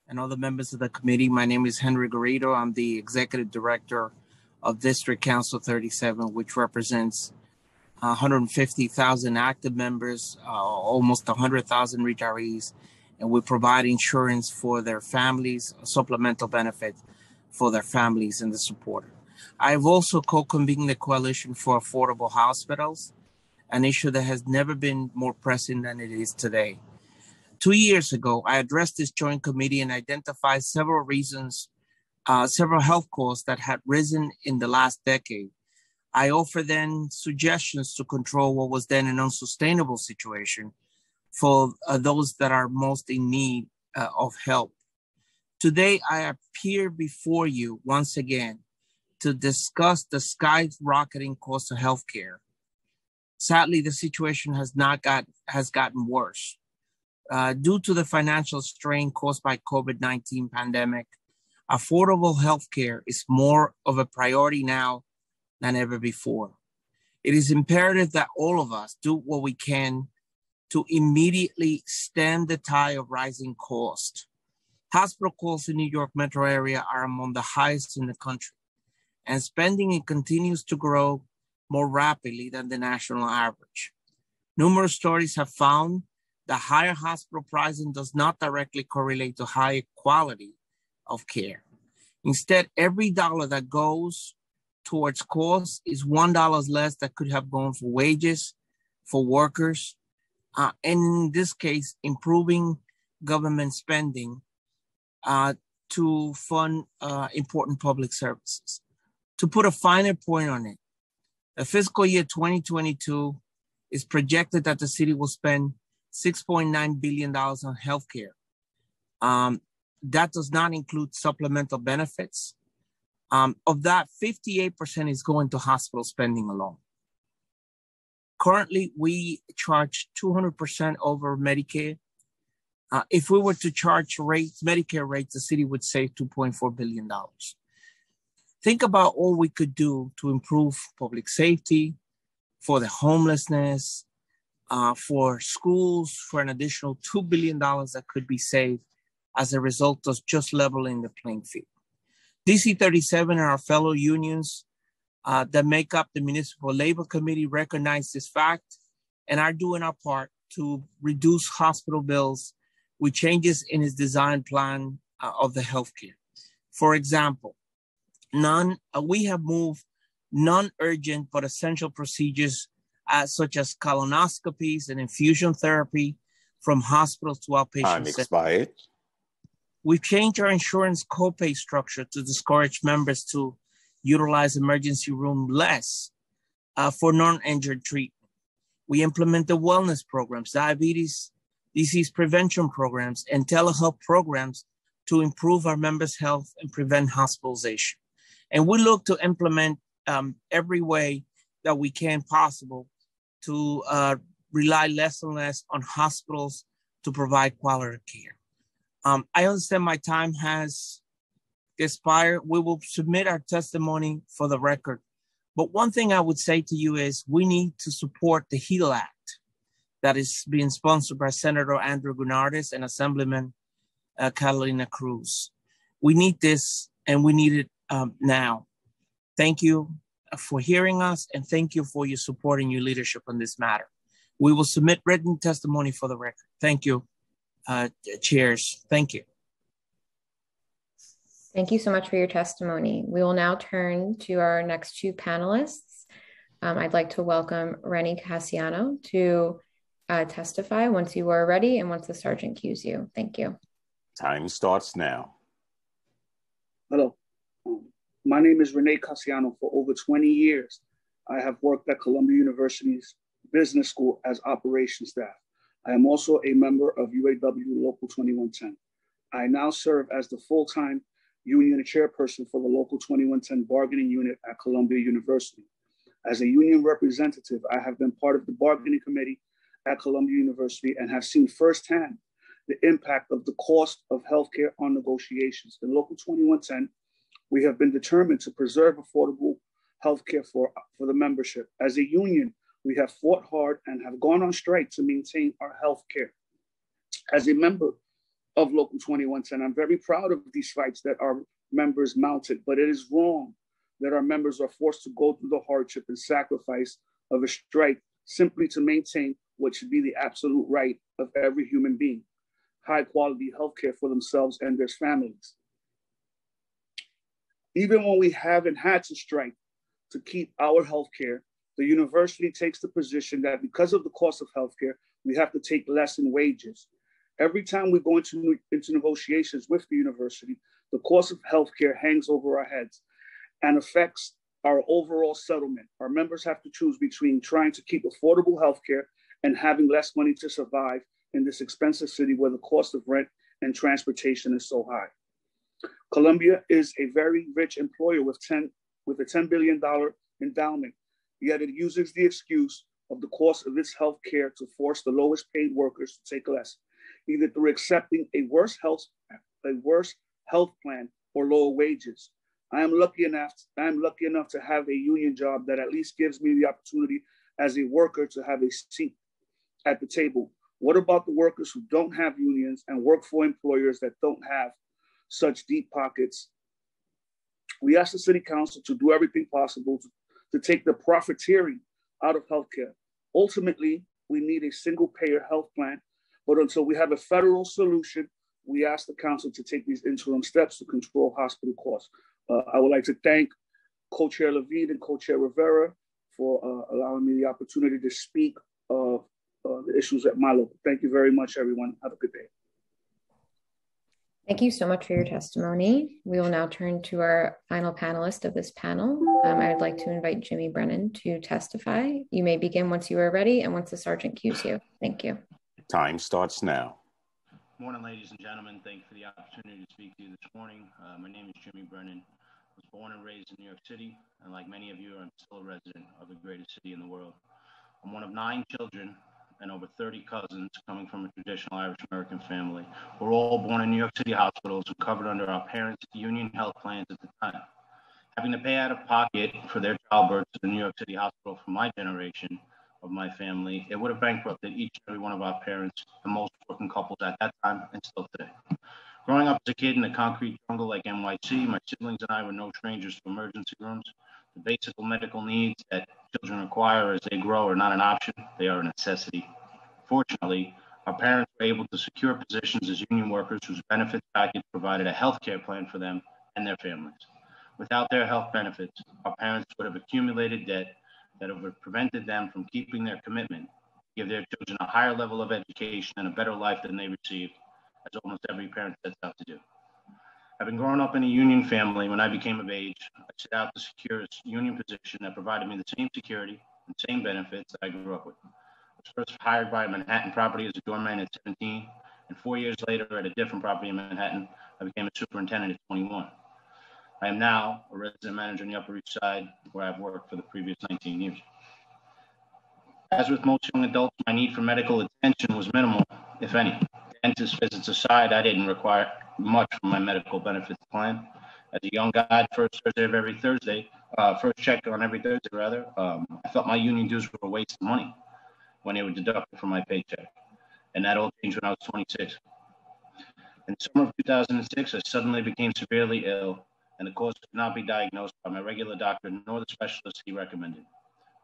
and all the members of the committee. My name is Henry Garrido. I'm the Executive Director of District Council 37, which represents 150,000 active members, uh, almost 100,000 retirees, and we provide insurance for their families, supplemental benefit for their families and the supporter. I've also co-convened the Coalition for Affordable Hospitals, an issue that has never been more pressing than it is today. Two years ago, I addressed this joint committee and identified several reasons, uh, several health costs that had risen in the last decade I offer then suggestions to control what was then an unsustainable situation for uh, those that are most in need uh, of help. Today, I appear before you once again to discuss the skyrocketing cost of healthcare Sadly, the situation has not got has gotten worse. Uh, due to the financial strain caused by COVID-19 pandemic, affordable healthcare is more of a priority now than ever before. It is imperative that all of us do what we can to immediately stem the tide of rising cost. Hospital costs in New York metro area are among the highest in the country, and spending continues to grow more rapidly than the national average. Numerous studies have found that higher hospital pricing does not directly correlate to higher quality of care. Instead, every dollar that goes towards costs is one dollar less that could have gone for wages, for workers, uh, and in this case, improving government spending uh, to fund uh, important public services. To put a finer point on it, the fiscal year 2022 is projected that the city will spend $6.9 billion on healthcare. Um, that does not include supplemental benefits. Um, of that, 58% is going to hospital spending alone. Currently, we charge 200% over Medicare. Uh, if we were to charge rates, Medicare rates, the city would save $2.4 billion. Think about all we could do to improve public safety, for the homelessness, uh, for schools, for an additional $2 billion that could be saved as a result of just leveling the playing field. DC 37 and our fellow unions uh, that make up the Municipal Labor Committee recognize this fact and are doing our part to reduce hospital bills with changes in its design plan uh, of the healthcare. For example, none uh, we have moved non-urgent but essential procedures uh, such as colonoscopies and infusion therapy from hospitals to outpatient Time expired. We've changed our insurance copay structure to discourage members to utilize emergency room less uh, for non-injured treatment. We implemented wellness programs, diabetes disease prevention programs, and telehealth programs to improve our members' health and prevent hospitalization. And we look to implement um, every way that we can possible to uh, rely less and less on hospitals to provide quality care. Um, I understand my time has expired. We will submit our testimony for the record. But one thing I would say to you is we need to support the HEAL Act that is being sponsored by Senator Andrew Gounardes and Assemblyman uh, Catalina Cruz. We need this and we need it um, now. Thank you for hearing us and thank you for your support and your leadership on this matter. We will submit written testimony for the record. Thank you, uh, chairs. Thank you. Thank you so much for your testimony. We will now turn to our next two panelists. Um, I'd like to welcome Renny Cassiano to uh, testify once you are ready and once the sergeant cues you. Thank you. Time starts now. Hello. Um, my name is Renee Cassiano. For over 20 years, I have worked at Columbia University's Business School as operations staff. I am also a member of UAW Local 2110. I now serve as the full-time union chairperson for the Local 2110 bargaining unit at Columbia University. As a union representative, I have been part of the bargaining committee at Columbia University and have seen firsthand the impact of the cost of healthcare on negotiations. In Local 2110, we have been determined to preserve affordable healthcare for, for the membership. As a union, we have fought hard and have gone on strike to maintain our healthcare. As a member of Local 2110, I'm very proud of these fights that our members mounted, but it is wrong that our members are forced to go through the hardship and sacrifice of a strike simply to maintain what should be the absolute right of every human being high quality healthcare for themselves and their families. Even when we haven't had to strike to keep our healthcare, the university takes the position that because of the cost of healthcare, we have to take less in wages. Every time we go into, into negotiations with the university, the cost of healthcare hangs over our heads and affects our overall settlement. Our members have to choose between trying to keep affordable healthcare and having less money to survive in this expensive city where the cost of rent and transportation is so high. Columbia is a very rich employer with 10 with a $10 billion endowment, yet it uses the excuse of the cost of its health care to force the lowest paid workers to take less, either through accepting a worse health a worse health plan or lower wages. I am lucky enough I am lucky enough to have a union job that at least gives me the opportunity as a worker to have a seat at the table. What about the workers who don't have unions and work for employers that don't have such deep pockets? We ask the city council to do everything possible to, to take the profiteering out of healthcare. Ultimately, we need a single payer health plan, but until we have a federal solution, we ask the council to take these interim steps to control hospital costs. Uh, I would like to thank Co-Chair Levine and Co-Chair Rivera for uh, allowing me the opportunity to speak of uh, the issues at my local. Thank you very much, everyone. Have a good day. Thank you so much for your testimony. We will now turn to our final panelist of this panel. Um, I would like to invite Jimmy Brennan to testify. You may begin once you are ready and once the sergeant cues you. Thank you. Time starts now. Morning, ladies and gentlemen. Thank you for the opportunity to speak to you this morning. Uh, my name is Jimmy Brennan. I was born and raised in New York City, and like many of you, I'm still a resident of the greatest city in the world. I'm one of nine children and over 30 cousins coming from a traditional Irish American family. We're all born in New York City hospitals and covered under our parents' union health plans at the time. Having to pay out of pocket for their childbirth to the New York City hospital for my generation of my family, it would have bankrupted each and every one of our parents, the most working couples at that time and still today. Growing up as a kid in a concrete jungle like NYC, my siblings and I were no strangers to emergency rooms. The basic medical needs that children require as they grow are not an option, they are a necessity. Fortunately, our parents were able to secure positions as union workers whose benefits package provided a health care plan for them and their families. Without their health benefits, our parents would have accumulated debt that would have prevented them from keeping their commitment to give their children a higher level of education and a better life than they received, as almost every parent sets out to do. Having grown up in a union family, when I became of age, I set out to secure a union position that provided me the same security and same benefits that I grew up with. I was first hired by a Manhattan property as a doorman at 17, and four years later at a different property in Manhattan, I became a superintendent at 21. I am now a resident manager on the Upper East Side, where I've worked for the previous 19 years. As with most young adults, my need for medical attention was minimal, if any. Dentist visits aside, I didn't require much from my medical benefits plan. As a young guy, first Thursday of every Thursday, uh, first check on every Thursday rather, um, I felt my union dues were a waste of money when they were deducted from my paycheck. And that all changed when I was 26. In the summer of 2006, I suddenly became severely ill, and the cause could not be diagnosed by my regular doctor nor the specialist he recommended.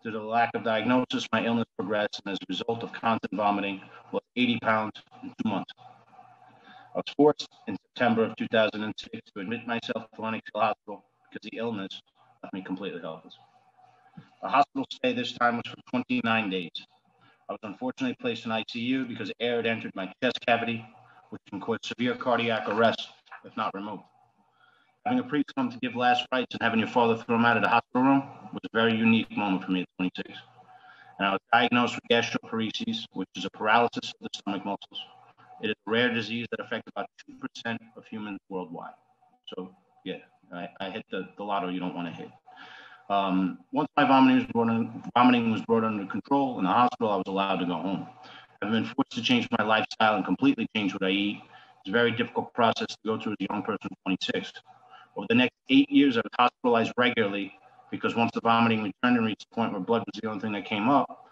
Due to the lack of diagnosis, my illness progressed, and as a result of constant vomiting, lost 80 pounds in two months. I was forced in September of 2006 to admit myself to Lenox Hospital because the illness left me completely helpless. The hospital stay this time was for 29 days. I was unfortunately placed in ICU because air had entered my chest cavity, which can cause severe cardiac arrest if not removed. Having a priest come to give last rites and having your father throw him out of the hospital room was a very unique moment for me at 26. And I was diagnosed with gastroparesis, which is a paralysis of the stomach muscles. It is a rare disease that affects about 2% of humans worldwide. So, yeah, I, I hit the, the lotto you don't want to hit. Um, once my vomiting was, brought in, vomiting was brought under control in the hospital, I was allowed to go home. I've been forced to change my lifestyle and completely change what I eat. It's a very difficult process to go through as a young person, 26. Over the next eight years, I was hospitalized regularly because once the vomiting returned and reached the point where blood was the only thing that came up,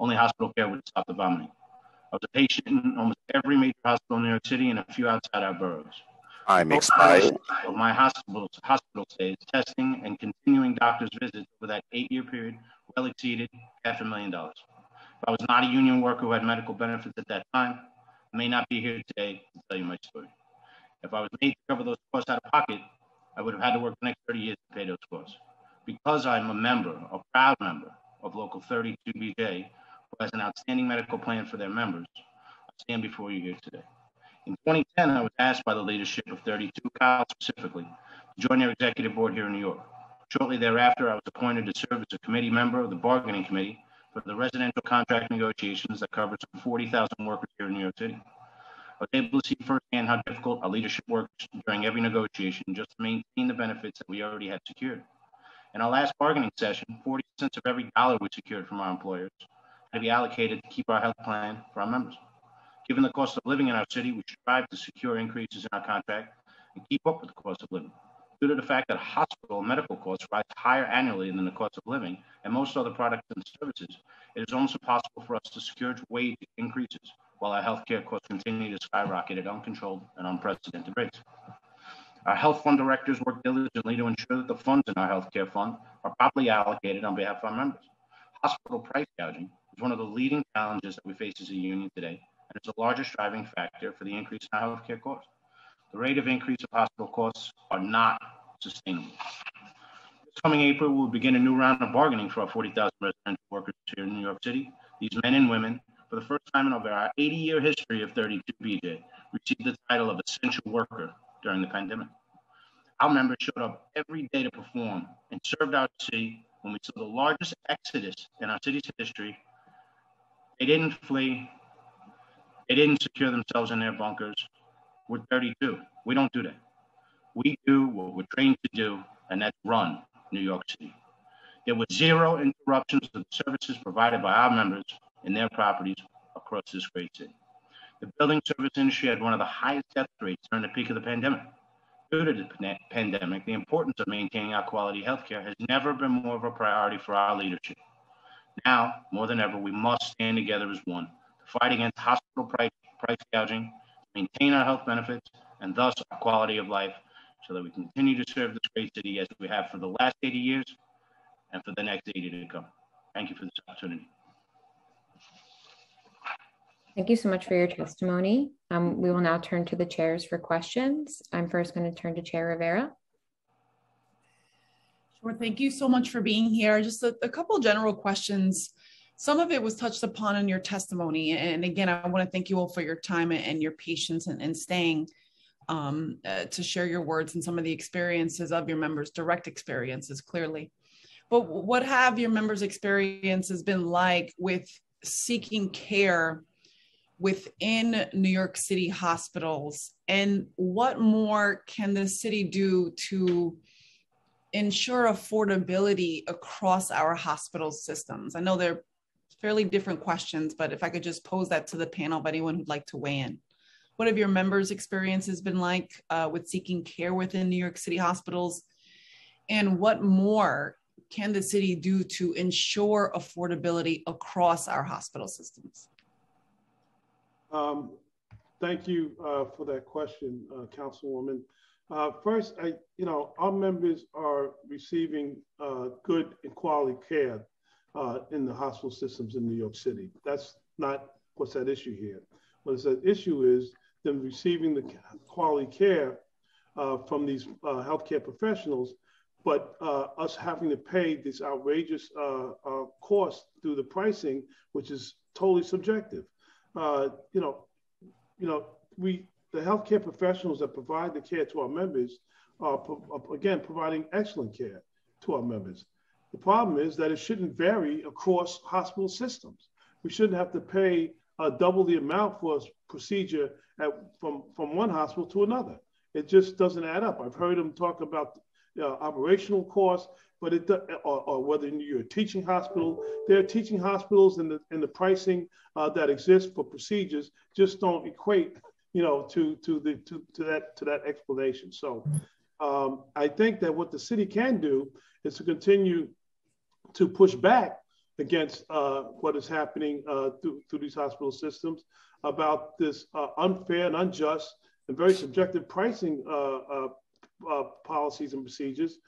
only hospital care would stop the vomiting. I was a patient in almost every major hospital in New York City and a few outside our boroughs. Time expired. Of my hospital, hospital stays, testing, and continuing doctor's visits over that eight-year period well exceeded half a million dollars. If I was not a union worker who had medical benefits at that time, I may not be here today to tell you my story. If I was made to cover those costs out of pocket, I would have had to work the next 30 years to pay those costs. Because I'm a member, a proud member of Local 32BJ, who has an outstanding medical plan for their members, I stand before you here today. In 2010, I was asked by the leadership of 32, Kyle specifically, to join their executive board here in New York. Shortly thereafter, I was appointed to serve as a committee member of the bargaining committee for the residential contract negotiations that covers 40,000 workers here in New York City. I was able to see firsthand how difficult our leadership works during every negotiation just to maintain the benefits that we already had secured. In our last bargaining session, 40 cents of every dollar we secured from our employers to be allocated to keep our health plan for our members. Given the cost of living in our city, we strive to secure increases in our contract and keep up with the cost of living. Due to the fact that hospital and medical costs rise higher annually than the cost of living and most other products and services, it is almost impossible for us to secure wage increases while our healthcare costs continue to skyrocket at uncontrolled and unprecedented rates. Our health fund directors work diligently to ensure that the funds in our healthcare fund are properly allocated on behalf of our members. Hospital price gouging is one of the leading challenges that we face as a union today, and it's the largest driving factor for the increase in our healthcare costs. The rate of increase of hospital costs are not sustainable. This coming April, we'll begin a new round of bargaining for our 40,000 residential workers here in New York City. These men and women, for the first time in over our 80-year history of 32BJ, received the title of essential worker during the pandemic. Our members showed up every day to perform and served our city when we saw the largest exodus in our city's history. They didn't flee. They didn't secure themselves in their bunkers. We're 32. We don't do that. We do what we're trained to do, and that's run New York City. There was zero interruptions to the services provided by our members in their properties across this great city. The building service industry had one of the highest death rates during the peak of the pandemic. Due to the pandemic, the importance of maintaining our quality healthcare has never been more of a priority for our leadership. Now, more than ever, we must stand together as one to fight against hospital price, price gouging, maintain our health benefits, and thus our quality of life so that we continue to serve this great city as we have for the last 80 years and for the next 80 to come. Thank you for this opportunity. Thank you so much for your testimony. Um, we will now turn to the chairs for questions. I'm first going to turn to Chair Rivera. Sure. Thank you so much for being here. Just a, a couple general questions. Some of it was touched upon in your testimony. And again, I want to thank you all for your time and your patience and, and staying um, uh, to share your words and some of the experiences of your members, direct experiences, clearly. But what have your members' experiences been like with seeking care within New York City hospitals? And what more can the city do to ensure affordability across our hospital systems? I know they're fairly different questions, but if I could just pose that to the panel of anyone who'd like to weigh in. What have your members' experiences been like uh, with seeking care within New York City hospitals? And what more can the city do to ensure affordability across our hospital systems? Um, thank you uh, for that question, uh, Councilwoman. Uh, first, I, you know, our members are receiving uh, good and quality care uh, in the hospital systems in New York City. That's not what's at issue here. What's at issue is them receiving the quality care uh, from these healthcare professionals, but us having to pay this outrageous cost through the pricing, which is totally subjective uh, you know, you know, we the healthcare professionals that provide the care to our members are, again providing excellent care to our members. The problem is that it shouldn't vary across hospital systems. We shouldn't have to pay uh, double the amount for a procedure at, from from one hospital to another. It just doesn't add up. I've heard them talk about uh, operational costs, but it or, or, whether you're a teaching hospital, there are teaching hospitals and the and the pricing uh, that exists for procedures just don't equate, you know, to to the to, to that to that explanation. So um, I think that what the city can do is to continue to push back against uh, what is happening uh, through, through these hospital systems about this uh, unfair and unjust and very subjective pricing uh, uh, uh, policies and procedures,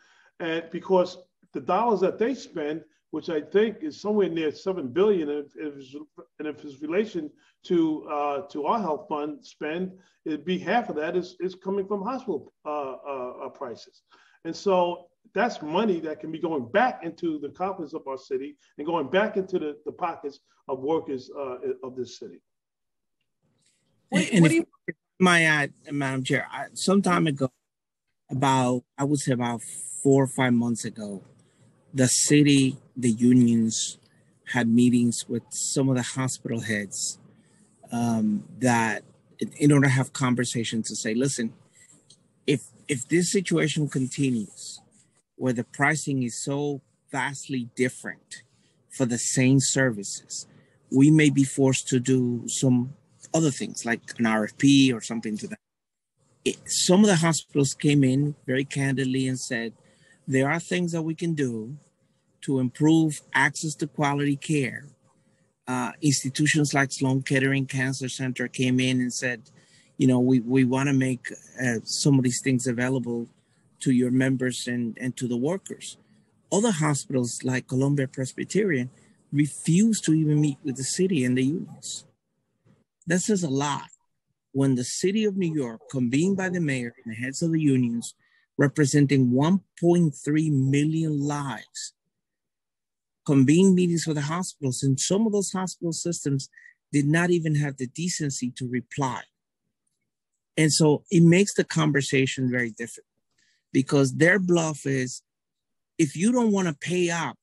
and because the dollars that they spend, which I think is somewhere near seven billion, and if, and if his relation to uh, to our health fund spend, it'd be half of that is is coming from hospital uh, uh, uh, prices, and so that's money that can be going back into the coffers of our city and going back into the, the pockets of workers uh, of this city. What, and what if, you- my add, Madam Chair, I, some time ago, about I would say about four or five months ago, the city, the unions had meetings with some of the hospital heads um, that in order to have conversations to say, listen, if if this situation continues where the pricing is so vastly different for the same services, we may be forced to do some other things like an RFP or something to that. It, some of the hospitals came in very candidly and said, there are things that we can do to improve access to quality care. Uh, institutions like Sloan Kettering Cancer Center came in and said, you know, we, we want to make uh, some of these things available to your members and, and to the workers. Other hospitals like Columbia Presbyterian refuse to even meet with the city and the unions. That says a lot. When the city of New York, convened by the mayor and the heads of the unions, representing 1.3 million lives, convened meetings for the hospitals, and some of those hospital systems did not even have the decency to reply. And so it makes the conversation very difficult because their bluff is if you don't want to pay up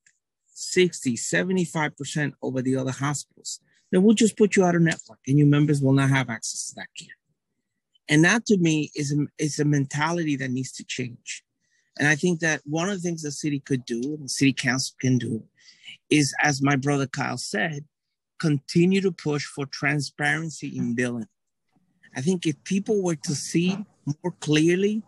60, 75% over the other hospitals, then we'll just put you out of network and your members will not have access to that care. And that to me is a, is a mentality that needs to change. And I think that one of the things the city could do and the city council can do is, as my brother Kyle said, continue to push for transparency in billing. I think if people were to see more clearly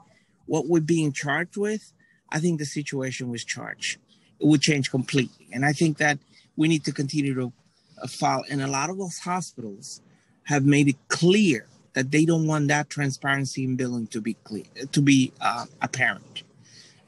what we're being charged with, I think the situation was charged. It would change completely. And I think that we need to continue to uh, follow. And a lot of those hospitals have made it clear that they don't want that transparency in billing to be clear, to be uh, apparent.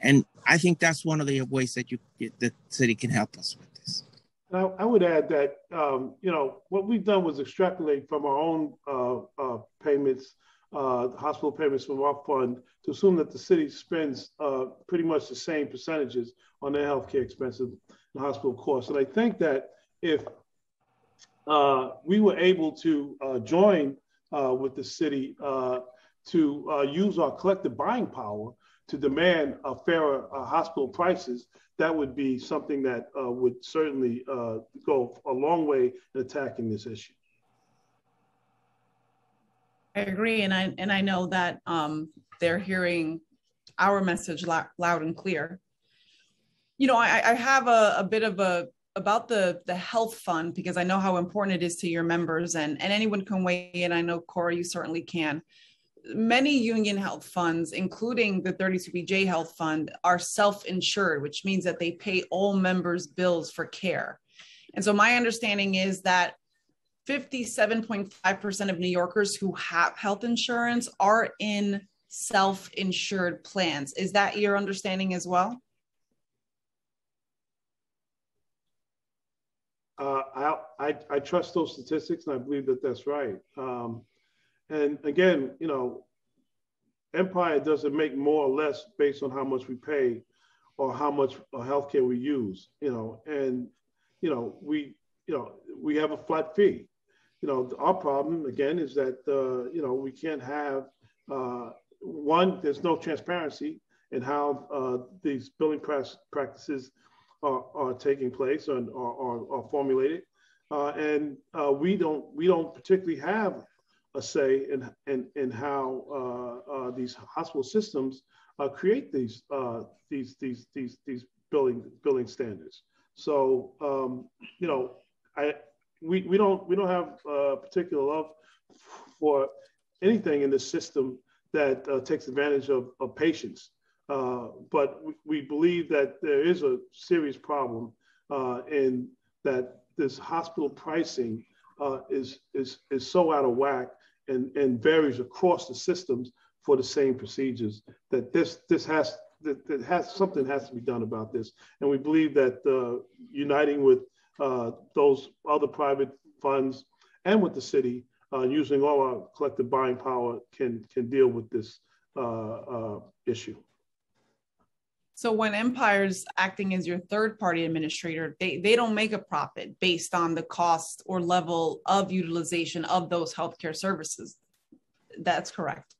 And I think that's one of the ways that you the city can help us with this. I, would add that um, you know what we've done was extrapolate from our own uh, uh, payments, uh, hospital payments from our fund, to assume that the city spends uh, pretty much the same percentages on their healthcare expenses and hospital costs. And I think that if uh, we were able to uh, join with the city to use our collective buying power to demand a fairer uh, hospital prices, that would be something that uh, would certainly uh, go a long way in attacking this issue. I agree, and I and I know that um, they're hearing our message loud, loud and clear. You know, I, I have a, a bit of a about the the health fund because I know how important it is to your members, and and anyone can weigh in. I know Cora, you certainly can many union health funds, including the 32BJ Health Fund, are self insured, which means that they pay all members' bills for care. And so, my understanding is that 57.5% of New Yorkers who have health insurance are in self insured plans. Is that your understanding as well? Uh, I, I, I, trust those statistics and I believe that that's right. Um, and again, you know, Empire doesn't make more or less based on how much we pay or how much healthcare we use, you know, and, you know, we, you know, we have a flat fee. You know, our problem again is that, uh, you know, we can't have, uh, one, there's no transparency in how uh, these billing practices are, are taking place and are, are, are formulated. Uh, and uh, we don't we don't particularly have a say in, in, in how uh, uh, these hospital systems uh, create these, these, these, these, these billing, billing standards. So, um, you know, I, we, we, don't, we don't have particular love for anything in the system that uh, takes advantage of, of patients. Uh, but we, we, believe that there is a serious problem uh, in that this hospital pricing is, is, is so out of whack and, and varies across the systems for the same procedures that this this has that, that has something has to be done about this. And we believe that uh, uniting with uh, those other private funds and with the city uh, using all our collective buying power can can deal with this uh, uh, issue so when Empire's acting as your third party administrator, they, they don't make a profit based on the cost or level of utilization of those healthcare services. That's correct.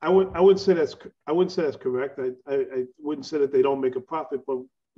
I would I would say that's I wouldn't say that's correct. I, I, I wouldn't say that they don't make a profit, but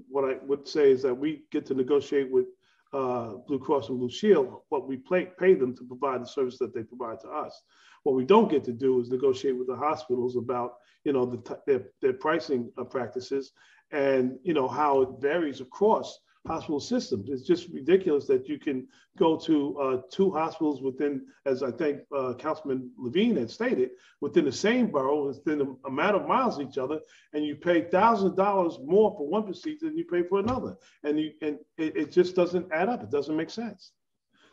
what I would say is that we get to negotiate with uh, Blue Cross and Blue Shield what we pay, pay them to provide the service that they provide to us. What we don't get to do is negotiate with the hospitals about you know the their, their pricing practices and you know how it varies across hospital systems. It's just ridiculous that you can go to uh, two hospitals within, as I think uh, Councilman Levine had stated, within the same borough, within a amount of miles of each other, and you pay thousands of dollars more for one procedure than you pay for another, and you and it, it just doesn't add up. It doesn't make sense.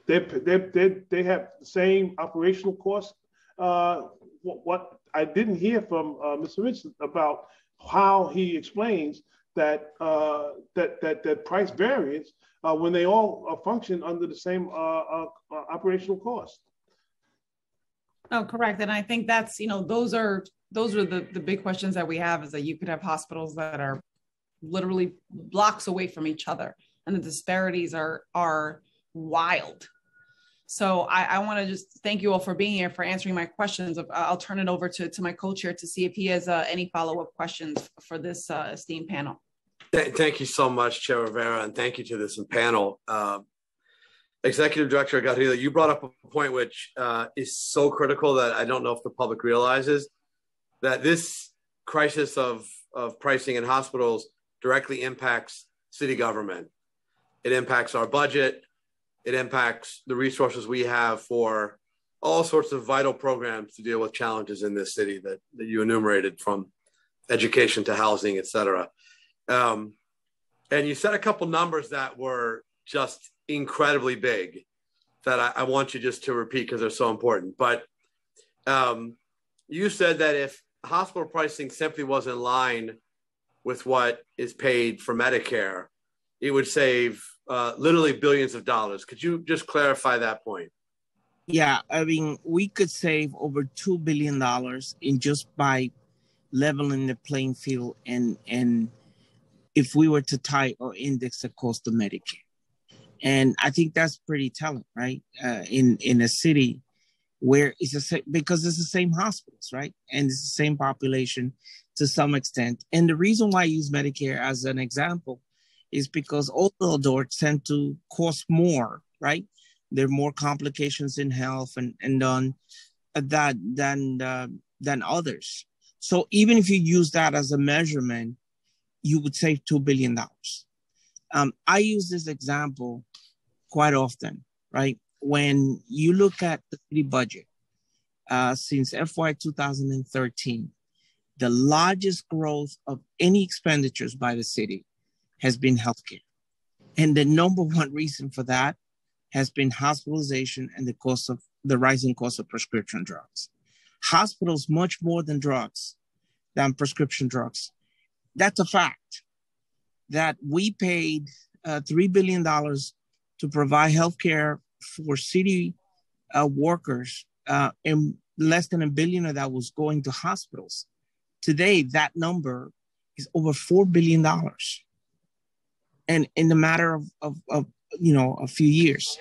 They they they they have the same operational costs. Uh, what I didn't hear from uh, Mr. Rich about how he explains that uh, that that that price variance uh, when they all uh, function under the same uh, uh, operational cost. Oh, correct. And I think that's, you know, those are those are the the big questions that we have is that you could have hospitals that are literally blocks away from each other and the disparities are are wild. So I, I want to just thank you all for being here, for answering my questions. I'll turn it over to, to my co-chair to see if he has uh, any follow-up questions for this uh, esteemed panel. Thank you so much, Chair Rivera, and thank you to this panel. Uh, Executive Director Garrido, you brought up a point which uh, is so critical that I don't know if the public realizes that this crisis of, of pricing in hospitals directly impacts city government. It impacts our budget. It impacts the resources we have for all sorts of vital programs to deal with challenges in this city that, that you enumerated from education to housing, et cetera. Um, and you said a couple numbers that were just incredibly big that I, I want you just to repeat because they're so important. But um, you said that if hospital pricing simply was in line with what is paid for Medicare, it would save uh, literally billions of dollars. Could you just clarify that point? Yeah, I mean, we could save over two billion dollars in just by leveling the playing field and and if we were to tie or index the cost of Medicare. And I think that's pretty telling, right? Uh, in in a city where it's a because it's the same hospitals, right? And it's the same population to some extent. And the reason why I use Medicare as an example is because older adults tend to cost more, right? There are more complications in health and and done uh, that than uh, than others. So even if you use that as a measurement, you would save $2 billion. Um, I use this example quite often, right? When you look at the city budget uh, since FY 2013, the largest growth of any expenditures by the city has been healthcare. And the number one reason for that has been hospitalization and the cost of the rising cost of prescription drugs. Hospitals much more than drugs, than prescription drugs that's a fact that we paid uh, $3 billion to provide healthcare for city uh, workers, uh, and less than a billion of that was going to hospitals. Today, that number is over $4 billion. And in the matter of, of, of you know, a few years,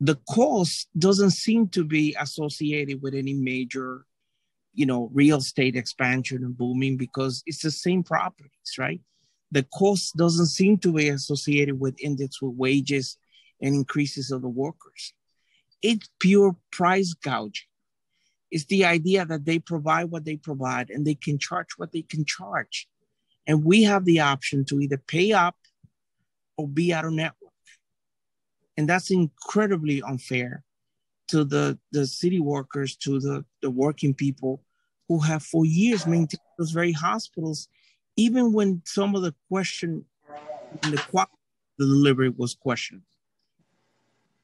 the cost doesn't seem to be associated with any major you know real estate expansion and booming because it's the same properties right? The cost doesn't seem to be associated with index with wages and increases of the workers. It's pure price gouging. It's the idea that they provide what they provide and they can charge what they can charge. And we have the option to either pay up or be out of network and that's incredibly unfair to the, the city workers, to the, the working people who have for years maintained those very hospitals, even when some of the question, the quality the delivery was questioned.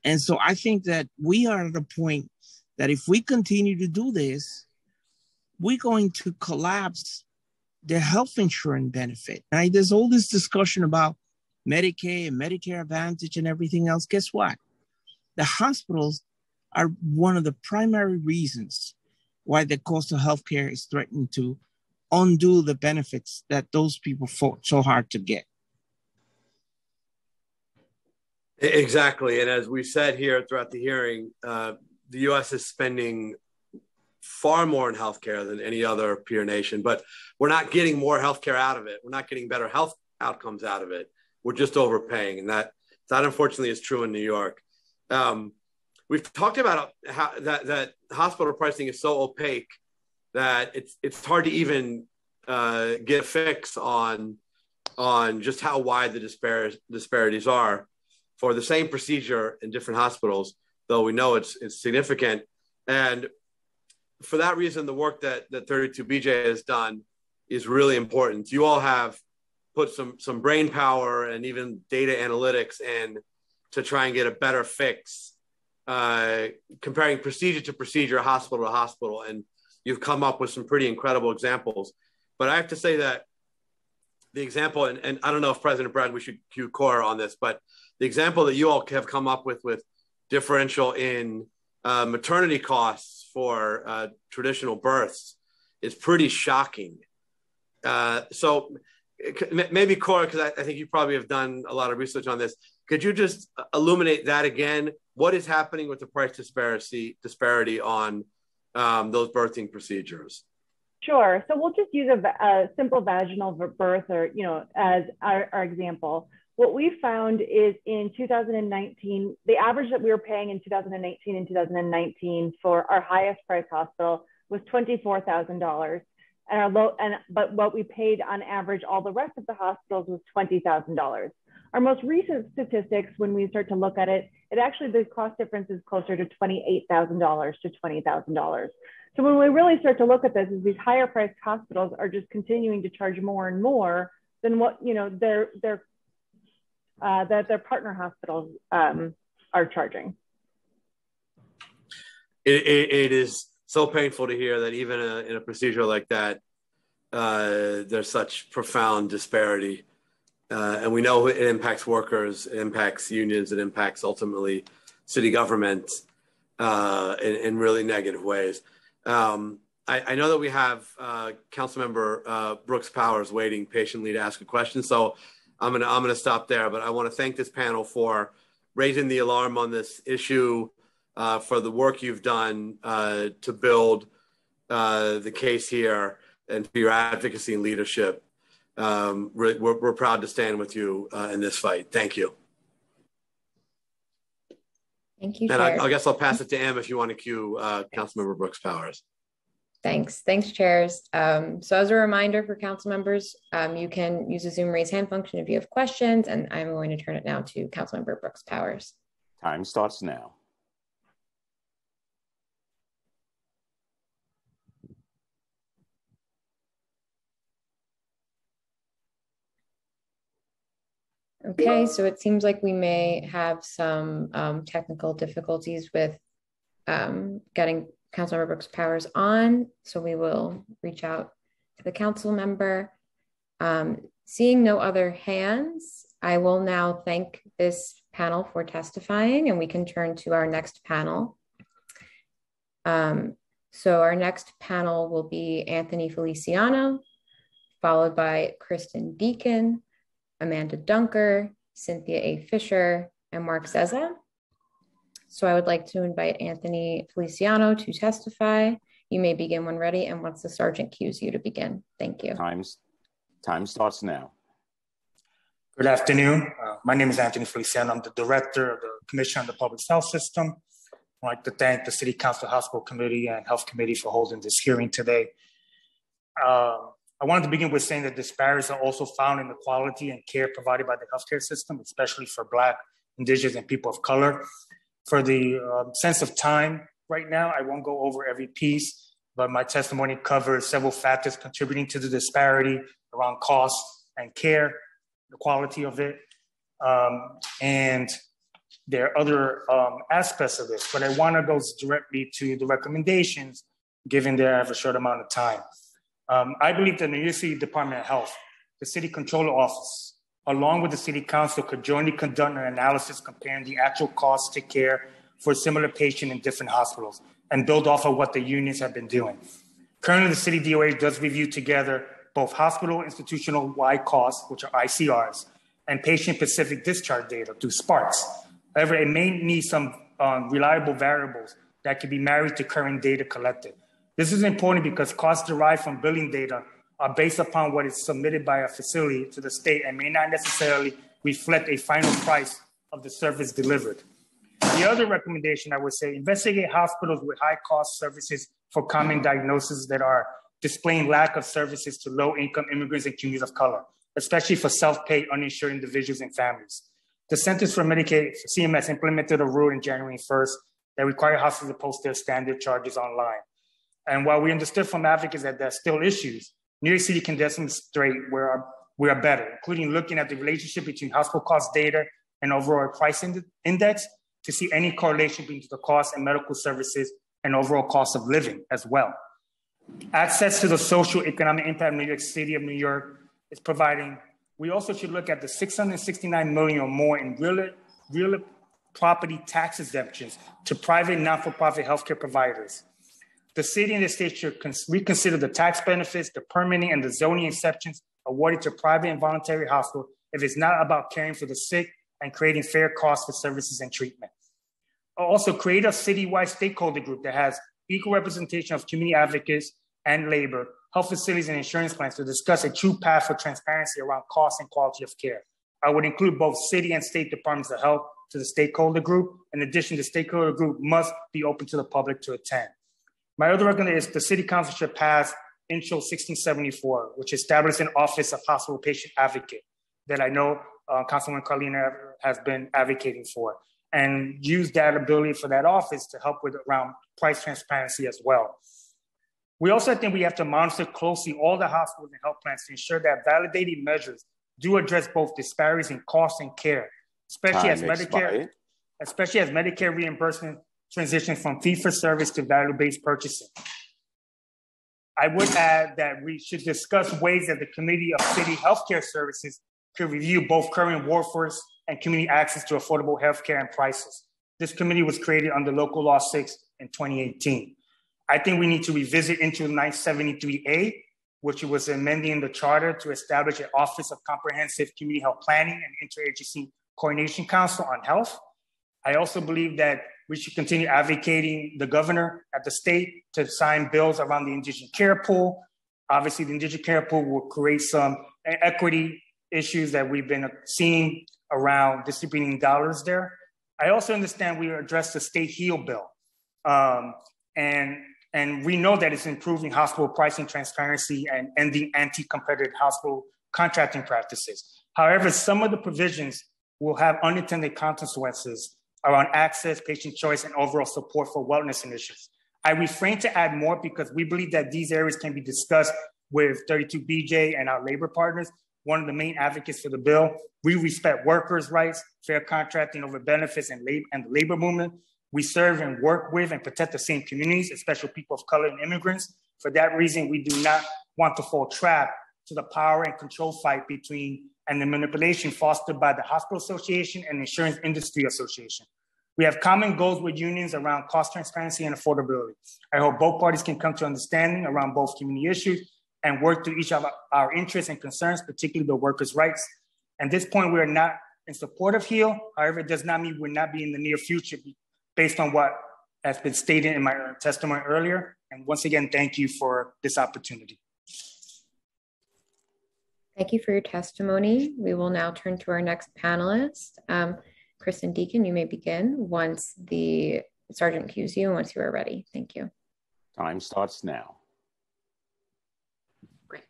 And so I think that we are at a point that if we continue to do this, we're going to collapse the health insurance benefit. Right? There's all this discussion about Medicaid and Medicare Advantage and everything else. Guess what? The hospitals are one of the primary reasons why the cost of healthcare is threatening to undo the benefits that those people fought so hard to get. Exactly. And as we said here throughout the hearing, uh, the US is spending far more in healthcare than any other peer nation, but we're not getting more healthcare out of it. We're not getting better health outcomes out of it. We're just overpaying. And that, that unfortunately is true in New York. Um, we've talked about how that that hospital pricing is so opaque that it's it's hard to even uh, get a fix on on just how wide the dispar- disparities are for the same procedure in different hospitals, though we know it's, it's significant. And for that reason, the work that, that 32BJ has done is really important. You all have put some, some brain power and even data analytics in to try and get a better fix, uh, comparing procedure to procedure, hospital to hospital. And you've come up with some pretty incredible examples. But I have to say that the example, and, and I don't know if President Bragg, we should cue Cora on this, but the example that you all have come up with with differential in uh, maternity costs for uh, traditional births is pretty shocking. Uh, so maybe Cora, because I, I, think you probably have done a lot of research on this. Could you just illuminate that again? What is happening with the price disparity disparity on um, those birthing procedures? Sure. So we'll just use a, a simple vaginal birth, or you know, as our, our example. What we found is in 2019, the average that we were paying in 2018 and 2019 for our highest price hospital was $24,000. And our low, and but what we paid on average, all the rest of the hospitals was $20,000. Our most recent statistics, when we start to look at it, it actually the cost difference is closer to $28,000 to $20,000. So when we really start to look at this, is these higher priced hospitals are just continuing to charge more and more than what you know their their uh, that their partner hospitals um, are charging. It, it, it is so painful to hear that even a, in a procedure like that, uh, there's such profound disparity. Uh, and we know it impacts workers, it impacts unions, it impacts ultimately city government uh, in, in, really negative ways. Um, I, I, know that we have uh, Councilmember uh, Brooks Powers waiting patiently to ask a question. So I'm gonna I'm gonna stop there. But I want to thank this panel for raising the alarm on this issue, uh, for the work you've done uh, to build uh, the case here, and for your advocacy and leadership. Um, we're, we're, proud to stand with you uh, in this fight. Thank you. Thank you. And I, I, guess I'll pass it to Em if you want to cue uh, Councilmember Brooks Powers. Thanks. Thanks, chairs. Um, so as a reminder for council members, um, you can use the Zoom raise hand function if you have questions, and I'm going to turn it now to Councilmember Brooks Powers. Time starts now. Okay, so it seems like we may have some um, technical difficulties with um, getting Councilmember Brooks Powers on, so we will reach out to the council member. Um, seeing no other hands, I will now thank this panel for testifying and we can turn to our next panel. Um, so our next panel will be Anthony Feliciano, followed by Kristen Deacon, Amanda Dunker, Cynthia A. Fisher, and Mark Zezza. So I would like to invite Anthony Feliciano to testify. You may begin when ready and once the sergeant cues you to begin. Thank you. Times, time starts now. Good afternoon. Uh, my name is Anthony Feliciano. I'm the director of the Commission on the Public Health System. I'd like to thank the City Council Hospital Committee and Health Committee for holding this hearing today. Uh, I wanted to begin with saying that disparities are also found in the quality and care provided by the healthcare system, especially for Black, Indigenous, and people of color for the uh, sense of time right now, I won't go over every piece, but my testimony covers several factors contributing to the disparity around cost and care, the quality of it. Um, and there are other um, aspects of this, but I want to go directly to the recommendations, given that I have a short amount of time. Um, I believe that the New York City Department of Health, the City Controller Office, along with the city council, could jointly conduct an analysis comparing the actual cost to care for similar patient in different hospitals and build off of what the unions have been doing. Currently, the city DOH does review together both hospital institutional wide costs, which are ICRs, and patient specific discharge data through SPARCS. However, it may need some um, reliable variables that can be married to current data collected. This is important because costs derived from billing data are based upon what is submitted by a facility to the state and may not necessarily reflect a final price of the service delivered. The other recommendation I would say investigate hospitals with high cost services for common diagnoses that are displaying lack of services to low income immigrants and communities of color. especially for self-pay uninsured individuals and families. The Centers for Medicaid CMS implemented a rule in January 1st that required hospitals to post their standard charges online. And while we understood from advocates that there are still issues, New York City can demonstrate where we are better, including looking at the relationship between hospital cost data and overall price index to see any correlation between the cost and medical services and overall cost of living as well. Access to the social economic impact of New York City of New York is providing. We also should look at the 669 million or more in real, real property tax exemptions to private non-for-profit healthcare providers. The city and the state should reconsider the tax benefits, the permitting, and the zoning exceptions awarded to private and voluntary hospitals if it's not about caring for the sick and creating fair costs for services and treatment. Also, create a citywide stakeholder group that has equal representation of community advocates and labor, health facilities, and insurance plans to discuss a true path for transparency around cost and quality of care. I would include both city and state departments of health to the stakeholder group. In addition, the stakeholder group must be open to the public to attend. My other recommendation is the city council should pass Intro 1674, which established an office of hospital patient advocate that I know uh, Councilwoman Carlina has been advocating for, and use that ability for that office to help with around price transparency as well. We also think we have to monitor closely all the hospitals and health plans to ensure that validated measures do address both disparities in cost and care, especially Time as Medicare, expired. especially as Medicare reimbursement transitions from fee for service to value based purchasing. I would add that we should discuss ways that the Committee of City Healthcare Services could review both current workforce and community access to affordable healthcare and prices. This committee was created under Local Law 6 in 2018. I think we need to revisit Intro 973A, which was amending the charter to establish an Office of Comprehensive Community Health Planning and Interagency Coordination Council on Health. I also believe that we should continue advocating the governor at the state to sign bills around the indigent care pool. Obviously, the indigent care pool will create some equity issues that we've been seeing around distributing dollars there. I also understand we addressed the state HEAL bill. Um, and, and we know that it's improving hospital pricing transparency and ending anti-competitive hospital contracting practices. However, some of the provisions will have unintended consequences around access, patient choice, and overall support for wellness initiatives. I refrain to add more because we believe that these areas can be discussed with 32BJ and our labor partners, one of the main advocates for the bill. We respect workers' rights, fair contracting over benefits, and, lab- and the labor movement. We serve and work with and protect the same communities, especially people of color and immigrants. For that reason, we do not want to fall trap to the power and control fight between and the manipulation fostered by the Hospital Association and Insurance Industry Association. We have common goals with unions around cost transparency and affordability. I hope both parties can come to understanding around both community issues and work through each of our interests and concerns, particularly the workers' rights. At this point, we are not in support of HEAL. However, it does not mean we'll not be in the near future based on what has been stated in my testimony earlier. And once again, thank you for this opportunity. Thank you for your testimony. We will now turn to our next panelist. Um, Kristen Deacon, you may begin once the sergeant cues you and once you are ready. Thank you. Time starts now. Great.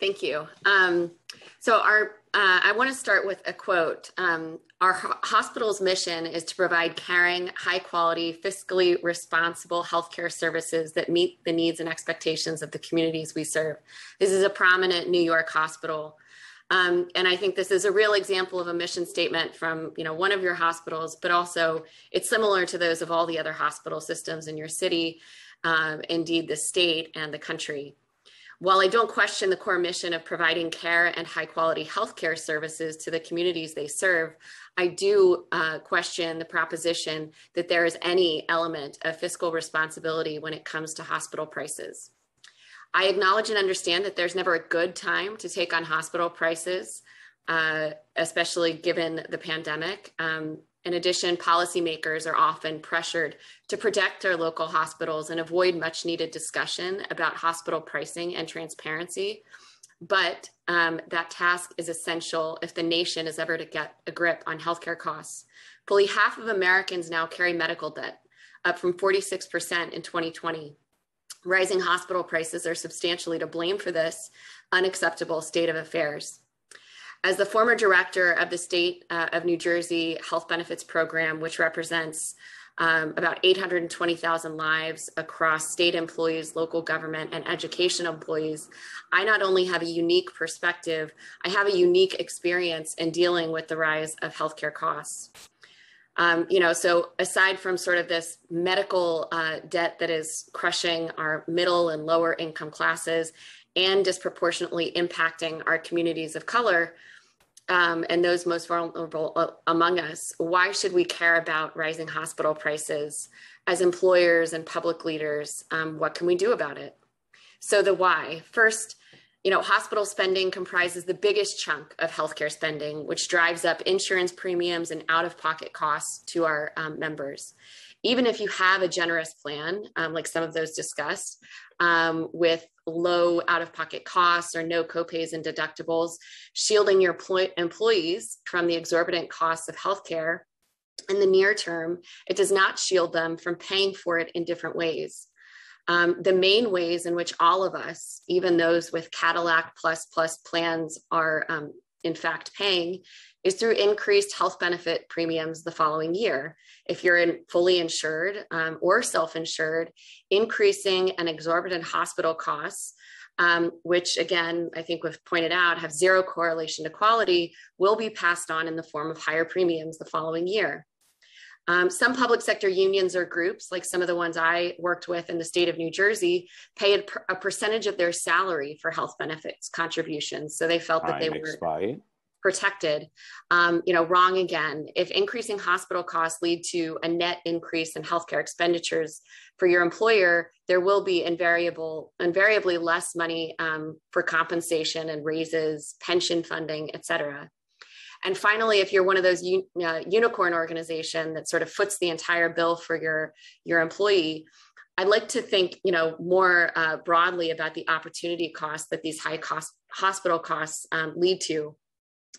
Thank you. Um, so our, uh, I want to start with a quote. Um, our ho- hospital's mission is to provide caring, high quality, fiscally responsible healthcare services that meet the needs and expectations of the communities we serve. This is a prominent New York hospital. Um, and I think this is a real example of a mission statement from you know one of your hospitals, but also it's similar to those of all the other hospital systems in your city, um, indeed the state and the country. While I don't question the core mission of providing care and high quality healthcare services to the communities they serve, I do uh, question the proposition that there is any element of fiscal responsibility when it comes to hospital prices. I acknowledge and understand that there's never a good time to take on hospital prices, uh, especially given the pandemic. Um, in addition, policymakers are often pressured to protect their local hospitals and avoid much needed discussion about hospital pricing and transparency. But um, that task is essential if the nation is ever to get a grip on healthcare costs. Fully half of Americans now carry medical debt, up from 46% in 2020. Rising hospital prices are substantially to blame for this unacceptable state of affairs. As the former director of the state uh, of New Jersey Health Benefits Program, which represents um, about 820,000 lives across state employees, local government, and education employees, I not only have a unique perspective, I have a unique experience in dealing with the rise of healthcare costs. Um, you know, so aside from sort of this medical uh, debt that is crushing our middle and lower income classes and disproportionately impacting our communities of color, um, and those most vulnerable uh, among us, why should we care about rising hospital prices as employers and public leaders? Um, what can we do about it? So the why. First, you know, hospital spending comprises the biggest chunk of healthcare spending, which drives up insurance premiums and out-of-pocket costs to our um, members. Even if you have a generous plan, um, like some of those discussed, um, with low out of pocket costs or no copays and deductibles, shielding your employees from the exorbitant costs of healthcare in the near term, it does not shield them from paying for it in different ways. Um, the main ways in which all of us, even those with Cadillac plus plus plans, are um, in fact paying is through increased health benefit premiums the following year. If you're in fully insured um, or self insured, increasing and exorbitant hospital costs. Um, which again, I think we've pointed out have zero correlation to quality, will be passed on in the form of higher premiums the following year. Um, some public sector unions or groups, like some of the ones I worked with in the state of New Jersey, pay a, a percentage of their salary for health benefits contributions. So they felt that they were expired protected. Um, you know, wrong again. If increasing hospital costs lead to a net increase in healthcare expenditures for your employer, there will be invariable, invariably less money um, for compensation and raises, pension funding, et cetera. And finally, if you're one of those uh, unicorn organization that sort of foots the entire bill for your your employee, I'd like to think, you know, more uh, broadly about the opportunity costs that these high cost hospital costs um, lead to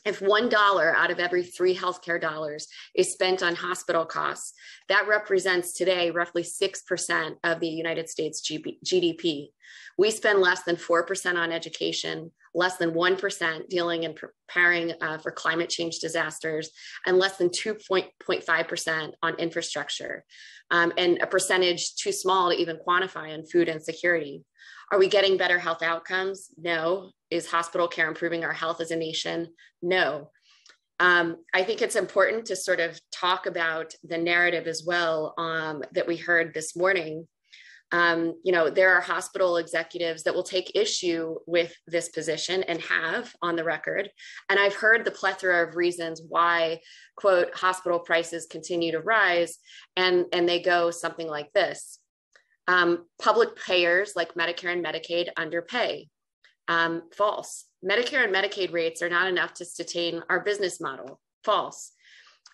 if $1 out of every three healthcare dollars is spent on hospital costs, that represents today roughly 6% of the United States GDP. We spend less than 4% on education, less than 1% dealing and preparing uh, for climate change disasters, and less than 2.5% on infrastructure, um, and a percentage too small to even quantify on food insecurity. Are we getting better health outcomes? No. Is hospital care improving our health as a nation? No. Um, I think it's important to sort of talk about the narrative as well um, that we heard this morning. Um, you know, there are hospital executives that will take issue with this position and have on the record. And I've heard the plethora of reasons why, quote, hospital prices continue to rise. And, and they go something like this um, public payers like Medicare and Medicaid underpay. Um, false. Medicare and Medicaid rates are not enough to sustain our business model. False.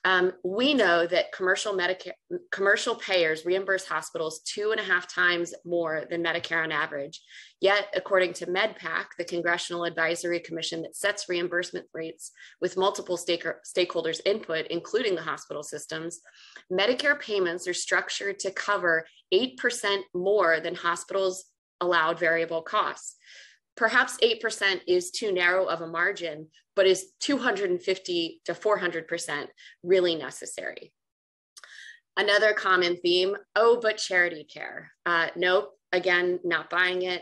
Um, we know that commercial Medicare, commercial payers reimburse hospitals two and a half times more than Medicare on average. Yet, according to MedPAC, the Congressional Advisory Commission that sets reimbursement rates with multiple stake- stakeholders' input, including the hospital systems, Medicare payments are structured to cover 8% more than hospitals' allowed variable costs. Perhaps 8% is too narrow of a margin, but is 250 to 400% really necessary? Another common theme oh, but charity care. Uh, nope, again, not buying it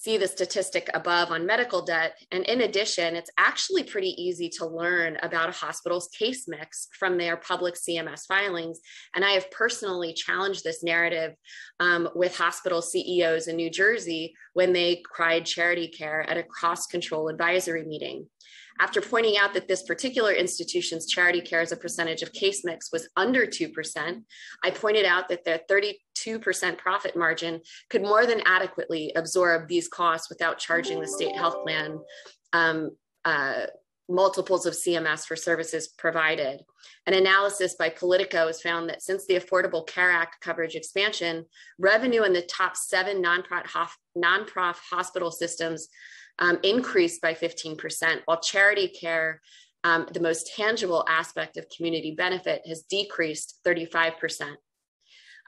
see the statistic above on medical debt. And in addition, it's actually pretty easy to learn about a hospital's case mix from their public CMS filings. And I have personally challenged this narrative um, with hospital CEOs in New Jersey when they cried charity care at a cost control advisory meeting. After pointing out that this particular institution's charity care as a percentage of case mix was under 2%, I pointed out that their 32% profit margin could more than adequately absorb these costs without charging the state health plan um, uh, multiples of CMS for services provided. An analysis by Politico has found that since the Affordable Care Act coverage expansion, revenue in the top seven nonprofit, nonprofit hospital systems um, increased by 15%, while charity care, um, the most tangible aspect of community benefit, has decreased 35%.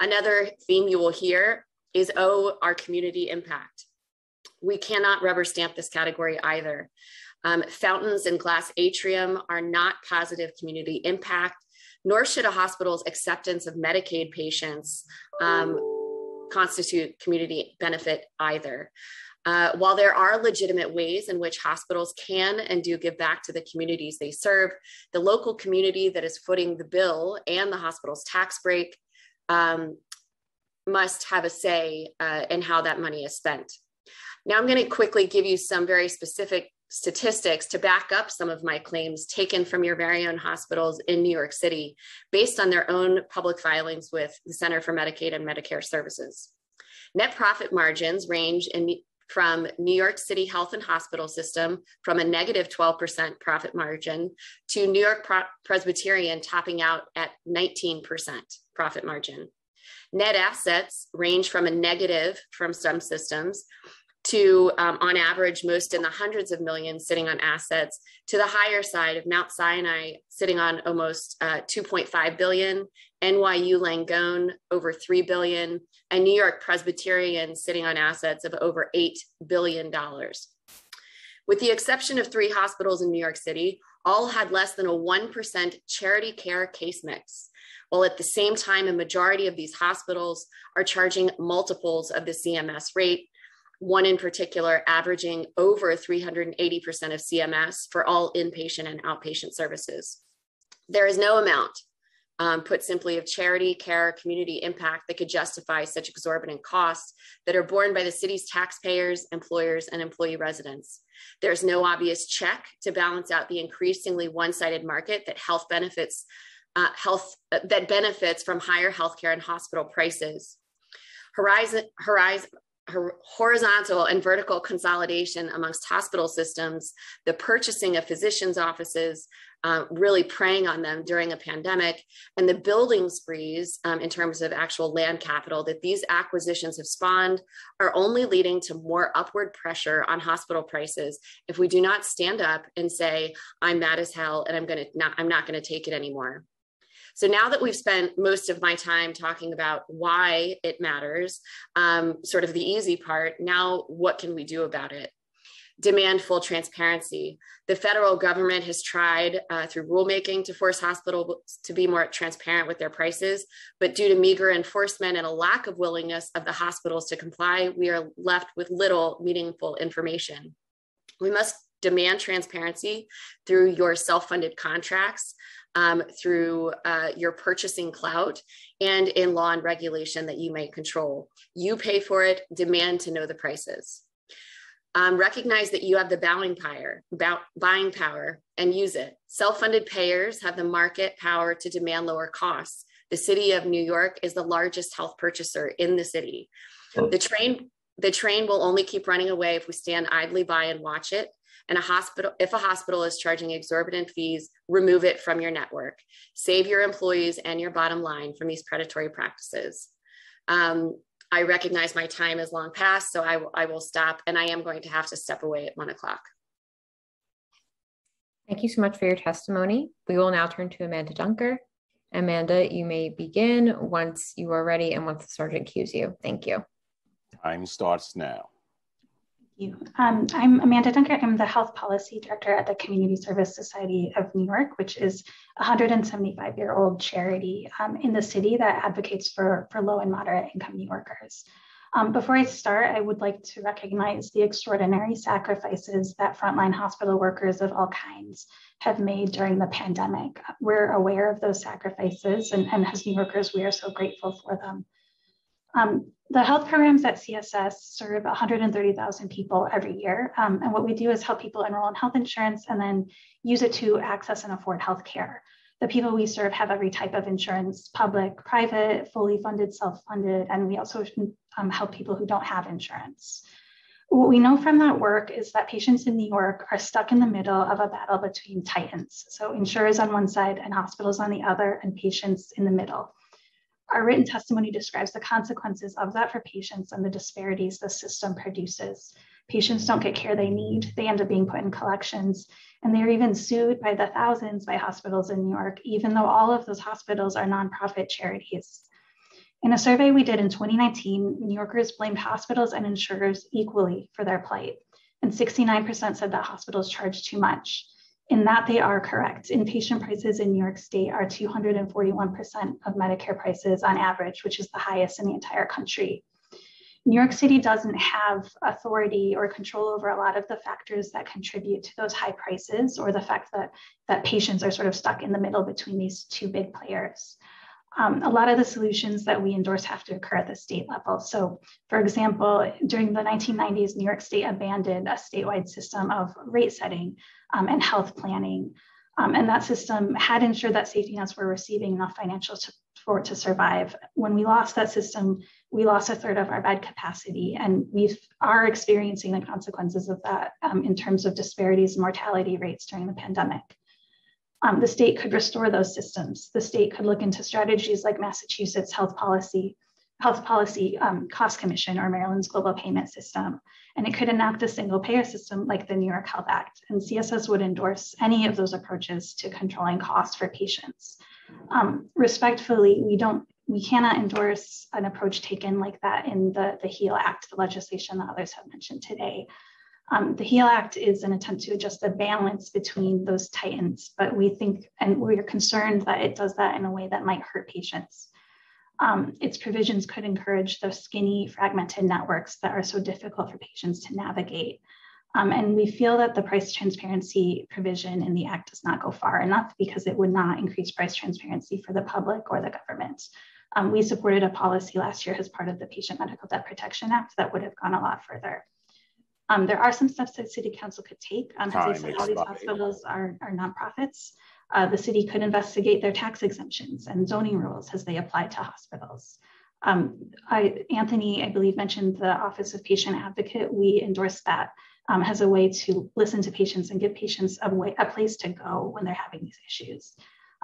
Another theme you will hear is O, our community impact. We cannot rubber stamp this category either. Um, fountains and glass atrium are not positive community impact, nor should a hospital's acceptance of Medicaid patients um, constitute community benefit either. Uh, while there are legitimate ways in which hospitals can and do give back to the communities they serve, the local community that is footing the bill and the hospital's tax break um, must have a say uh, in how that money is spent. Now, I'm going to quickly give you some very specific statistics to back up some of my claims taken from your very own hospitals in New York City based on their own public filings with the Center for Medicaid and Medicare Services. Net profit margins range in, from New York City Health and Hospital System from a negative 12% profit margin to New York Pro Presbyterian topping out at 19% profit margin. Net assets range from a negative from some systems to, um, on average, most in the hundreds of millions sitting on assets, to the higher side of Mount Sinai sitting on almost uh, 2.5 billion, NYU Langone over 3 billion, and New York Presbyterian sitting on assets of over $8 billion. With the exception of three hospitals in New York City, all had less than a 1% charity care case mix while at the same time, a majority of these hospitals are charging multiples of the CMS rate, one in particular averaging over 380% of CMS for all inpatient and outpatient services. There is no amount, um, put simply, of charity, care, community impact that could justify such exorbitant costs that are borne by the city's taxpayers, employers, and employee residents. There's no obvious check to balance out the increasingly one sided market that health benefits uh, health uh, that benefits from higher healthcare and hospital prices. Horizon, horizon, horizontal and vertical consolidation amongst hospital systems, the purchasing of physicians' offices, uh, really preying on them during a pandemic, and the building sprees um, in terms of actual land capital that these acquisitions have spawned are only leading to more upward pressure on hospital prices if we do not stand up and say, I'm mad as hell and I'm gonna not, I'm not gonna take it anymore. So now that we've spent most of my time talking about why it matters, um, sort of the easy part, now what can we do about it? Demand full transparency. The federal government has tried uh, through rulemaking to force hospitals to be more transparent with their prices, but due to meager enforcement and a lack of willingness of the hospitals to comply, we are left with little meaningful information. We must demand transparency through your self funded contracts, um, through uh, your purchasing clout and in law and regulation that you may control. You pay for it, demand to know the prices. Um, recognize that you have the buying power, buying power and use it. Self-funded payers have the market power to demand lower costs. The city of New York is the largest health purchaser in the city. The train, the train will only keep running away if we stand idly by and watch it and a hospital if a hospital is charging exorbitant fees remove it from your network. Save your employees and your bottom line from these predatory practices. Um, i recognize my time is long past so I, I will stop and i am going to have to step away at one o'clock. Thank you so much for your testimony. We will now turn to amanda dunker. Amanda you may begin once you are ready and once the sergeant cues you. Thank you. Time starts now you. Um, I'm Amanda Dunker. I'm the Health Policy Director at the Community Service Society of New York, which is a 175 year old charity um, in the city that advocates for, for low and moderate income New Yorkers. Um, before I start, I would like to recognize the extraordinary sacrifices that frontline hospital workers of all kinds have made during the pandemic. We're aware of those sacrifices, and, and as New Yorkers, we are so grateful for them. Um, the health programs at CSS serve 130,000 people every year. Um, and what we do is help people enroll in health insurance and then use it to access and afford health care. The people we serve have every type of insurance public, private, fully funded, self funded, and we also um, help people who don't have insurance. What we know from that work is that patients in New York are stuck in the middle of a battle between titans. So, insurers on one side and hospitals on the other, and patients in the middle. Our written testimony describes the consequences of that for patients and the disparities the system produces. Patients don't get care they need, they end up being put in collections, and they're even sued by the thousands by hospitals in New York, even though all of those hospitals are nonprofit charities. In a survey we did in 2019, New Yorkers blamed hospitals and insurers equally for their plight, and 69% said that hospitals charge too much. In that, they are correct. Inpatient prices in New York State are 241% of Medicare prices on average, which is the highest in the entire country. New York City doesn't have authority or control over a lot of the factors that contribute to those high prices or the fact that, that patients are sort of stuck in the middle between these two big players. Um, a lot of the solutions that we endorse have to occur at the state level. So, for example, during the 1990s, New York State abandoned a statewide system of rate setting um, and health planning. Um, and that system had ensured that safety nets were receiving enough financial support to survive. When we lost that system, we lost a third of our bed capacity, and we are experiencing the consequences of that um, in terms of disparities in mortality rates during the pandemic. Um, the state could restore those systems. The state could look into strategies like Massachusetts health policy, health policy um, cost commission or Maryland's global payment system. And it could enact a single payer system like the New York Health Act. And CSS would endorse any of those approaches to controlling costs for patients. Um, respectfully, we don't we cannot endorse an approach taken like that in the, the HEAL Act, the legislation that others have mentioned today. Um, the HEAL Act is an attempt to adjust the balance between those titans, but we think and we're concerned that it does that in a way that might hurt patients. Um, its provisions could encourage those skinny, fragmented networks that are so difficult for patients to navigate. Um, and we feel that the price transparency provision in the Act does not go far enough because it would not increase price transparency for the public or the government. Um, we supported a policy last year as part of the Patient Medical Debt Protection Act that would have gone a lot further. Um, there are some steps that City Council could take. Um, as I said, all these hospitals are, are nonprofits. Uh, the city could investigate their tax exemptions and zoning rules as they apply to hospitals. Um, I, Anthony, I believe, mentioned the Office of Patient Advocate. We endorse that um, as a way to listen to patients and give patients a, way, a place to go when they're having these issues.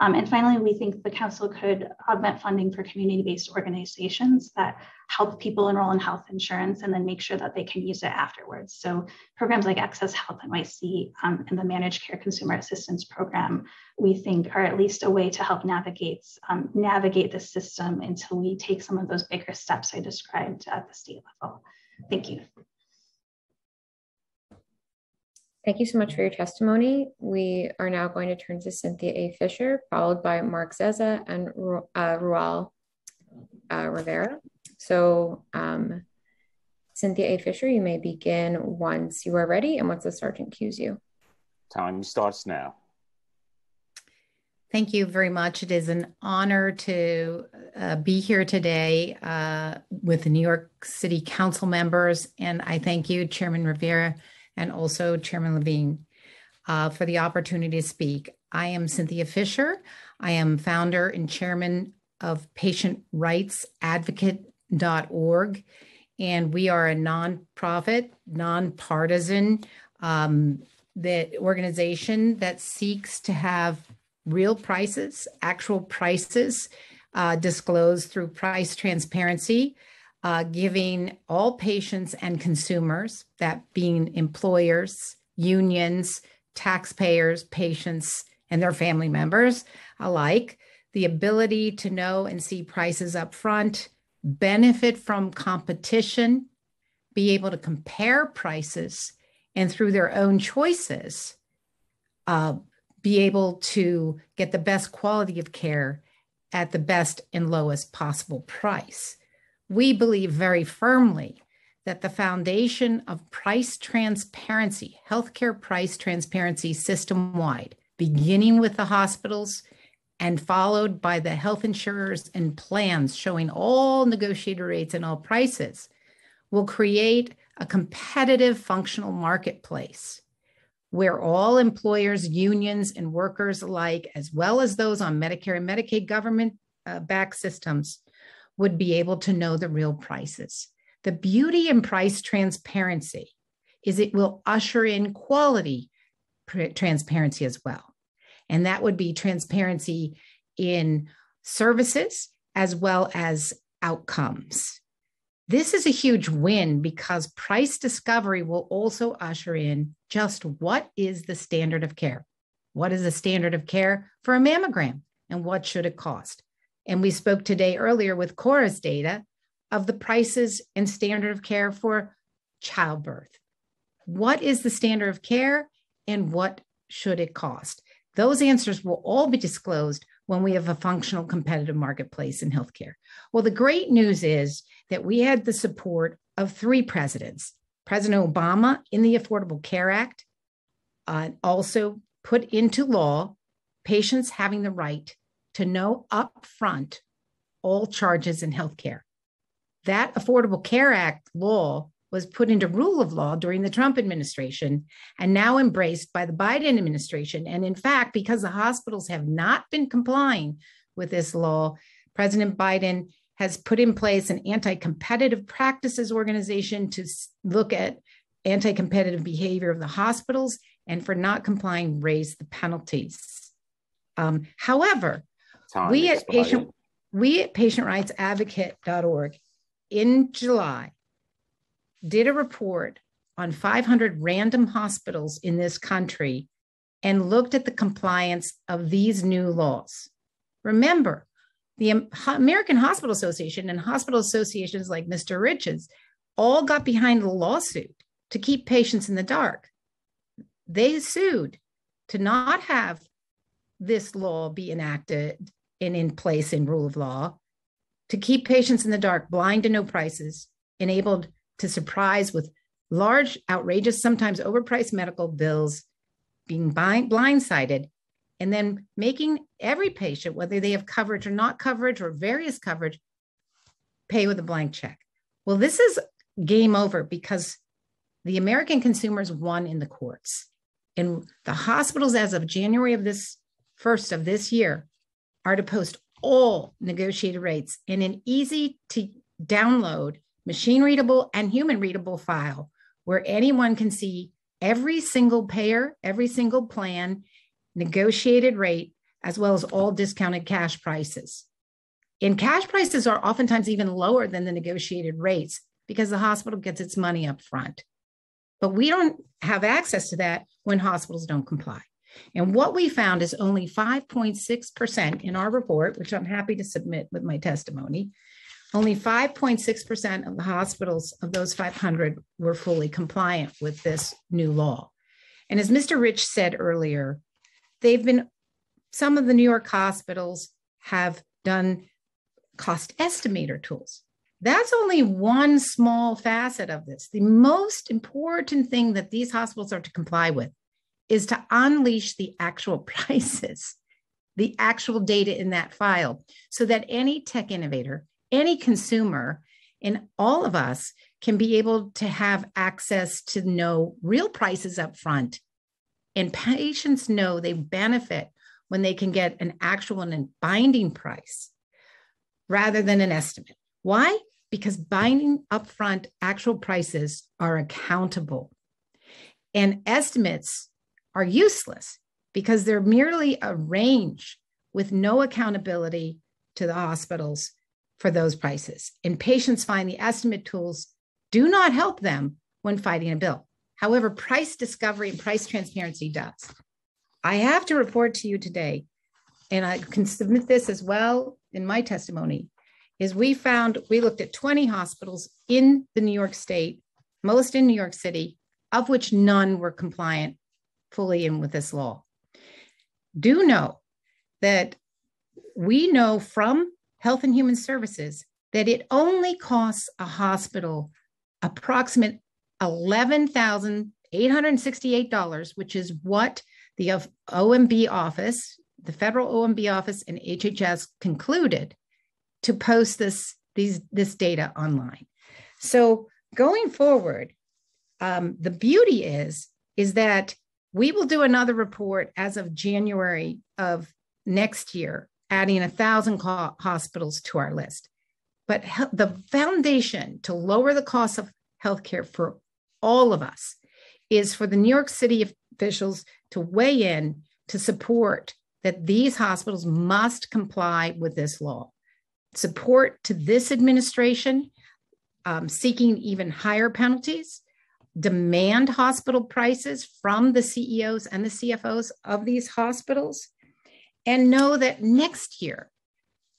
Um, and finally, we think the council could augment funding for community-based organizations that help people enroll in health insurance and then make sure that they can use it afterwards. So programs like Access Health NYC um, and the Managed Care Consumer Assistance Program, we think are at least a way to help navigate, um, navigate the system until we take some of those bigger steps I described at the state level. Thank you. Thank you so much for your testimony. We are now going to turn to Cynthia A. Fisher, followed by Mark Zezza and uh, Raul uh, Rivera. So um, Cynthia A. Fisher, you may begin once you are ready and once the sergeant cues you. Time starts now. Thank you very much. It is an honor to uh, be here today uh, with the New York City Council members. And I thank you, Chairman Rivera, and also Chairman Levine uh, for the opportunity to speak. I am Cynthia Fisher. I am founder and chairman of Patient Rights Advocate.org. And we are a nonprofit, nonpartisan um, that organization that seeks to have real prices, actual prices uh, disclosed through price transparency uh, giving all patients and consumers, that being employers, unions, taxpayers, patients, and their family members alike, the ability to know and see prices up front, benefit from competition, be able to compare prices, and through their own choices, uh, be able to get the best quality of care at the best and lowest possible price we believe very firmly that the foundation of price transparency, healthcare price transparency system wide, beginning with the hospitals and followed by the health insurers and plans showing all negotiated rates and all prices, will create a competitive functional marketplace where all employers, unions, and workers alike, as well as those on Medicare and Medicaid government uh, backed systems, would be able to know the real prices. The beauty in price transparency is it will usher in quality transparency as well. And that would be transparency in services as well as outcomes. This is a huge win because price discovery will also usher in just what is the standard of care? What is the standard of care for a mammogram and what should it cost? And we spoke today earlier with Cora's data of the prices and standard of care for childbirth. What is the standard of care and what should it cost? Those answers will all be disclosed when we have a functional competitive marketplace in healthcare. Well, the great news is that we had the support of three presidents President Obama in the Affordable Care Act uh, also put into law patients having the right to know upfront all charges in healthcare. That Affordable Care Act law was put into rule of law during the Trump administration and now embraced by the Biden administration. And in fact, because the hospitals have not been complying with this law, President Biden has put in place an anti competitive practices organization to look at anti competitive behavior of the hospitals and for not complying, raise the penalties. Um, however, Time we at patient we at patientrightsadvocate.org in July did a report on 500 random hospitals in this country and looked at the compliance of these new laws. Remember, the American Hospital Association and hospital associations like Mr. Rich's all got behind the lawsuit to keep patients in the dark. They sued to not have this law be enacted and in place in rule of law, to keep patients in the dark, blind to no prices, enabled to surprise with large, outrageous, sometimes overpriced medical bills, being blind, blindsided, and then making every patient, whether they have coverage or not coverage or various coverage, pay with a blank check. Well, this is game over because the American consumers won in the courts. And the hospitals, as of January of this first of this year, are to post all negotiated rates in an easy to download machine readable and human readable file where anyone can see every single payer, every single plan, negotiated rate, as well as all discounted cash prices. And cash prices are oftentimes even lower than the negotiated rates because the hospital gets its money up front. But we don't have access to that when hospitals don't comply. And what we found is only 5.6% in our report, which I'm happy to submit with my testimony, only 5.6% of the hospitals of those 500 were fully compliant with this new law. And as Mr. Rich said earlier, they've been, some of the New York hospitals have done cost estimator tools. That's only one small facet of this. The most important thing that these hospitals are to comply with is to unleash the actual prices, the actual data in that file, so that any tech innovator any consumer and all of us can be able to have access to know real prices up front. And patients know they benefit when they can get an actual and binding price rather than an estimate. Why? Because binding upfront actual prices are accountable. And estimates are useless because they're merely a range with no accountability to the hospitals for those prices. And patients find the estimate tools do not help them when fighting a bill. However, price discovery and price transparency does. I have to report to you today, and I can submit this as well in my testimony, is we found, we looked at 20 hospitals in the New York State, most in New York City, of which none were compliant fully in with this law. Do know that we know from Health and Human Services that it only costs a hospital approximate $11,868, which is what the OMB office, the federal OMB office and HHS concluded to post this, these, this data online. So going forward, um, the beauty is, is that we will do another report as of January of next year adding a thousand hospitals to our list. But he- the foundation to lower the cost of healthcare for all of us is for the New York City officials to weigh in to support that these hospitals must comply with this law. Support to this administration um, seeking even higher penalties, demand hospital prices from the CEOs and the CFOs of these hospitals, and know that next year,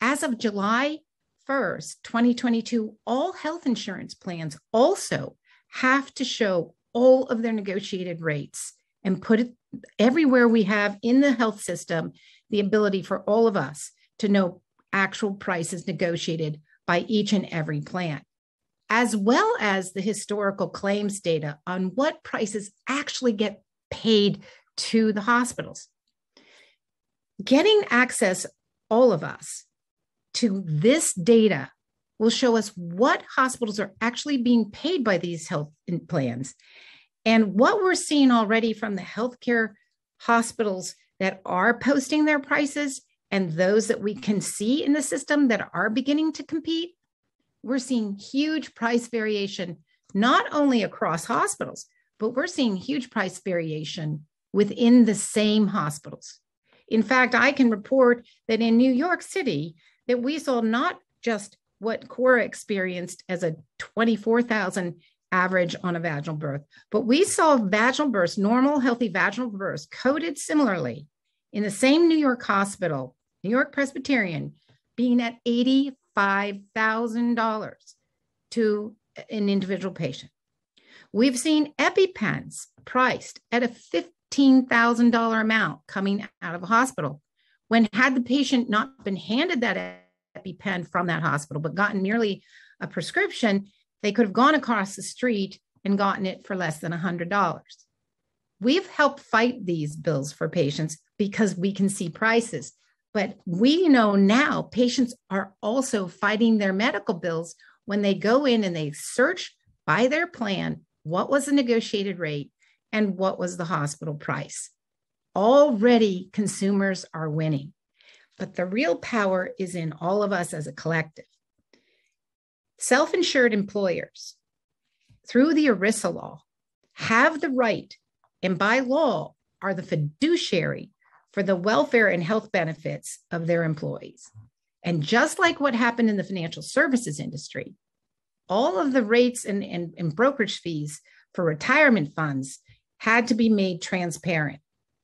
as of July 1st, 2022, all health insurance plans also have to show all of their negotiated rates and put it everywhere we have in the health system the ability for all of us to know actual prices negotiated by each and every plan, as well as the historical claims data on what prices actually get paid to the hospitals. Getting access, all of us, to this data will show us what hospitals are actually being paid by these health plans. And what we're seeing already from the healthcare hospitals that are posting their prices and those that we can see in the system that are beginning to compete, we're seeing huge price variation, not only across hospitals, but we're seeing huge price variation within the same hospitals. In fact, I can report that in New York City, that we saw not just what Cora experienced as a 24,000 average on a vaginal birth, but we saw vaginal births, normal, healthy vaginal births, coded similarly in the same New York hospital, New York Presbyterian, being at $85,000 to an individual patient. We've seen EpiPens priced at a $15,000 amount coming out of a hospital when had the patient not been handed that EpiPen from that hospital, but gotten merely a prescription, they could have gone across the street and gotten it for less than $100. We've helped fight these bills for patients because we can see prices. But we know now patients are also fighting their medical bills when they go in and they search by their plan what was the negotiated rate and what was the hospital price. Already, consumers are winning, but the real power is in all of us as a collective. Self insured employers, through the ERISA law, have the right and by law are the fiduciary for the welfare and health benefits of their employees. And just like what happened in the financial services industry, all of the rates and, and, and brokerage fees for retirement funds had to be made transparent.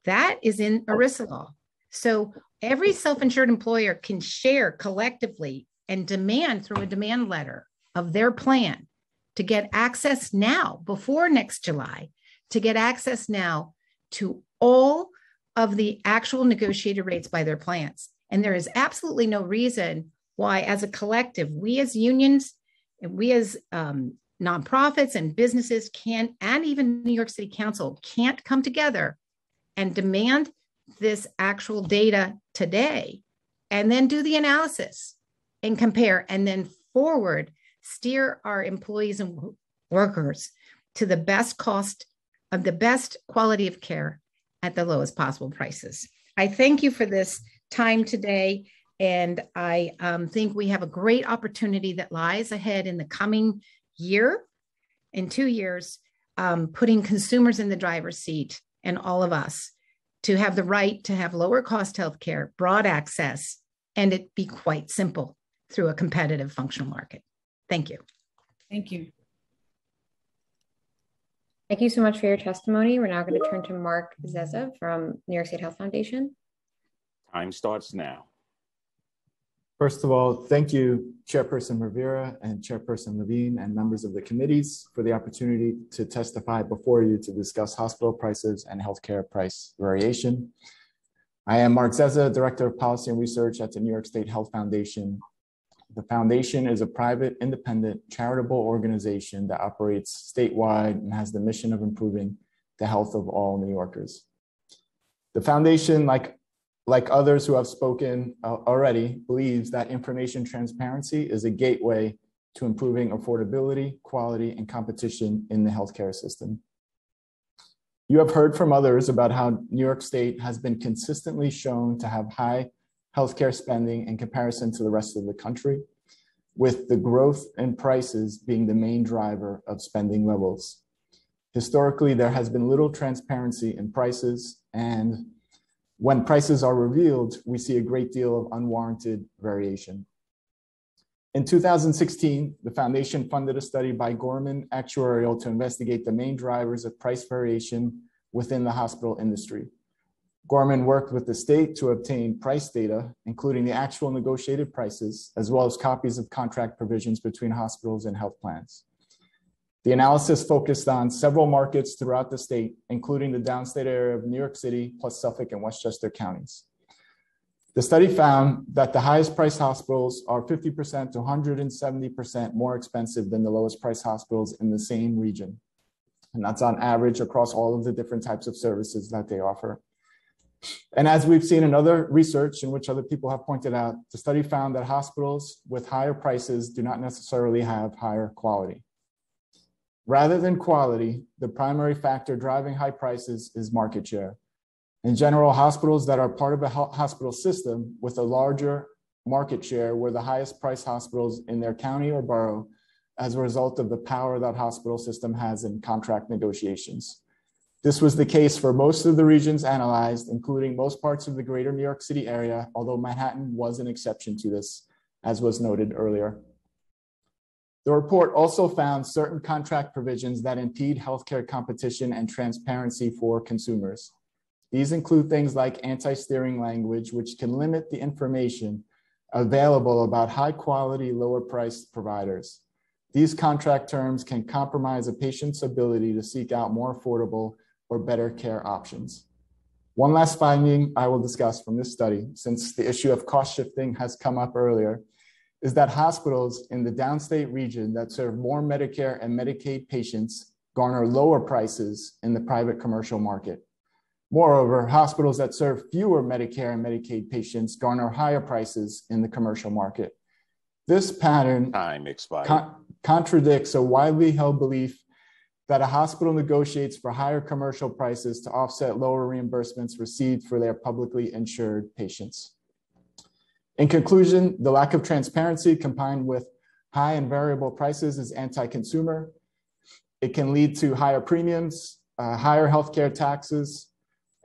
That is in ERISA law. So every self insured employer can share collectively and demand through a demand letter of their plan to get access now, before next July, to get access now to all of the actual negotiated rates by their plants. And there is absolutely no reason why, as a collective, we as unions and we as um, nonprofits and businesses can, and even New York City Council can't come together and demand this actual data today and then do the analysis and compare and then forward steer our employees and workers to the best cost of the best quality of care at the lowest possible prices. I thank you for this time today. And I um, think we have a great opportunity that lies ahead in the coming year, in two years, um, putting consumers in the driver's seat and all of us to have the right to have lower cost healthcare, broad access, and it be quite simple through a competitive functional market. Thank you. Thank you. Thank you so much for your testimony. We're now going to turn to Mark Zezza from New York State Health Foundation. Time starts now. First of all, thank you, Chairperson Rivera and Chairperson Levine and members of the committees for the opportunity to testify before you to discuss hospital prices and healthcare price variation. I am Mark Zezza, Director of Policy and Research at the New York State Health Foundation the foundation is a private, independent, charitable organization that operates statewide and has the mission of improving the health of all New Yorkers. The foundation, like, like others who have spoken uh, already, believes that information transparency is a gateway to improving affordability, quality, and competition in the healthcare system. You have heard from others about how New York State has been consistently shown to have high healthcare spending in comparison to the rest of the country, with the growth in prices being the main driver of spending levels. Historically, there has been little transparency in prices, and when prices are revealed, we see a great deal of unwarranted variation. In 2016, the foundation funded a study by Gorman Actuarial to investigate the main drivers of price variation within the hospital industry. Gorman worked with the state to obtain price data, including the actual negotiated prices, as well as copies of contract provisions between hospitals and health plans. The analysis focused on several markets throughout the state, including the downstate area of New York City, plus Suffolk and Westchester counties. The study found that the highest priced hospitals are 50% to 170% more expensive than the lowest priced hospitals in the same region. And that's on average across all of the different types of services that they offer. And as we've seen in other research in which other people have pointed out, the study found that hospitals with higher prices do not necessarily have higher quality. Rather than quality, the primary factor driving high prices is market share. In general, hospitals that are part of a hospital system with a larger market share were the highest priced hospitals in their county or borough as a result of the power that hospital system has in contract negotiations. This was the case for most of the regions analyzed, including most parts of the greater New York City area, although Manhattan was an exception to this, as was noted earlier. The report also found certain contract provisions that impede healthcare competition and transparency for consumers. These include things like anti-steering language, which can limit the information available about high quality, lower priced providers. These contract terms can compromise a patient's ability to seek out more affordable or better care options. One last finding I will discuss from this study, since the issue of cost shifting has come up earlier, is that hospitals in the downstate region that serve more Medicare and Medicaid patients garner lower prices in the private commercial market. Moreover, hospitals that serve fewer Medicare and Medicaid patients garner higher prices in the commercial market. This pattern Time expired. con- contradicts a widely held belief that a hospital negotiates for higher commercial prices to offset lower reimbursements received for their publicly insured patients. In conclusion, the lack of transparency combined with high and variable prices is anti consumer. It can lead to higher premiums, uh, higher healthcare taxes,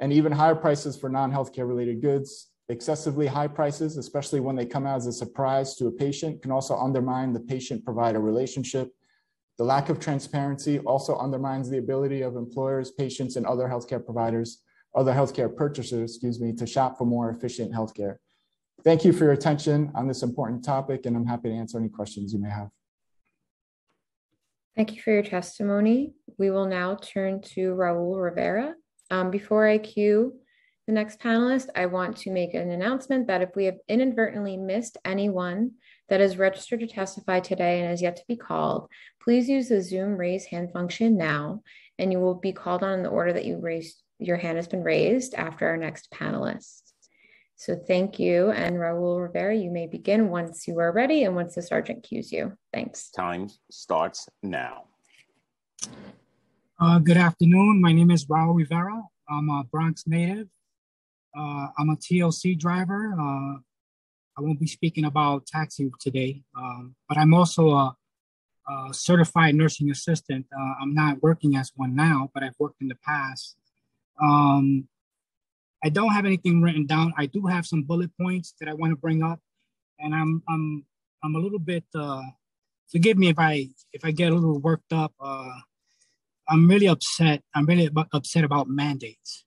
and even higher prices for non healthcare related goods. Excessively high prices, especially when they come out as a surprise to a patient, can also undermine the patient provider relationship the lack of transparency also undermines the ability of employers, patients, and other healthcare providers, other healthcare purchasers, excuse me, to shop for more efficient healthcare. Thank you for your attention on this important topic, and I'm happy to answer any questions you may have. Thank you for your testimony. We will now turn to Raul Rivera. Um, before I cue the next panelist, I want to make an announcement that if we have inadvertently missed anyone that is registered to testify today and is yet to be called, please use the Zoom raise hand function now, and you will be called on in the order that you raised, your hand has been raised after our next panelist. So thank you. And Raul Rivera, you may begin once you are ready and once the sergeant cues you. Thanks. Time starts now. Uh, good afternoon. My name is Raul Rivera. I'm a Bronx native. Uh, I'm a TLC driver. Uh, I won't be speaking about taxi today, um, but I'm also a, a certified nursing assistant. Uh, I'm not working as one now, but I've worked in the past. Um, I don't have anything written down. I do have some bullet points that I want to bring up, and I'm I'm I'm a little bit. Uh, forgive me if I if I get a little worked up. Uh, I'm really upset. I'm really upset about mandates,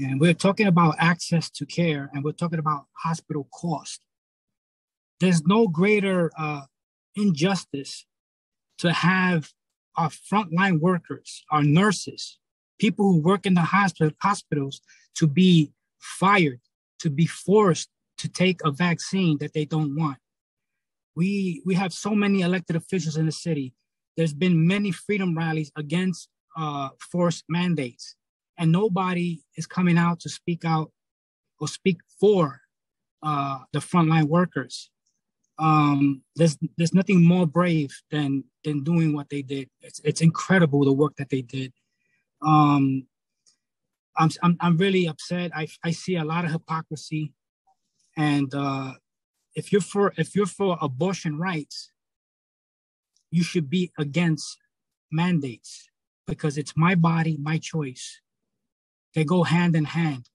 and we're talking about access to care, and we're talking about hospital cost there's no greater uh, injustice to have our frontline workers, our nurses, people who work in the hospital, hospitals to be fired, to be forced to take a vaccine that they don't want. We, we have so many elected officials in the city. There's been many freedom rallies against uh, forced mandates, and nobody is coming out to speak out or speak for uh, the frontline workers um, there's there's nothing more brave than than doing what they did. It's it's incredible the work that they did. Um, I'm I'm I'm really upset. I I see a lot of hypocrisy, and uh, if you're for if you're for abortion rights, you should be against mandates because it's my body, my choice. They go hand in hand.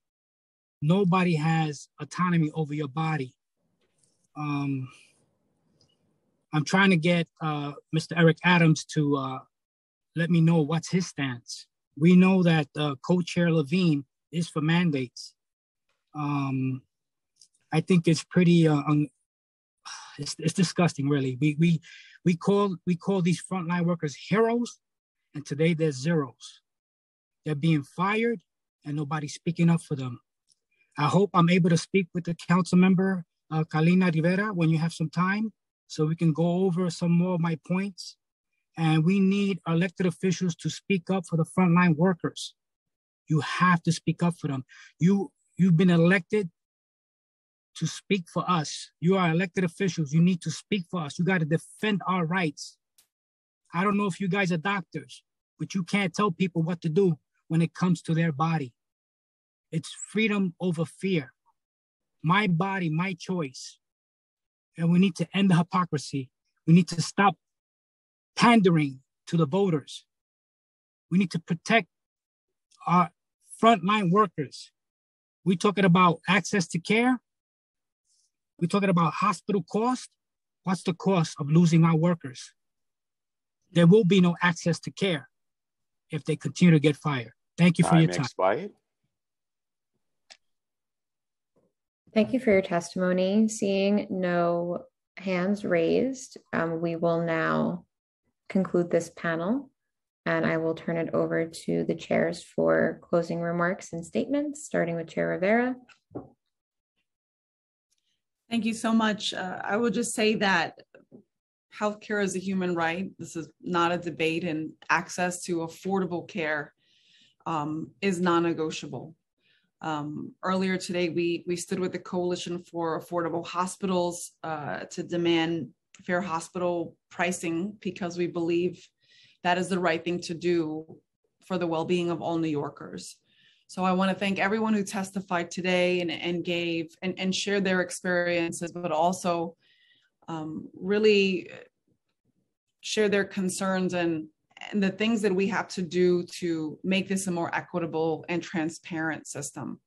Nobody has autonomy over your body. Um, I'm trying to get uh, Mr. Eric Adams to uh, let me know what's his stance. We know that uh, co-chair Levine is for mandates. Um, I think it's pretty uh, un- it's, it's disgusting, really. We we we call we call these frontline workers heroes, and today they're zeros. They're being fired, and nobody's speaking up for them. I hope I'm able to speak with the council member, uh, Carlina Rivera, when you have some time, so we can go over some more of my points. And we need elected officials to speak up for the frontline workers. You have to speak up for them. You you've been elected to speak for us. You are elected officials. You need to speak for us. You got to defend our rights. I don't know if you guys are doctors, but you can't tell people what to do when it comes to their body. It's freedom over fear. My body, my choice. And we need to end the hypocrisy. We need to stop pandering to the voters. We need to protect our frontline workers. We're talking about access to care. We're talking about hospital cost. What's the cost of losing our workers? There will be no access to care if they continue to get fired. Thank you for Time your time. expired. Thank you for your testimony. Seeing no hands raised, um, we will now conclude this panel. And I will turn it over to the chairs for closing remarks and statements, starting with Chair Rivera. Thank you so much. Uh, I will just say that healthcare is a human right. This is not a debate, and access to affordable care um, is non-negotiable. Um, earlier today, we we stood with the Coalition for Affordable Hospitals uh, to demand fair hospital pricing because we believe that is the right thing to do for the well-being of all New Yorkers. So I want to thank everyone who testified today and, and gave and, and shared their experiences, but also um, really share their concerns and, and the things that we have to do to make this a more equitable and transparent system.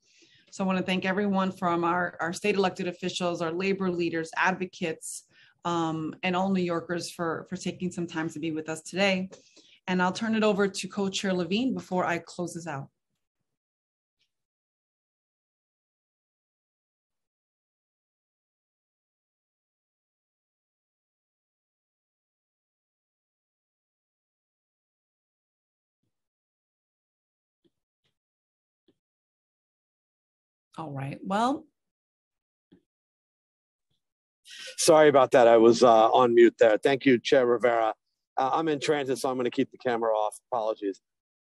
So I want to thank everyone from our, our state elected officials, our labor leaders, advocates, um, and all New Yorkers for, for taking some time to be with us today. And I'll turn it over to Co-Chair Levine before I close this out. All right, well, Sorry about that. I was uh, on mute there. Thank you, Chair Rivera. Uh, I'm in transit, so I'm going to keep the camera off. Apologies.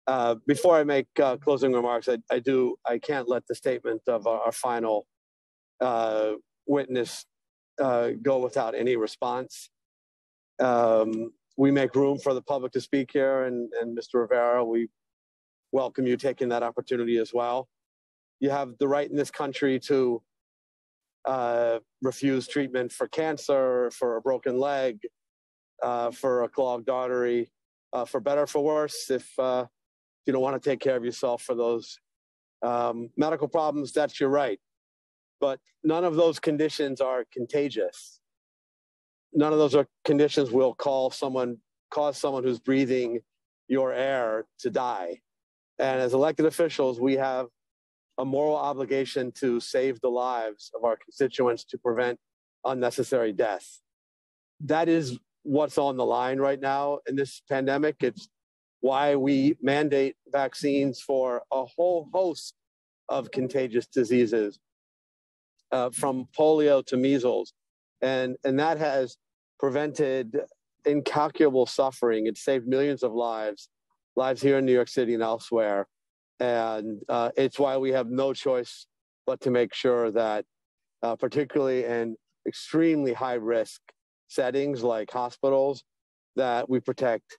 Uh, before I make uh, closing remarks, I, I, do I can't let the statement of our, our final uh, witness uh, go without any response. Um, we make room for the public to speak here, and, and Mr. Rivera, we welcome you taking that opportunity as well. You have the right in this country to uh, refuse treatment for cancer, for a broken leg, uh, for a clogged artery, uh, for better for worse. If uh, you don't want to take care of yourself for those um, medical problems, that's your right. But none of those conditions are contagious. None of those are conditions will call someone, cause someone who's breathing your air to die. And as elected officials, we have a moral obligation to save the lives of our constituents to prevent unnecessary death. That is what's on the line right now in this pandemic. It's why we mandate vaccines for a whole host of contagious diseases, uh, from polio to measles. And, and that has prevented incalculable suffering. It saved millions of lives, lives here in New York City and elsewhere. And uh, it's why we have no choice but to make sure that, uh, particularly in extremely high risk settings like hospitals, that we protect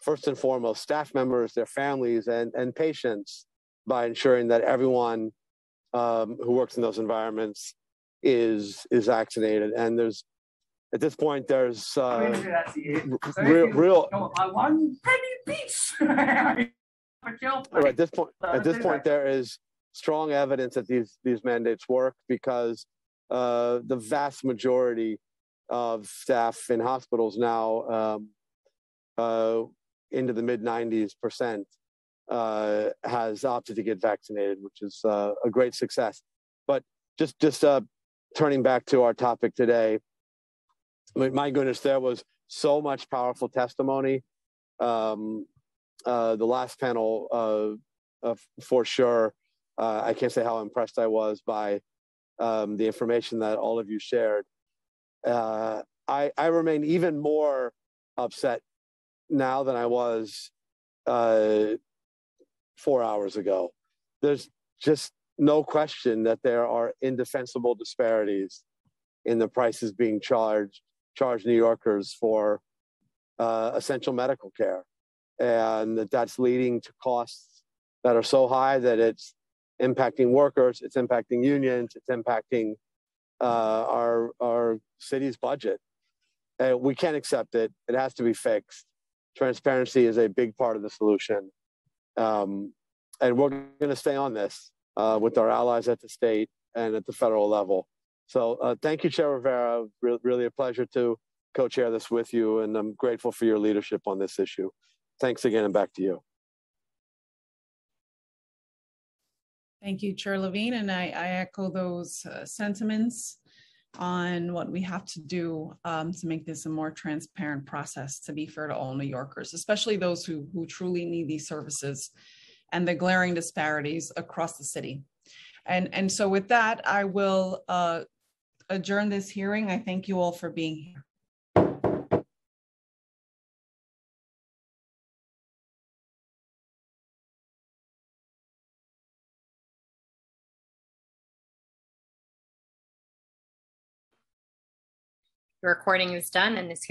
first and foremost staff members, their families, and, and patients by ensuring that everyone um, who works in those environments is is vaccinated. And there's at this point there's uh, real, real one penny piece. At this point at this point there is strong evidence that these these mandates work because uh, the vast majority of staff in hospitals now um, uh, into the mid 90s percent uh, has opted to get vaccinated, which is uh, a great success. But just just uh, turning back to our topic today. I mean, my goodness, there was so much powerful testimony. Um, uh, the last panel, uh, uh, for sure, uh, I can't say how impressed I was by um, the information that all of you shared. I, I remain even more upset now than I was four hours ago. There's just no question that there are indefensible disparities in the prices being charged charged New Yorkers for uh, essential medical care, and that that's leading to costs that are so high that it's impacting workers, it's impacting unions, it's impacting uh, our our city's budget. And we can't accept it. It has to be fixed. Transparency is a big part of the solution, um, and we're going to stay on this uh, with our allies at the state and at the federal level. So uh, thank you, Chair Rivera. Re- really a pleasure to co-chair this with you, and I'm grateful for your leadership on this issue. Thanks again, and back to you. Thank you, Chair Levine, and I, I echo those uh, sentiments on what we have to do um, to make this a more transparent process to be fair to all New Yorkers, especially those who, who truly need these services and the glaring disparities across the city. And, and so with that, I will uh, adjourn this hearing. I thank you all for being here. The recording is done and this